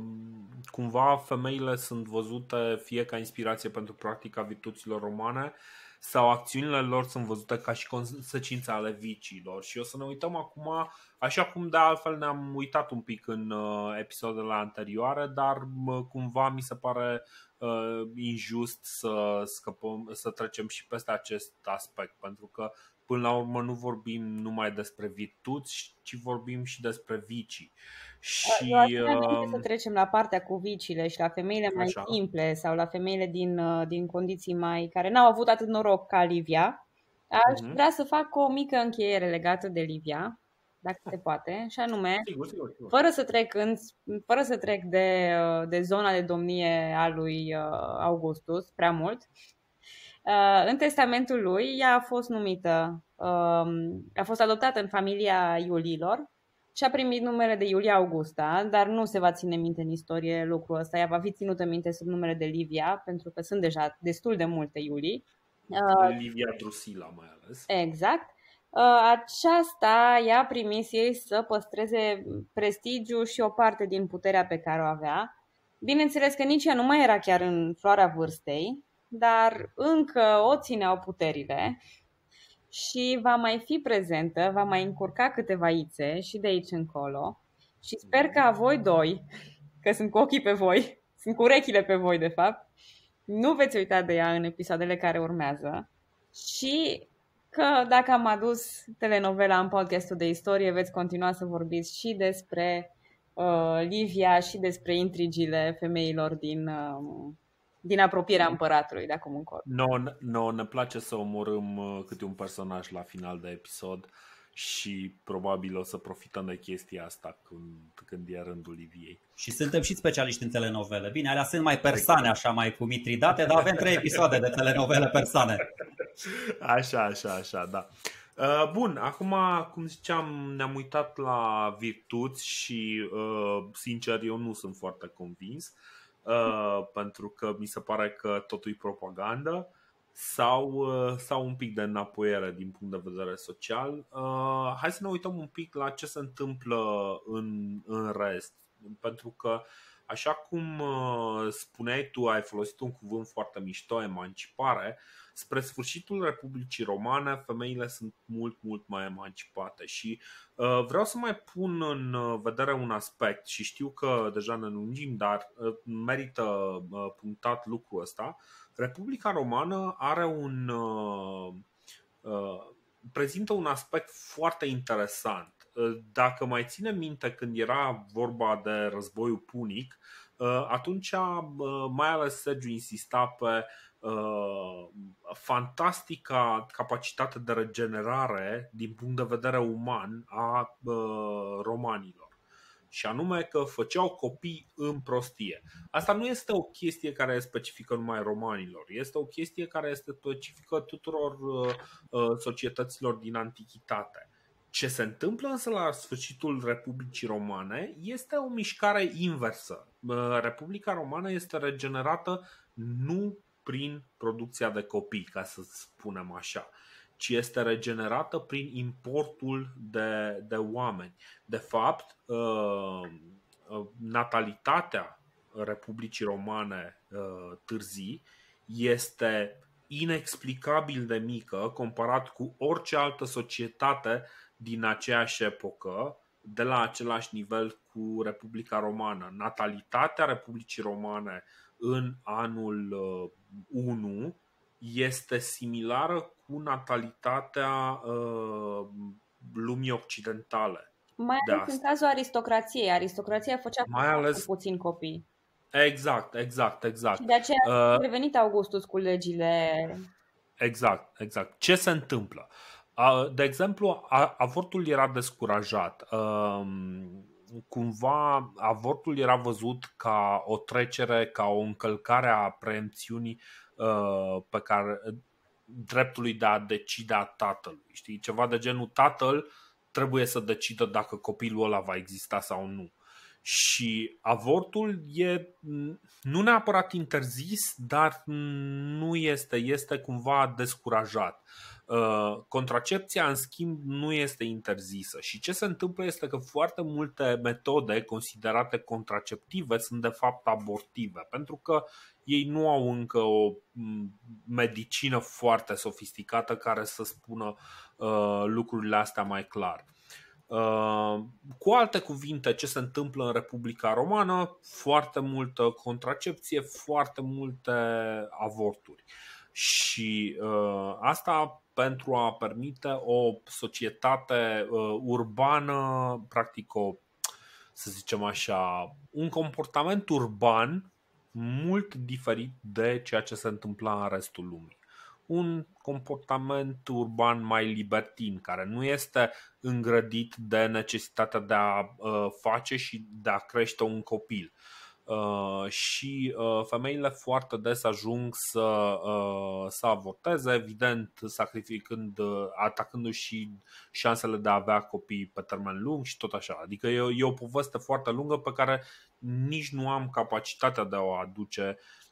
S1: cumva femeile sunt văzute fie ca inspirație pentru practica virtuților romane sau acțiunile lor sunt văzute ca și consecințe ale viciilor. Și o să ne uităm acum, așa cum de altfel ne-am uitat un pic în uh, episoadele anterioare, dar cumva mi se pare uh, injust să scăpăm, să trecem și peste acest aspect, pentru că până la urmă nu vorbim numai despre virtuți, ci vorbim și despre vicii.
S3: Și, uh, să trecem la partea cu vicile și la femeile mai așa. simple sau la femeile din, uh, din condiții mai care n-au avut atât noroc ca Livia, aș uh-huh. vrea să fac o mică încheiere legată de Livia, dacă se poate, și anume,
S1: sigur, sigur, sigur.
S3: fără să trec, în, fără să trec de, uh, de zona de domnie a lui uh, Augustus prea mult, Uh, în testamentul lui, ea a fost numită, um, a fost adoptată în familia Iulilor și a primit numele de Iulia Augusta, dar nu se va ține minte în istorie lucrul ăsta. Ea va fi ținută minte sub numele de Livia, pentru că sunt deja destul de multe Iulii.
S1: Uh, Livia Drusila mai ales.
S3: Exact. Uh, aceasta i-a primis ei să păstreze prestigiu și o parte din puterea pe care o avea Bineînțeles că nici ea nu mai era chiar în floarea vârstei, dar încă o țineau puterile și va mai fi prezentă, va mai încurca câteva ițe și de aici încolo. Și sper că voi doi, că sunt cu ochii pe voi, sunt cu urechile pe voi de fapt, nu veți uita de ea în episoadele care urmează și că dacă am adus telenovela în podcastul de istorie, veți continua să vorbiți și despre uh, Livia și despre intrigile femeilor din, uh, din apropierea împăratului de acum încolo.
S1: No, no, ne place să omorâm uh, câte un personaj la final de episod și probabil o să profităm de chestia asta când, când e rândul Liviei.
S2: Și suntem și specialiști în telenovele. Bine, alea sunt mai persane, așa, mai cu mitridate, dar avem trei episoade de telenovele persane.
S1: Așa, așa, așa, da. Uh, bun, acum, cum ziceam, ne-am uitat la virtuți și, uh, sincer, eu nu sunt foarte convins, uh, pentru că mi se pare că totul e propagandă sau, sau un pic de înapoiere din punct de vedere social. Hai să ne uităm un pic la ce se întâmplă în, în rest, pentru că Așa cum spuneai tu, ai folosit un cuvânt foarte mișto, emancipare. Spre sfârșitul Republicii Romane, femeile sunt mult, mult mai emancipate și uh, vreau să mai pun în uh, vedere un aspect și știu că deja ne lungim, dar uh, merită uh, punctat lucrul ăsta. Republica Romană are un. Uh, uh, prezintă un aspect foarte interesant. Uh, dacă mai ține minte când era vorba de războiul punic, uh, atunci uh, mai ales Sergiu insista pe Uh, fantastica capacitate de regenerare din punct de vedere uman a uh, romanilor. Și anume că făceau copii în prostie. Asta nu este o chestie care e specifică numai romanilor, este o chestie care este specifică tuturor uh, societăților din antichitate. Ce se întâmplă însă la sfârșitul Republicii Romane este o mișcare inversă. Republica Romană este regenerată nu prin producția de copii, ca să spunem așa, ci este regenerată prin importul de, de oameni. De fapt, uh, uh, natalitatea Republicii Romane uh, târzii este inexplicabil de mică comparat cu orice altă societate din aceeași epocă, de la același nivel cu Republica Romană. Natalitatea Republicii Romane în anul 1 uh, este similară cu natalitatea uh, lumii occidentale.
S3: Mai ales în cazul aristocrației. Aristocrația făcea mai ales... puțin copii.
S1: Exact, exact, exact. Și
S3: de aceea uh, a revenit Augustus cu legile.
S1: Exact, exact. Ce se întâmplă? De exemplu, avortul era descurajat. Um, cumva avortul era văzut ca o trecere, ca o încălcare a preemțiunii uh, pe care dreptului de a decide a tatălui. Știi? Ceva de genul tatăl trebuie să decidă dacă copilul ăla va exista sau nu. Și avortul e nu neapărat interzis, dar nu este, este cumva descurajat. Uh, contracepția, în schimb, nu este interzisă. Și ce se întâmplă este că foarte multe metode considerate contraceptive sunt de fapt abortive, pentru că ei nu au încă o medicină foarte sofisticată care să spună uh, lucrurile astea mai clar. Uh, cu alte cuvinte, ce se întâmplă în Republica Romană? Foarte multă contracepție, foarte multe avorturi. Și uh, asta pentru a permite o societate uh, urbană, practic o, să zicem așa, un comportament urban mult diferit de ceea ce se întâmpla în restul lumii. Un comportament urban mai libertin, care nu este îngrădit de necesitatea de a uh, face și de a crește un copil. Uh, și uh, femeile foarte des ajung să, uh, să avorteze, evident sacrificând, atacându-și și șansele de a avea copii pe termen lung și tot așa. Adică e, e o poveste foarte lungă pe care nici nu am capacitatea de a o aduce uh,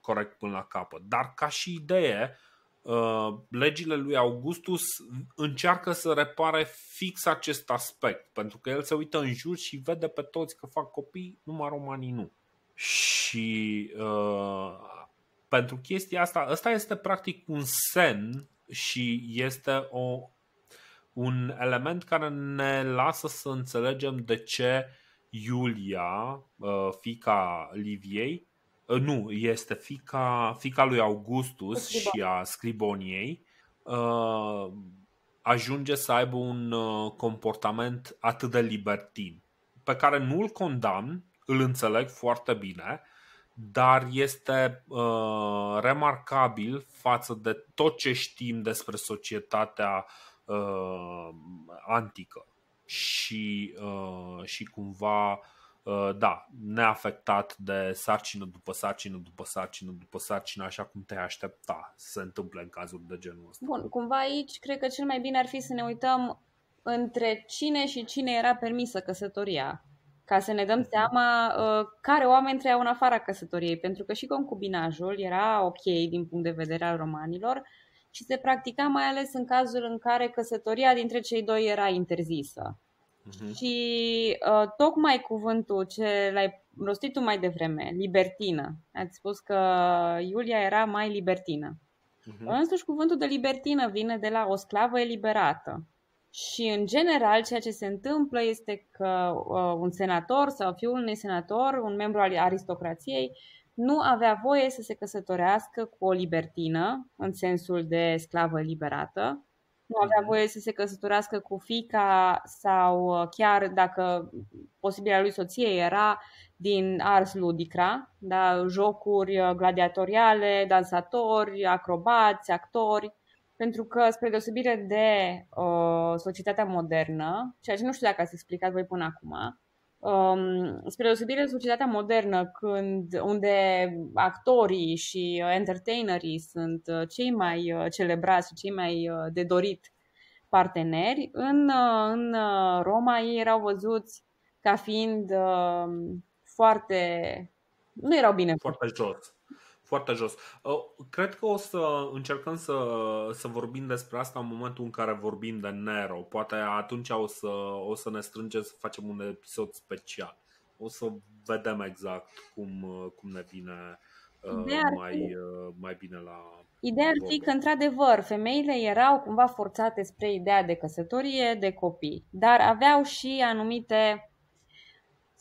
S1: corect până la capăt. Dar ca și idee, uh, legile lui Augustus încearcă să repare fix acest aspect, pentru că el se uită în jur și vede pe toți că fac copii, numai romanii nu. Și uh, pentru chestia asta, ăsta este practic un semn și este o, un element care ne lasă să înțelegem de ce Iulia, uh, fica Liviei, uh, nu, este fica, fica lui Augustus și a Scriboniei, uh, ajunge să aibă un comportament atât de libertin, pe care nu îl condamn, îl înțeleg foarte bine, dar este uh, remarcabil față de tot ce știm despre societatea uh, antică. Și, uh, și cumva uh, da, neafectat de sarcină după sarcină după sarcină după sarcină, așa cum te aștepta să se întâmple în cazuri de genul ăsta.
S3: Bun, cumva aici cred că cel mai bine ar fi să ne uităm între cine și cine era permisă căsătoria ca să ne dăm mhm. seama uh, care oameni trăiau în afara căsătoriei, pentru că și concubinajul era ok din punct de vedere al romanilor și se practica mai ales în cazul în care căsătoria dintre cei doi era interzisă. Uh-huh. Și uh, tocmai cuvântul ce l-ai rostit tu mai devreme, libertină, ați spus că Iulia era mai libertină. Uh-huh. Însuși cuvântul de libertină vine de la o sclavă eliberată. Și, în general, ceea ce se întâmplă este că uh, un senator sau fiul unui senator, un membru al aristocrației, nu avea voie să se căsătorească cu o libertină, în sensul de sclavă eliberată, nu avea mhm. voie să se căsătorească cu fica sau uh, chiar dacă posibilea lui soție era din ars ludicra, da, jocuri uh, gladiatoriale, dansatori, acrobați, actori pentru că, spre deosebire de uh, societatea modernă, ceea ce nu știu dacă ați explicat voi până acum, um, spre deosebire de societatea modernă, când, unde actorii și entertainerii sunt uh, cei mai uh, celebrați și cei mai uh, de dorit parteneri, în, în Roma ei erau văzuți ca fiind uh, foarte. nu erau bine.
S1: Foarte jos foarte jos. Cred că o să încercăm să, să vorbim despre asta în momentul în care vorbim de Nero. Poate atunci o să, o să ne strângem să facem un episod special. O să vedem exact cum, cum ne vine Ideea mai, fi... mai bine la.
S3: Ideea ar fi că, într-adevăr, femeile erau cumva forțate spre ideea de căsătorie, de copii, dar aveau și anumite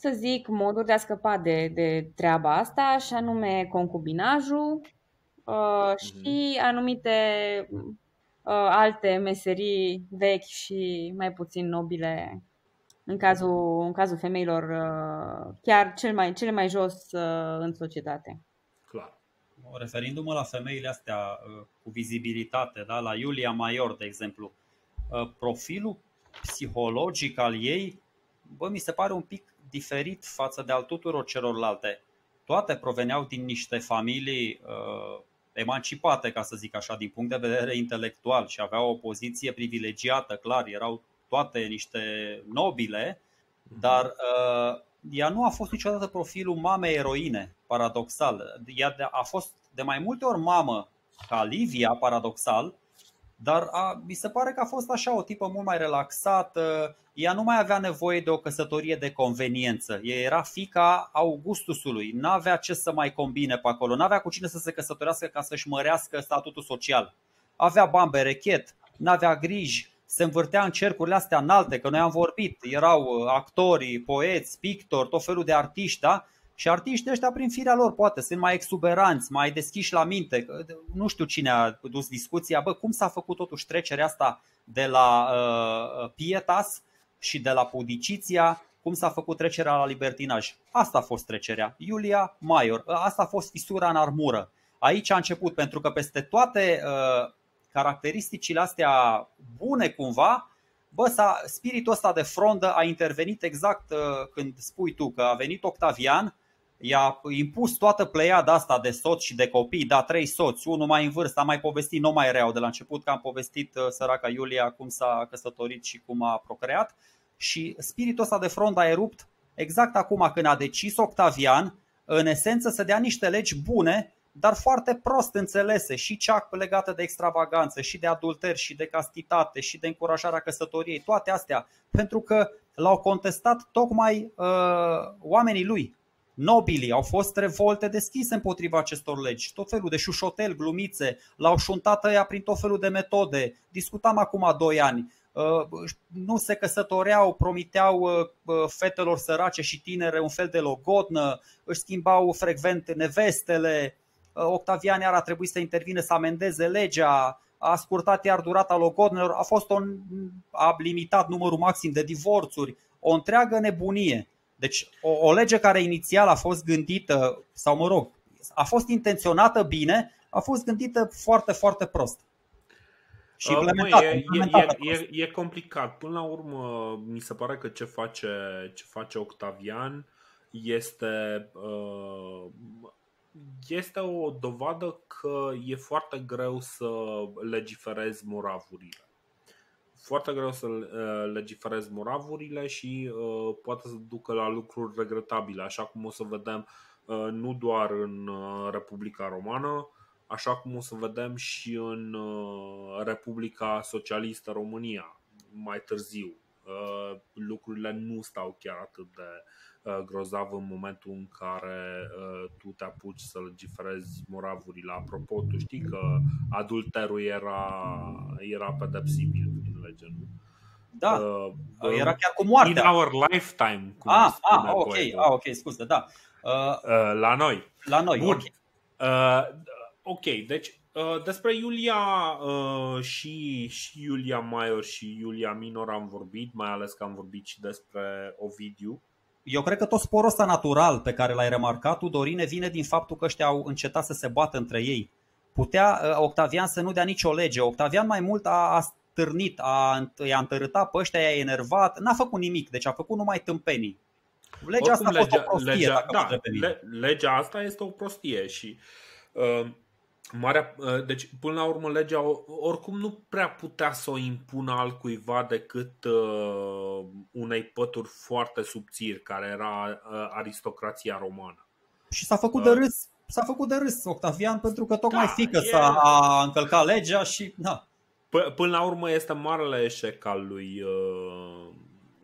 S3: să zic, moduri de a scăpa de, de treaba asta, și anume concubinajul uh, și mhm. anumite uh, alte meserii vechi și mai puțin nobile în cazul, în cazul femeilor uh, chiar cel mai, cele mai jos uh, în societate.
S1: Clar.
S2: Referindu-mă la femeile astea uh, cu vizibilitate, da? la Iulia Maior, de exemplu, uh, profilul psihologic al ei, bă, mi se pare un pic diferit față de al tuturor celorlalte. Toate proveneau din niște familii uh, emancipate, ca să zic așa, din punct de vedere intelectual și aveau o poziție privilegiată, clar, erau toate niște nobile, mhm. dar uh, ea nu a fost niciodată profilul mamei eroine, paradoxal. Ea a fost de mai multe ori mamă ca Livia, paradoxal, dar a, mi se pare că a fost așa o tipă mult mai relaxată. Ea nu mai avea nevoie de o căsătorie de conveniență. Ea era fica Augustusului. N-avea ce să mai combine pe acolo. N-avea cu cine să se căsătorească ca să-și mărească statutul social. Avea bani berechet, n-avea griji, se învârtea în cercurile astea înalte, că noi am vorbit, erau uh, actori, poeți, pictori, tot felul de artiști, da? Și artiștii ăștia, prin firea lor, poate, sunt mai exuberanți, mai deschiși la minte. Nu știu cine a dus discuția, bă, cum s-a făcut totuși trecerea asta de la uh, Pietas și de la Pudiciția, cum s-a făcut trecerea la libertinaj. Asta a fost trecerea. Iulia Maior. Asta a fost fisura în armură. Aici a început, pentru că peste toate uh, caracteristicile astea bune cumva, bă, s-a, spiritul ăsta de frondă a intervenit exact uh, când spui tu că a venit Octavian i-a impus toată pleiada asta de soți și de copii, da, trei soți, unul mai în vârstă, am mai povestit, nu mai reau de la început, că am povestit uh, săraca Iulia cum s-a căsătorit și cum a procreat. Și spiritul ăsta de front a erupt exact acum când a decis Octavian, în esență, să dea niște legi bune dar foarte prost înțelese și cea legată de extravaganță, și de adulter, și de castitate, și de încurajarea căsătoriei, toate astea, pentru că l-au contestat tocmai uh, oamenii lui. Nobilii au fost revolte deschise împotriva acestor legi, tot felul de șușotel, glumițe, l-au șuntat ăia prin tot felul de metode. Discutam acum doi ani, uh, nu se căsătoreau, promiteau uh, uh, fetelor sărace și tinere un fel de logodnă, își schimbau frecvent nevestele, Octavian iar a trebuit să intervine să amendeze legea, a scurtat iar durata logodnelor, a fost un, a limitat numărul maxim de divorțuri, o întreagă nebunie. Deci o, o lege care inițial a fost gândită, sau mă rog, a fost intenționată bine, a fost gândită foarte, foarte prost.
S1: Și uh, implementată, uh, e, e, e, e complicat. Până la urmă, mi se pare că ce face, ce face Octavian este uh, este o dovadă că e foarte greu să legiferezi moravurile. Foarte greu să uh, legiferezi moravurile și uh, poate să ducă la lucruri regretabile, așa cum o să vedem uh, nu doar în Republica Romană, așa cum o să vedem și în Republica Socialistă România mai târziu. Lucrurile nu stau chiar atât de, Uh, grozav în momentul în care uh, tu te apuci să legiferezi moravurile. Apropo, tu știi că adulterul era, era pedepsibil prin lege, nu?
S2: Da, uh, era chiar cu moartea.
S1: In our lifetime, cum
S2: ah, ah, ok, ah, ok, scuze, da.
S1: Uh, uh, la noi.
S2: La noi,
S1: Bun.
S2: ok.
S1: Uh, ok, deci uh, despre Iulia uh, și, și Iulia Maior și Iulia Minor am vorbit, mai ales că am vorbit și despre Ovidiu
S2: eu cred că tot sporul ăsta natural pe care l-ai remarcat tu, Dorine, vine din faptul că ăștia au încetat să se bată între ei. Putea uh, Octavian să nu dea nicio lege. Octavian mai mult a, a stârnit, a, i-a întărâtat pe ăștia, i-a enervat, n-a făcut nimic, deci a făcut numai tâmpenii. Legea Oricum, asta a fost legea, o prostie, legea, dacă da,
S1: le, legea asta este o prostie și uh, Marea, uh, deci, până la urmă, legea oricum nu prea putea să o impună al cuiva decât uh, unei pături foarte subțiri, care era uh, aristocrația romană.
S2: Și s-a făcut uh, de râs. S-a făcut de râs Octavian pentru că tocmai da, fică e... s-a a încălcat legea și da.
S1: P- până la urmă este marele eșec al lui, uh,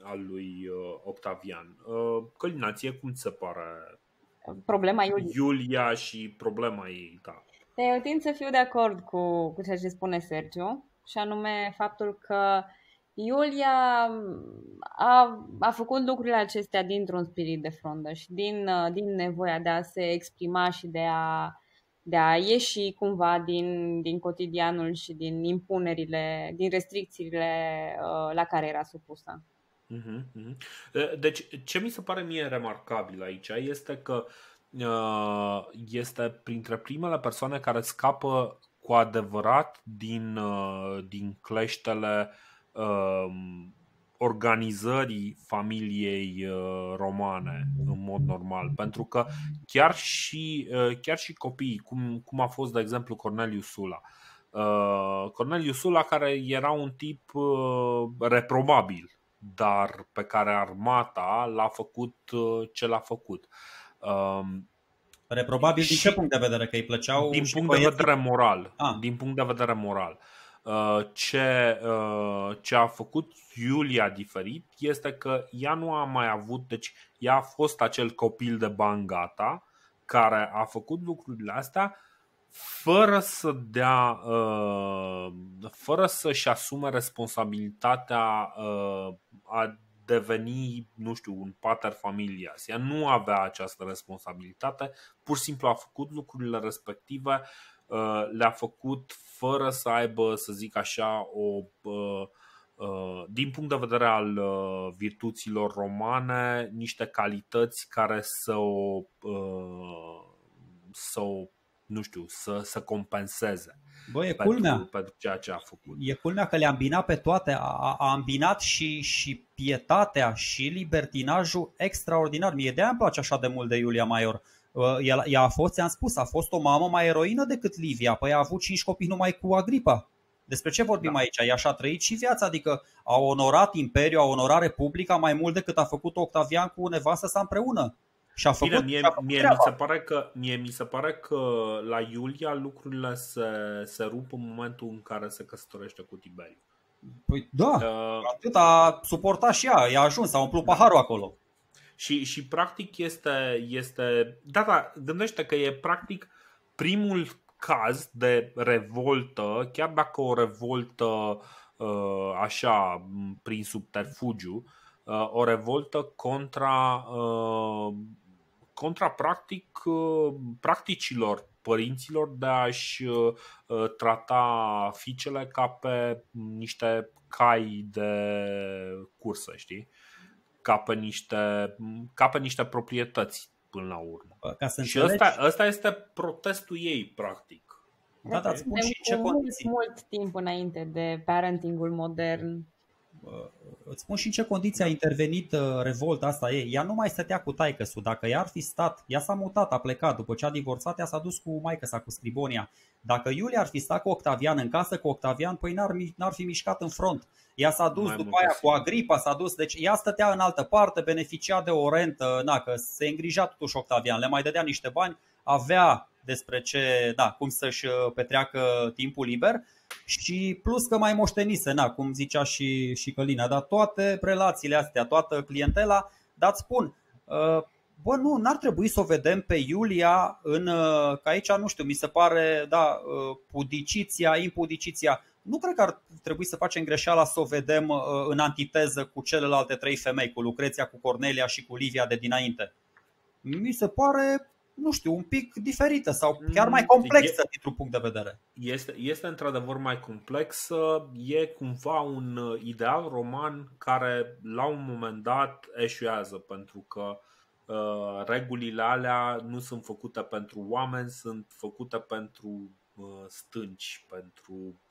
S1: al lui uh, Octavian. Uh, Călinație, cum ți se pare?
S3: Problema Iulia.
S1: Iulia și problema ei, da.
S3: Eu tind să fiu de acord cu, cu ceea ce spune Sergiu, și anume faptul că Iulia a, a făcut lucrurile acestea dintr-un spirit de frondă și din, din nevoia de a se exprima și de a, de a ieși cumva din, din cotidianul și din impunerile, din restricțiile uh, la care era supusă.
S1: Mhm, mhm. Deci, ce mi se pare mie remarcabil aici este că uh, Uh, este printre primele persoane care scapă cu adevărat din, uh, din cleștele uh, organizării familiei romane în mod normal. Pentru că chiar și, chiar și copiii, cum, cum a fost de exemplu Cornelius Sula, Cornelius Sula care era un tip reprobabil, dar pe care armata l-a făcut ce l-a făcut.
S2: Um, Reprobabil din ce punct de vedere? Că îi plăceau
S1: Din punct de vedere moral. Ah. Din punct de vedere moral. Uh, ce, uh, ce a făcut Iulia diferit este că ea nu a mai avut, deci ea a fost acel copil de bangata care a făcut lucrurile astea fără să dea, uh, fără să-și asume responsabilitatea a deveni, nu știu, un pater familias. Ea nu avea această responsabilitate, pur și simplu a făcut lucrurile respective, uh, le-a făcut fără să aibă, să zic așa, o uh, uh, din punct de vedere al virtuților romane, niște calități care să o, să o nu știu, să, să compenseze.
S2: Bă, e pentru, culmea.
S1: pentru ceea ce a făcut.
S2: E culmea că le-a îmbinat pe toate. A, a îmbinat și, și pietatea și libertinajul extraordinar. Mie de-aia îmi place așa de mult de Iulia Maior. Uh, ea, ea a fost, ți-am spus, a fost o mamă mai eroină decât Livia. Păi a avut cinci copii numai cu Agripa. Despre ce vorbim da. aici? Ea și-a trăit și viața, adică a onorat Imperiul, a onorat Republica mai mult decât a făcut Octavian cu nevastă sa împreună. și a făcut,
S1: Bine, mie,
S2: a făcut
S1: mie, mi se pare că, mie mi se pare că la Iulia lucrurile se, se rup în momentul în care se căsătorește cu Tiberiu.
S2: Păi da, uh, atât a suportat și ea, i-a ajuns, a umplut paharul acolo.
S1: Și, și practic este, este, da, da, gândește că e practic primul caz de revoltă, chiar dacă o revoltă uh, așa prin subterfugiu, uh, o revoltă contra, uh, contra practic practicilor părinților de a-și trata fiicele ca pe niște cai de cursă, știi? Ca pe niște, ca pe niște proprietăți până la urmă.
S2: Ca să
S1: și ăsta, ăsta este protestul ei, practic.
S2: Da, dar spun și ce condiții.
S3: mult timp înainte de parentingul modern.
S2: Îți spun și în ce condiții a intervenit uh, revolta asta ei. Ea nu mai stătea cu taică Dacă ea ar fi stat, ea s-a mutat, a plecat. După ce a divorțat, ea s-a dus cu maică sa, cu Scribonia. Dacă Iulia ar fi stat cu Octavian în casă cu Octavian, păi n-ar, n-ar fi mișcat în front. Ea s-a dus mai după aia cu Agripa, s-a dus, deci ea stătea în altă parte, beneficia de o rentă, na, că se îngrija totuși Octavian, le mai dădea niște bani, avea despre ce, da, cum să-și uh, petreacă timpul liber și plus că mai moștenise, na, cum zicea și, și Călina, dar toate relațiile astea, toată clientela, dar spun, uh, bă, nu, n-ar trebui să o vedem pe Iulia în, uh, că aici, nu știu, mi se pare, da, pudiciția, impudiciția, nu cred că ar trebui să facem greșeala să o vedem în antiteză cu celelalte trei femei, cu Lucreția, cu Cornelia și cu Livia de dinainte. Mi se pare nu știu, un pic diferită sau chiar mai mm, complexă dintr-un punct de vedere.
S1: Este, este într-adevăr mai complexă, e cumva un uh, ideal roman care la un moment dat eșuează pentru că uh, regulile alea nu sunt făcute pentru oameni, sunt făcute pentru uh, stânci, pentru,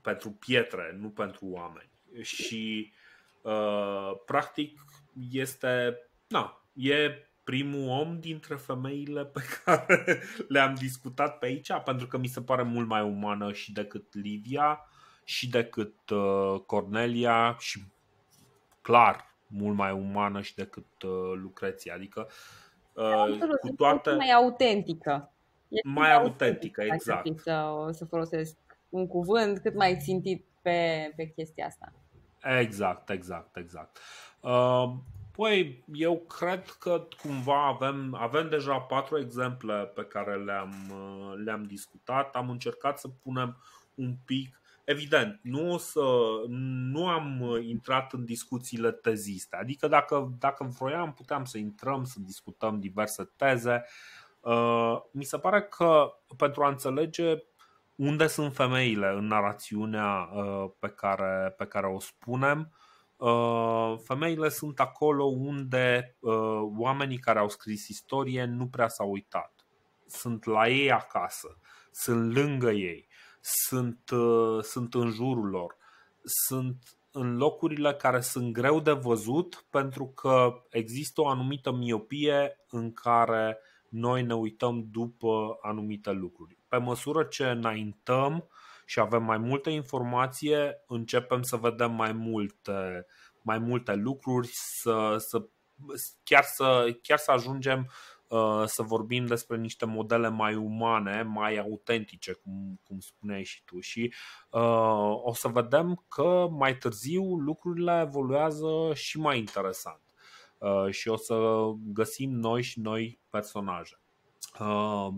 S1: pentru pietre, nu pentru oameni. Și uh, practic este, na, e primul om dintre femeile pe care le-am discutat pe aici, pentru că mi se pare mult mai umană și decât Livia și decât uh, Cornelia și clar mult mai umană și decât uh, Lucreția. Adică
S3: uh, cu toate mai autentică.
S1: Este mai autentică, exact.
S3: Să, să folosesc un cuvânt cât mai țintit pe, pe chestia asta.
S1: Exact, exact, exact. Uh, Păi, eu cred că cumva avem, avem deja patru exemple pe care le-am, le-am discutat. Am încercat să punem un pic. Evident, nu, o să, nu am intrat în discuțiile teziste. Adică dacă, dacă vroiam, puteam să intrăm, să discutăm diverse teze. Uh, mi se pare că pentru a înțelege unde sunt femeile în narațiunea uh, pe care, pe care o spunem, Uh, femeile sunt acolo unde uh, oamenii care au scris istorie nu prea s-au uitat. Sunt la ei acasă, sunt lângă ei, sunt, uh, sunt în jurul lor, sunt în locurile care sunt greu de văzut pentru că există o anumită miopie în care noi ne uităm după anumite lucruri. Pe măsură ce înaintăm, și avem mai multă informație, începem să vedem mai multe, mai multe lucruri, să, să, chiar, să, chiar să ajungem uh, să vorbim despre niște modele mai umane, mai autentice, cum, cum spuneai și tu. Și uh, o să vedem că mai târziu lucrurile evoluează și mai interesant. Uh, și o să găsim noi și noi personaje. Uh,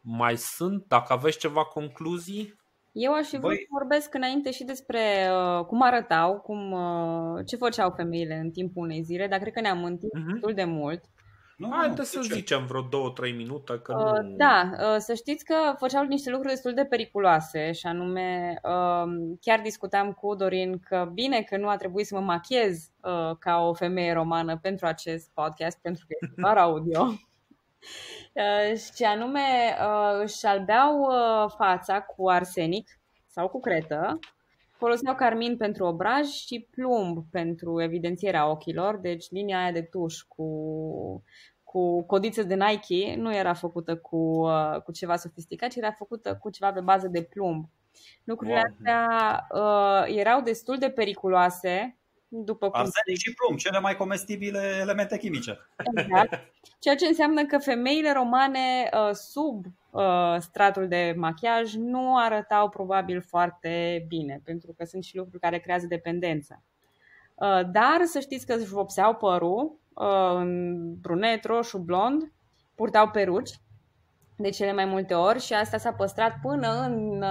S1: mai sunt, dacă aveți ceva concluzii?
S3: Eu aș fi vrut să vorbesc înainte și despre uh, cum arătau, cum, uh, ce făceau femeile în timpul unei zile, dar cred că ne-am întins uh-huh. destul de mult.
S1: Nu, Haideți să ce? zicem vreo două, trei minute. Că uh, nu...
S3: Da, uh, să știți că făceau niște lucruri destul de periculoase și anume uh, chiar discutam cu Dorin că bine că nu a trebuit să mă machiez uh, ca o femeie romană pentru acest podcast, pentru că este doar audio. Uh, și anume uh, își șalbeau uh, fața cu arsenic sau cu cretă, foloseau carmin pentru obraj și plumb pentru evidențierea ochilor, deci linia aia de tuș cu, cu codiță de Nike nu era făcută cu, cu ceva sofisticat, ci era făcută cu ceva pe bază de plumb. Lucrurile wow. astea uh, erau destul de periculoase după cum
S2: Arsenic și plumb, cele mai comestibile elemente chimice.
S3: Exact. Ceea ce înseamnă că femeile romane uh, sub uh, stratul de machiaj nu arătau probabil foarte bine, pentru că sunt și lucruri care creează dependență. Uh, dar să știți că își vopseau părul în brunet, roșu, blond, purtau peruci de cele mai multe ori și asta s-a păstrat până în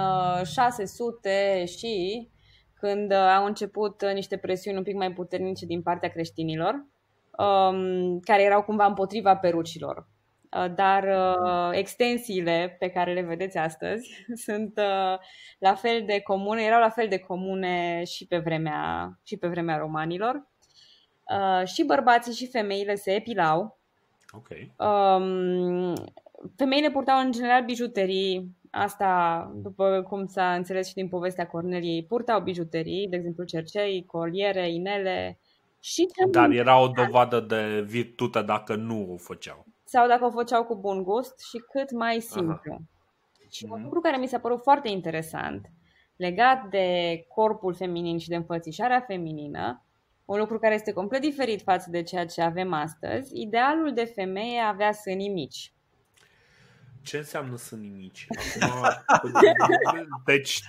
S3: 600 și când au început niște presiuni un pic mai puternice din partea creștinilor, um, care erau cumva împotriva perucilor. Uh, dar uh, extensiile pe care le vedeți astăzi sunt uh, la fel de comune, erau la fel de comune și pe vremea, și pe vremea romanilor. Și bărbații și femeile se epilau.
S1: Okay.
S3: Um, femeile purtau în general bijuterii, asta după cum s-a înțeles și din povestea Corneliei, purtau bijuterii, de exemplu cercei, coliere, inele. Și
S1: Dar era o dovadă de virtute dacă nu o făceau
S3: sau dacă o făceau cu bun gust și cât mai simplu. Aha. Și un mhm. lucru care mi s-a părut foarte interesant legat de corpul feminin și de înfățișarea feminină, un lucru care este complet diferit față de ceea ce avem astăzi, idealul de femeie avea sânii mici
S1: ce înseamnă nimici? Acum, deci,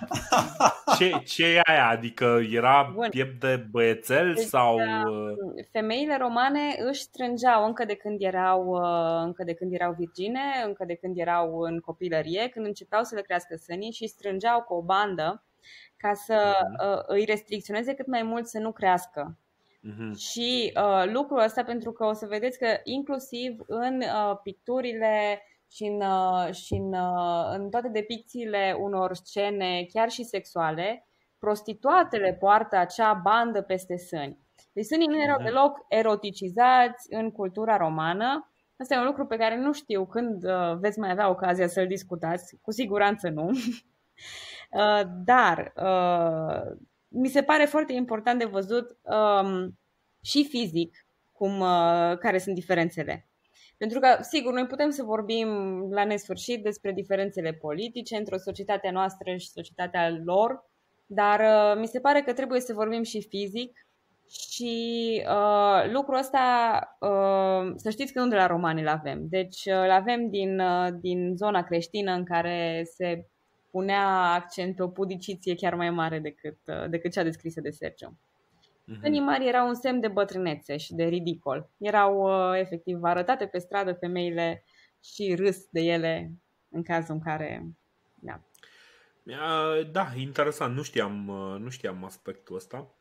S1: ce, ce e aia? Adică era Bun. piept de băiețel deci, sau... Uh,
S3: femeile romane își strângeau încă de când erau, uh, încă de când erau virgine, încă de când erau în copilărie, când începeau să le crească sânii și strângeau cu o bandă ca să uh-huh. îi restricționeze cât mai mult să nu crească. Uh-huh. Și uh, lucrul ăsta pentru că o să vedeți că inclusiv în uh, picturile și în, uh, și în, uh, în toate depicțiile unor scene, chiar și sexuale, prostituatele poartă acea bandă peste sâni. Deci sânii nu erau mhm. deloc eroticizați în cultura romană. Asta e un lucru pe care nu știu când uh, veți mai avea ocazia să-l discutați. Cu siguranță nu. uh, dar uh, mi se pare foarte important de văzut um, și fizic cum, uh, care sunt diferențele. Pentru că, sigur, noi putem să vorbim la nesfârșit despre diferențele politice între societatea noastră și societatea lor, dar uh, mi se pare că trebuie să vorbim și fizic și uh, lucrul ăsta, uh, să știți că nu de la romani îl avem. Deci uh, îl avem din, uh, din zona creștină în care se punea accent pe o pudiciție chiar mai mare decât, uh, decât cea descrisă de Sergio. Mm-hmm. mari erau un semn de bătrânețe și de ridicol. Erau uh, efectiv arătate pe stradă femeile și râs de ele în cazul în care... Da,
S1: da interesant. Nu știam, uh, nu știam aspectul ăsta.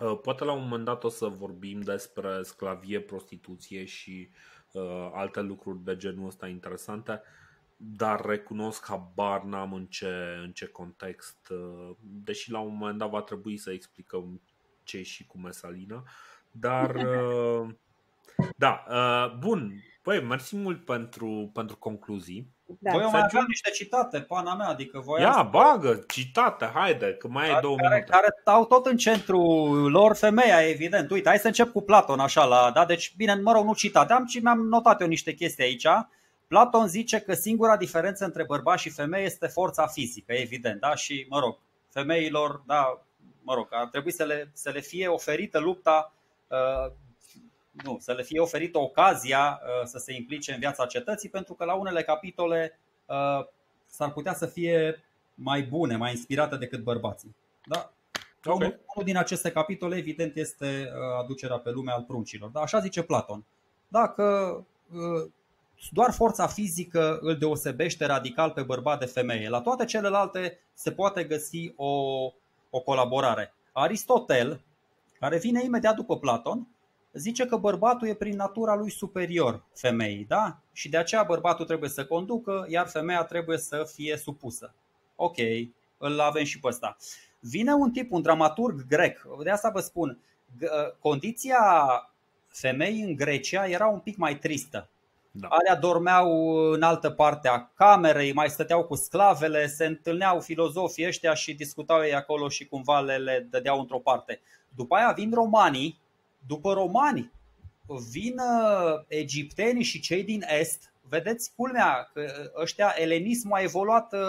S1: Uh, poate la un moment dat o să vorbim despre sclavie, prostituție și uh, alte lucruri de genul ăsta interesante, dar recunosc habar n-am în ce, în ce context, uh, deși la un moment dat va trebui să explicăm ce și cu mesalina. Dar, uh, da, uh, bun. Păi, mersi mult pentru, pentru concluzii.
S2: Da. Voi mai aveam niște citate, pana mea, adică voi
S1: Ia, să... bagă, citate, haide, că mai e două
S2: care,
S1: minute.
S2: Care stau tot în centrul lor femeia, evident. Uite, hai să încep cu Platon, așa, la, da? Deci, bine, mă rog, nu citate, am, ci mi-am notat eu niște chestii aici. Platon zice că singura diferență între bărbați și femei este forța fizică, evident, da? Și, mă rog, femeilor, da, mă rog, ar trebui să le, să le fie oferită lupta, uh, nu, să le fie oferită ocazia uh, să se implice în viața cetății, pentru că la unele capitole uh, s-ar putea să fie mai bune, mai inspirate decât bărbații. Da? Okay. Unul, unul din aceste capitole, evident, este aducerea pe lume al pruncilor. Da? Așa zice Platon. Dacă doar forța fizică îl deosebește radical pe bărbat de femeie. La toate celelalte se poate găsi o, o colaborare. Aristotel, care vine imediat după Platon, zice că bărbatul e prin natura lui superior femeii, da? Și de aceea bărbatul trebuie să conducă, iar femeia trebuie să fie supusă. Ok, îl avem și pe ăsta. Vine un tip, un dramaturg grec, de asta vă spun, condiția femeii în Grecia era un pic mai tristă. Da. Alea dormeau în altă parte a camerei, mai stăteau cu sclavele, se întâlneau filozofii ăștia și discutau ei acolo și cumva le, le dădeau într-o parte. După aia vin romanii, după romani vin uh, egiptenii și cei din est. Vedeți culmea că ăștia, elenismul a evoluat uh,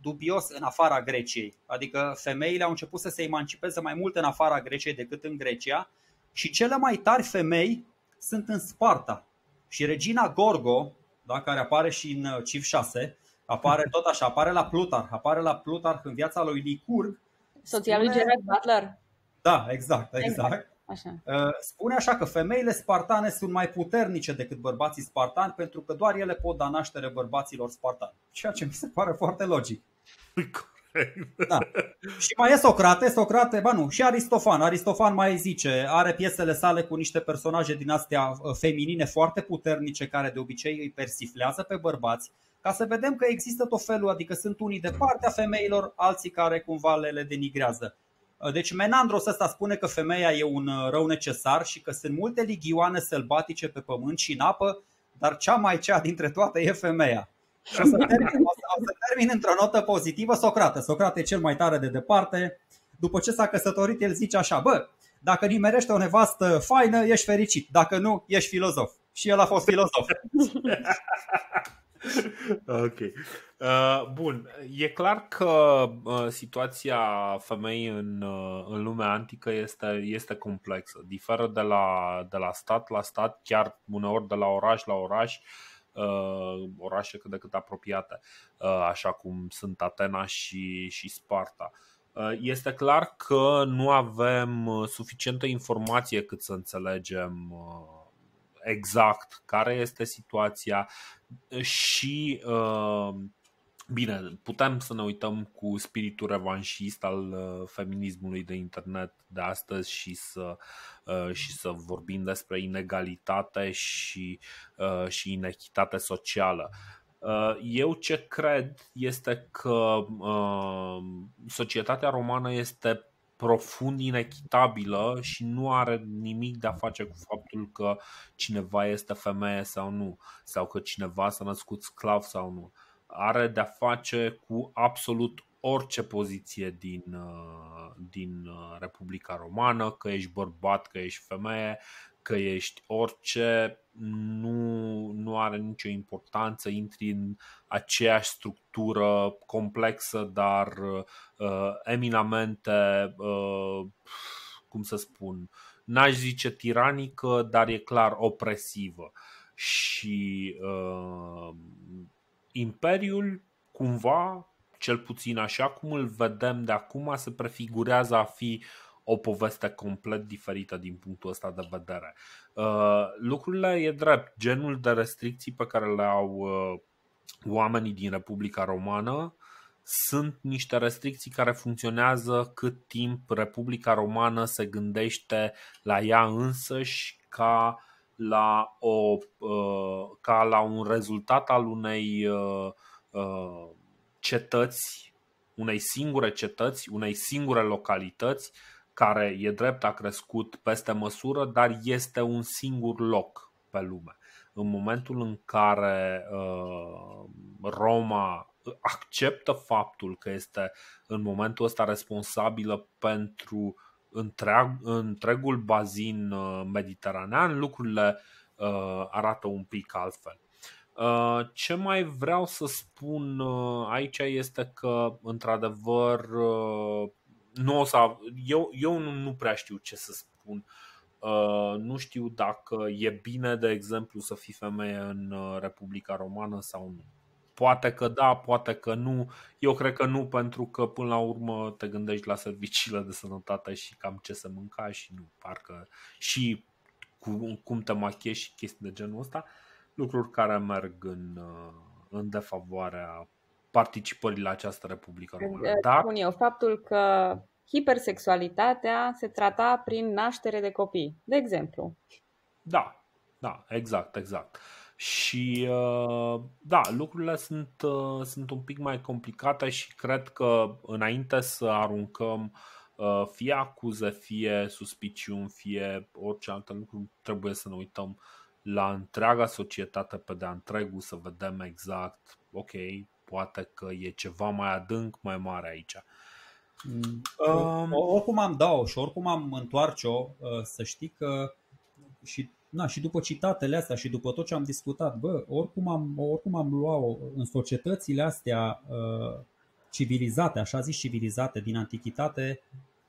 S2: dubios în afara Greciei. Adică femeile au început să se emancipeze mai mult în afara Greciei decât în Grecia și cele mai tari femei sunt în Sparta. Și regina Gorgo, da, care apare și în uh, Civ 6, apare tot așa, apare la Plutarh, apare la Plutarh în viața lui Licurg.
S3: Soția lui Gerard Butler.
S2: Da, exact, exact. exact.
S3: Așa.
S2: Uh, spune așa că femeile spartane sunt mai puternice decât bărbații spartani pentru că doar ele pot da naștere bărbaților spartani. Ceea ce mi se pare foarte logic. Da. Și mai e Socrate, Socrate, ba nu, și Aristofan. Aristofan mai zice, are piesele sale cu niște personaje din astea uh, feminine foarte puternice care de obicei îi persiflează pe bărbați ca să vedem că există tot felul, adică sunt unii de partea femeilor, alții care cumva le, le denigrează. Uh, deci Menandros ăsta spune că femeia e un uh, rău necesar și că sunt multe ligioane sălbatice pe pământ și în apă, dar cea mai cea dintre toate e femeia. Și o să termin, o să, o să termin într-o notă pozitivă Socrate. Socrate e cel mai tare de departe. După ce s-a căsătorit, el zice așa, bă, dacă nimerește o nevastă faină, ești fericit. Dacă nu, ești filozof. Și el a fost filozof.
S1: ok. Uh, bun. E clar că uh, situația femeii în, uh, în lumea antică este, este complexă. Diferă de la, de la stat la stat, chiar uneori de la oraș la oraș, uh, orașe cât de cât apropiate, uh, așa cum sunt Atena și, și Sparta. Uh, este clar că nu avem uh, suficientă informație cât să înțelegem uh, exact care este situația și uh, Bine, putem să ne uităm cu spiritul revanșist al uh, feminismului de internet de astăzi și să, uh, și să vorbim despre inegalitate și, și inechitate socială. Eu ce cred este că societatea romană este profund inechitabilă și nu are nimic de a face cu faptul că cineva este femeie sau nu, sau că cineva s-a născut sclav sau nu. Are de a face cu absolut orice poziție din, uh, din uh, Republica Romană, că ești bărbat, că ești femeie, că ești orice, nu, nu are nicio importanță, intri în aceeași structură complexă, dar uh, eminamente, uh, cum să spun, n-aș zice tiranică, dar e clar opresivă. Și uh, Imperiul, cumva, cel puțin așa cum îl vedem de acum, se prefigurează a fi o poveste complet diferită din punctul ăsta de vedere. Uh, lucrurile e drept, genul de restricții pe care le au uh, oamenii din Republica Romană sunt niște restricții care funcționează cât timp Republica Romană se gândește la ea însăși ca la, o, uh, ca la un rezultat al unei cetăți, unei singure cetăți, unei singure localități care e drept a crescut peste măsură, dar este un singur loc pe lume. În momentul în care uh, Roma acceptă faptul că este în momentul ăsta responsabilă pentru întreag, întregul bazin uh, mediteranean, lucrurile uh, arată un pic altfel. Uh, ce mai vreau să spun uh, aici este că, într-adevăr, uh, nu o să, eu, eu nu, nu prea știu ce să spun. Uh, nu știu dacă e bine, de exemplu, să fii femeie în uh, Republica Romană sau nu. Poate că da, poate că nu. Eu cred că nu, pentru că până la urmă te gândești la serviciile de sănătate și cam ce să mânca și nu, parcă și cu, cum te machiezi și chestii de genul ăsta, lucruri care merg în, uh, în defavoarea participării la această Republică Română.
S3: Dar... Spun eu, faptul că hipersexualitatea se trata prin naștere de copii, de exemplu.
S1: Da, da, exact, exact. Și uh, da, lucrurile sunt, uh, sunt un pic mai complicate și cred că înainte să aruncăm fie acuze, fie suspiciuni, fie orice altă lucru, trebuie să ne uităm la întreaga societate pe de-a întregul, să vedem exact, ok, poate că e ceva mai adânc, mai mare aici.
S2: Mm. Um, oricum am dau și oricum am întoarce-o, uh, să știi că și, na, și după citatele astea și după tot ce am discutat, bă, oricum am, oricum am luat-o în societățile astea, uh, civilizate, așa zis civilizate din antichitate,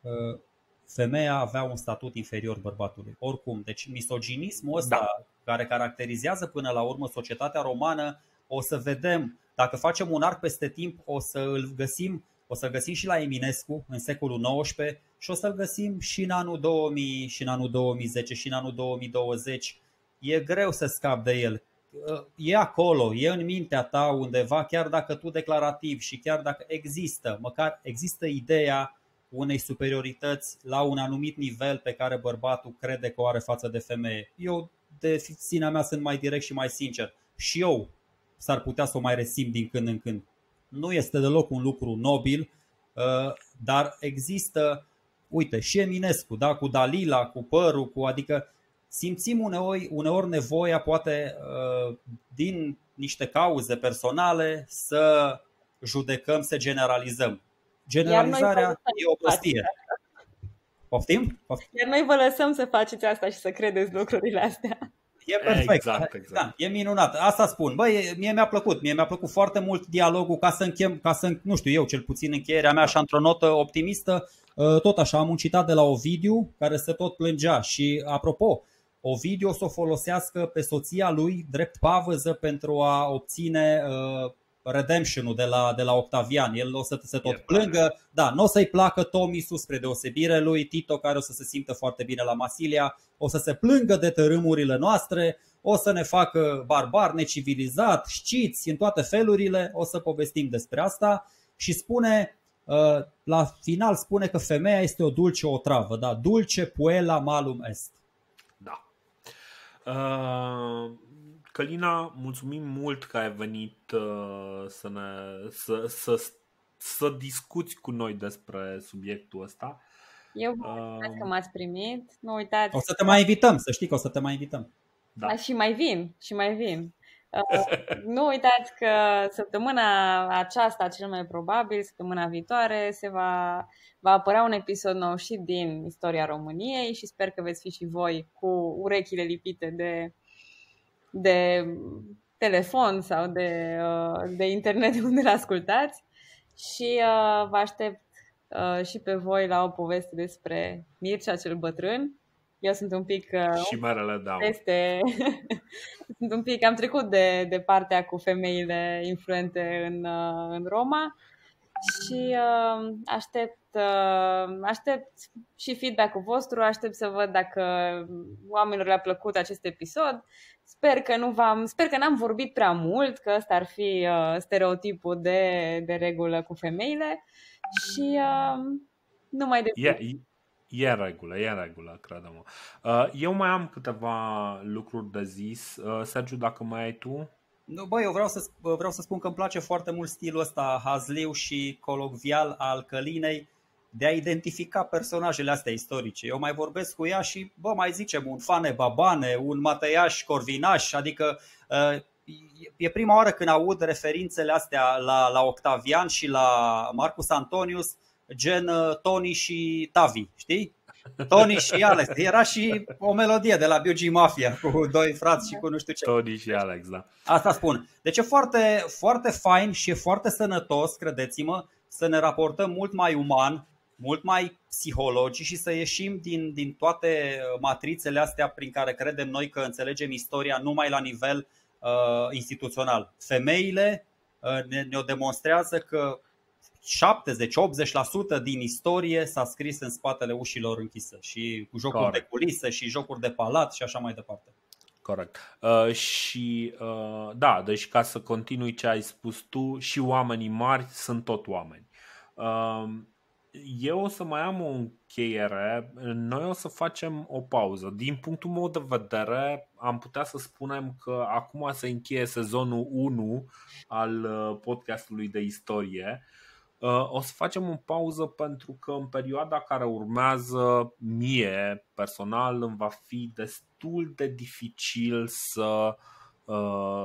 S2: uh, femeia avea un statut inferior bărbatului. Oricum, deci misoginismul ăsta da. care caracterizează până la urmă societatea romană, o să vedem, dacă facem un arc peste timp, o să îl găsim o să găsim și la Eminescu în secolul XIX și o să-l găsim și în anul 2000, și în anul 2010, și în anul 2020. E greu să scap de el. E acolo, e în mintea ta undeva, chiar dacă tu declarativ și chiar dacă există, măcar există ideea unei superiorități la un anumit nivel pe care bărbatul crede că o are față de femeie. Eu, de sinea mea, sunt mai direct și mai sincer. Și eu s-ar putea să o mai resimt din când în când. Nu este deloc un lucru nobil, uh, dar există, uite, și Eminescu, da, cu Dalila, cu părul, cu, adică simțim uneori, uneori nevoia, poate uh, din niște cauze personale, să judecăm, să generalizăm. Generalizarea e o prostie. Poftim? Poftim?
S3: Iar noi vă lăsăm să faceți asta și să credeți lucrurile astea.
S2: E perfect. Exact, exact. Da, e minunat. Asta spun. Băi, mie mi-a plăcut. Mie mi-a plăcut foarte mult dialogul ca să închem, ca să, nu știu, eu cel puțin încheierea mea așa într-o notă optimistă. Uh, tot așa, am un citat de la Ovidiu care se tot plângea și apropo, Ovidiu o să o folosească pe soția lui drept pavăză pentru a obține uh, redemption-ul de la, de la Octavian. El o să se tot plângă. Da, nu o să-i placă Tomisus spre deosebire lui Tito, care o să se simtă foarte bine la Masilia. O să se plângă de tărâmurile noastre, o să ne facă barbar, necivilizat, știți, în toate felurile. O să povestim despre asta și spune, uh, la final spune că femeia este o dulce otravă, da? Dulce puella malum est.
S1: Da. Uh, Călina, mulțumim mult că ai venit uh, să, ne, să, să, să discuți cu noi despre subiectul ăsta.
S3: Eu vă mulțumesc uh, că m-ați primit. Nu uitați.
S2: O să te mai invităm, să știi că o să te mai invităm.
S3: Da. da și mai vin, și mai vin. Uh, nu uitați că săptămâna aceasta, cel mai probabil, săptămâna viitoare, se va, va apărea un episod nou și din istoria României și sper că veți fi și voi cu urechile lipite de de telefon sau de, uh, de internet unde le ascultați și uh, vă aștept uh, și pe voi la o poveste despre Mircea cel bătrân. Eu sunt un pic
S1: și marele da.
S3: Este sunt un pic am trecut de, de partea cu femeile influente în, în Roma și uh, aștept, uh, aștept și feedback-ul vostru, aștept să văd dacă oamenilor le-a plăcut acest episod. Sper că nu v-am, sper că n-am vorbit prea mult, că ăsta ar fi uh, stereotipul de, de regulă cu femeile și uh, nu mai de
S1: e, e în regulă, e în regulă, credem. Uh, eu mai am câteva lucruri de zis. Uh, Sergiu, dacă mai ai tu?
S2: Nu, bă, eu vreau să, vreau să spun că îmi place foarte mult stilul ăsta hazliu și colocvial al Călinei de a identifica personajele astea istorice. Eu mai vorbesc cu ea și, bă, mai zicem un Fane Babane, un Mateiaș Corvinaș, adică uh, e prima oară când aud referințele astea la, la Octavian și la Marcus Antonius, gen uh, Tony și Tavi, știi? Tony și Alex. Era și o melodie de la BG Mafia cu doi frați și cu nu știu ce.
S1: Tony și Alex, da.
S2: Asta spun. Deci e foarte, foarte fain și e foarte sănătos, credeți-mă, să ne raportăm mult mai uman, mult mai psihologic și să ieșim din, din toate matrițele astea prin care credem noi că înțelegem istoria numai la nivel uh, instituțional. Femeile uh, ne, ne demonstrează că 70-80% din istorie s-a scris în spatele ușilor închise și cu jocuri Correct. de culise și jocuri de palat și așa mai departe.
S1: Corect. Uh, și uh, da, deci ca să continui ce ai spus tu, și oamenii mari sunt tot oameni. Uh, eu o să mai am o încheiere, noi o să facem o pauză. Din punctul meu de vedere, am putea să spunem că acum se încheie sezonul 1 al uh, podcastului de istorie. Uh, o să facem o pauză pentru că în perioada care urmează, mie personal îmi va fi destul de dificil să uh,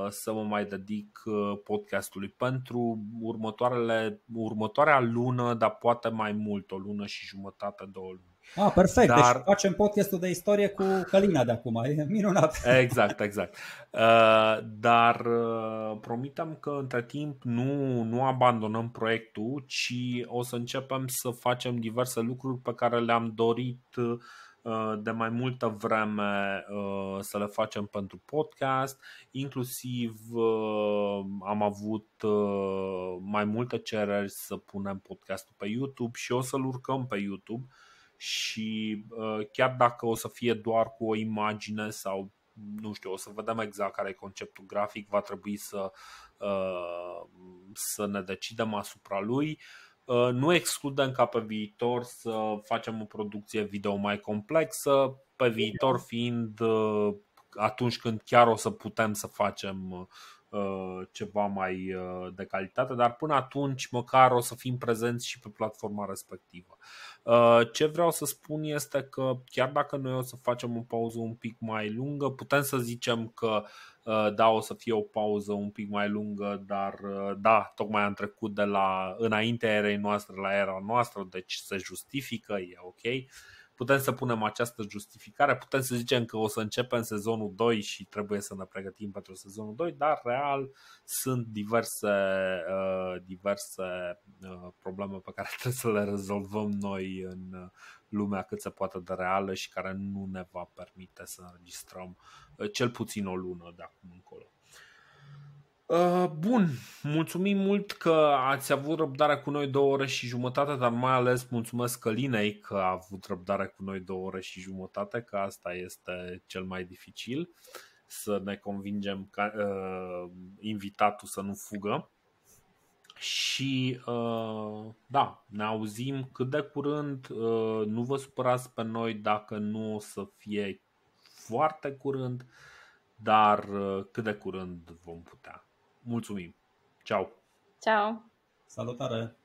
S1: să mă mai dedic uh, podcastului pentru următoarele, următoarea lună, dar poate mai mult, o lună și jumătate, două luni.
S2: Ah, perfect. Deci Dar... Deci facem podcastul de istorie cu Călina de acum. E minunat.
S1: Exact, exact. Uh, dar uh, promitem că între timp nu, nu abandonăm proiectul, ci o să începem să facem diverse lucruri pe care le-am dorit uh, de mai multă vreme să le facem pentru podcast. Inclusiv am avut mai multe cereri să punem podcastul pe YouTube și o să-l urcăm pe YouTube și chiar dacă o să fie doar cu o imagine sau nu știu, o să vedem exact care e conceptul grafic, va trebui să, să ne decidem asupra lui. Uh, nu excludem ca pe viitor să facem o producție video mai complexă, pe viitor fiind uh, atunci când chiar o să putem să facem uh, ceva mai de calitate, dar până atunci măcar o să fim prezenți și pe platforma respectivă. Ce vreau să spun este că chiar dacă noi o să facem o pauză un pic mai lungă, putem să zicem că Uh, da, o să fie o pauză un pic mai lungă, dar uh, da, tocmai am trecut de la înaintea erei noastre la era noastră, deci se justifică, e ok. Putem să punem această justificare, putem să zicem că o să începem sezonul 2 și trebuie să ne pregătim pentru sezonul 2, dar real sunt diverse, uh, diverse probleme pe care trebuie să le rezolvăm noi în lumea cât se poate de reală și care nu ne va permite să înregistrăm uh, cel puțin o lună de acum încolo. Uh, bun, mulțumim mult că ați avut răbdare cu noi două ore și jumătate, dar mai ales mulțumesc Călinei că a avut răbdare cu noi două ore și jumătate, că asta este cel mai dificil, să ne convingem ca, uh, invitatul să nu fugă. Și uh, da, ne auzim cât de curând. Uh, nu vă supărați pe noi dacă nu o să fie foarte curând, dar uh, cât de curând vom putea. Mulțumim! Ciao!
S3: Ciao!
S2: Salutare!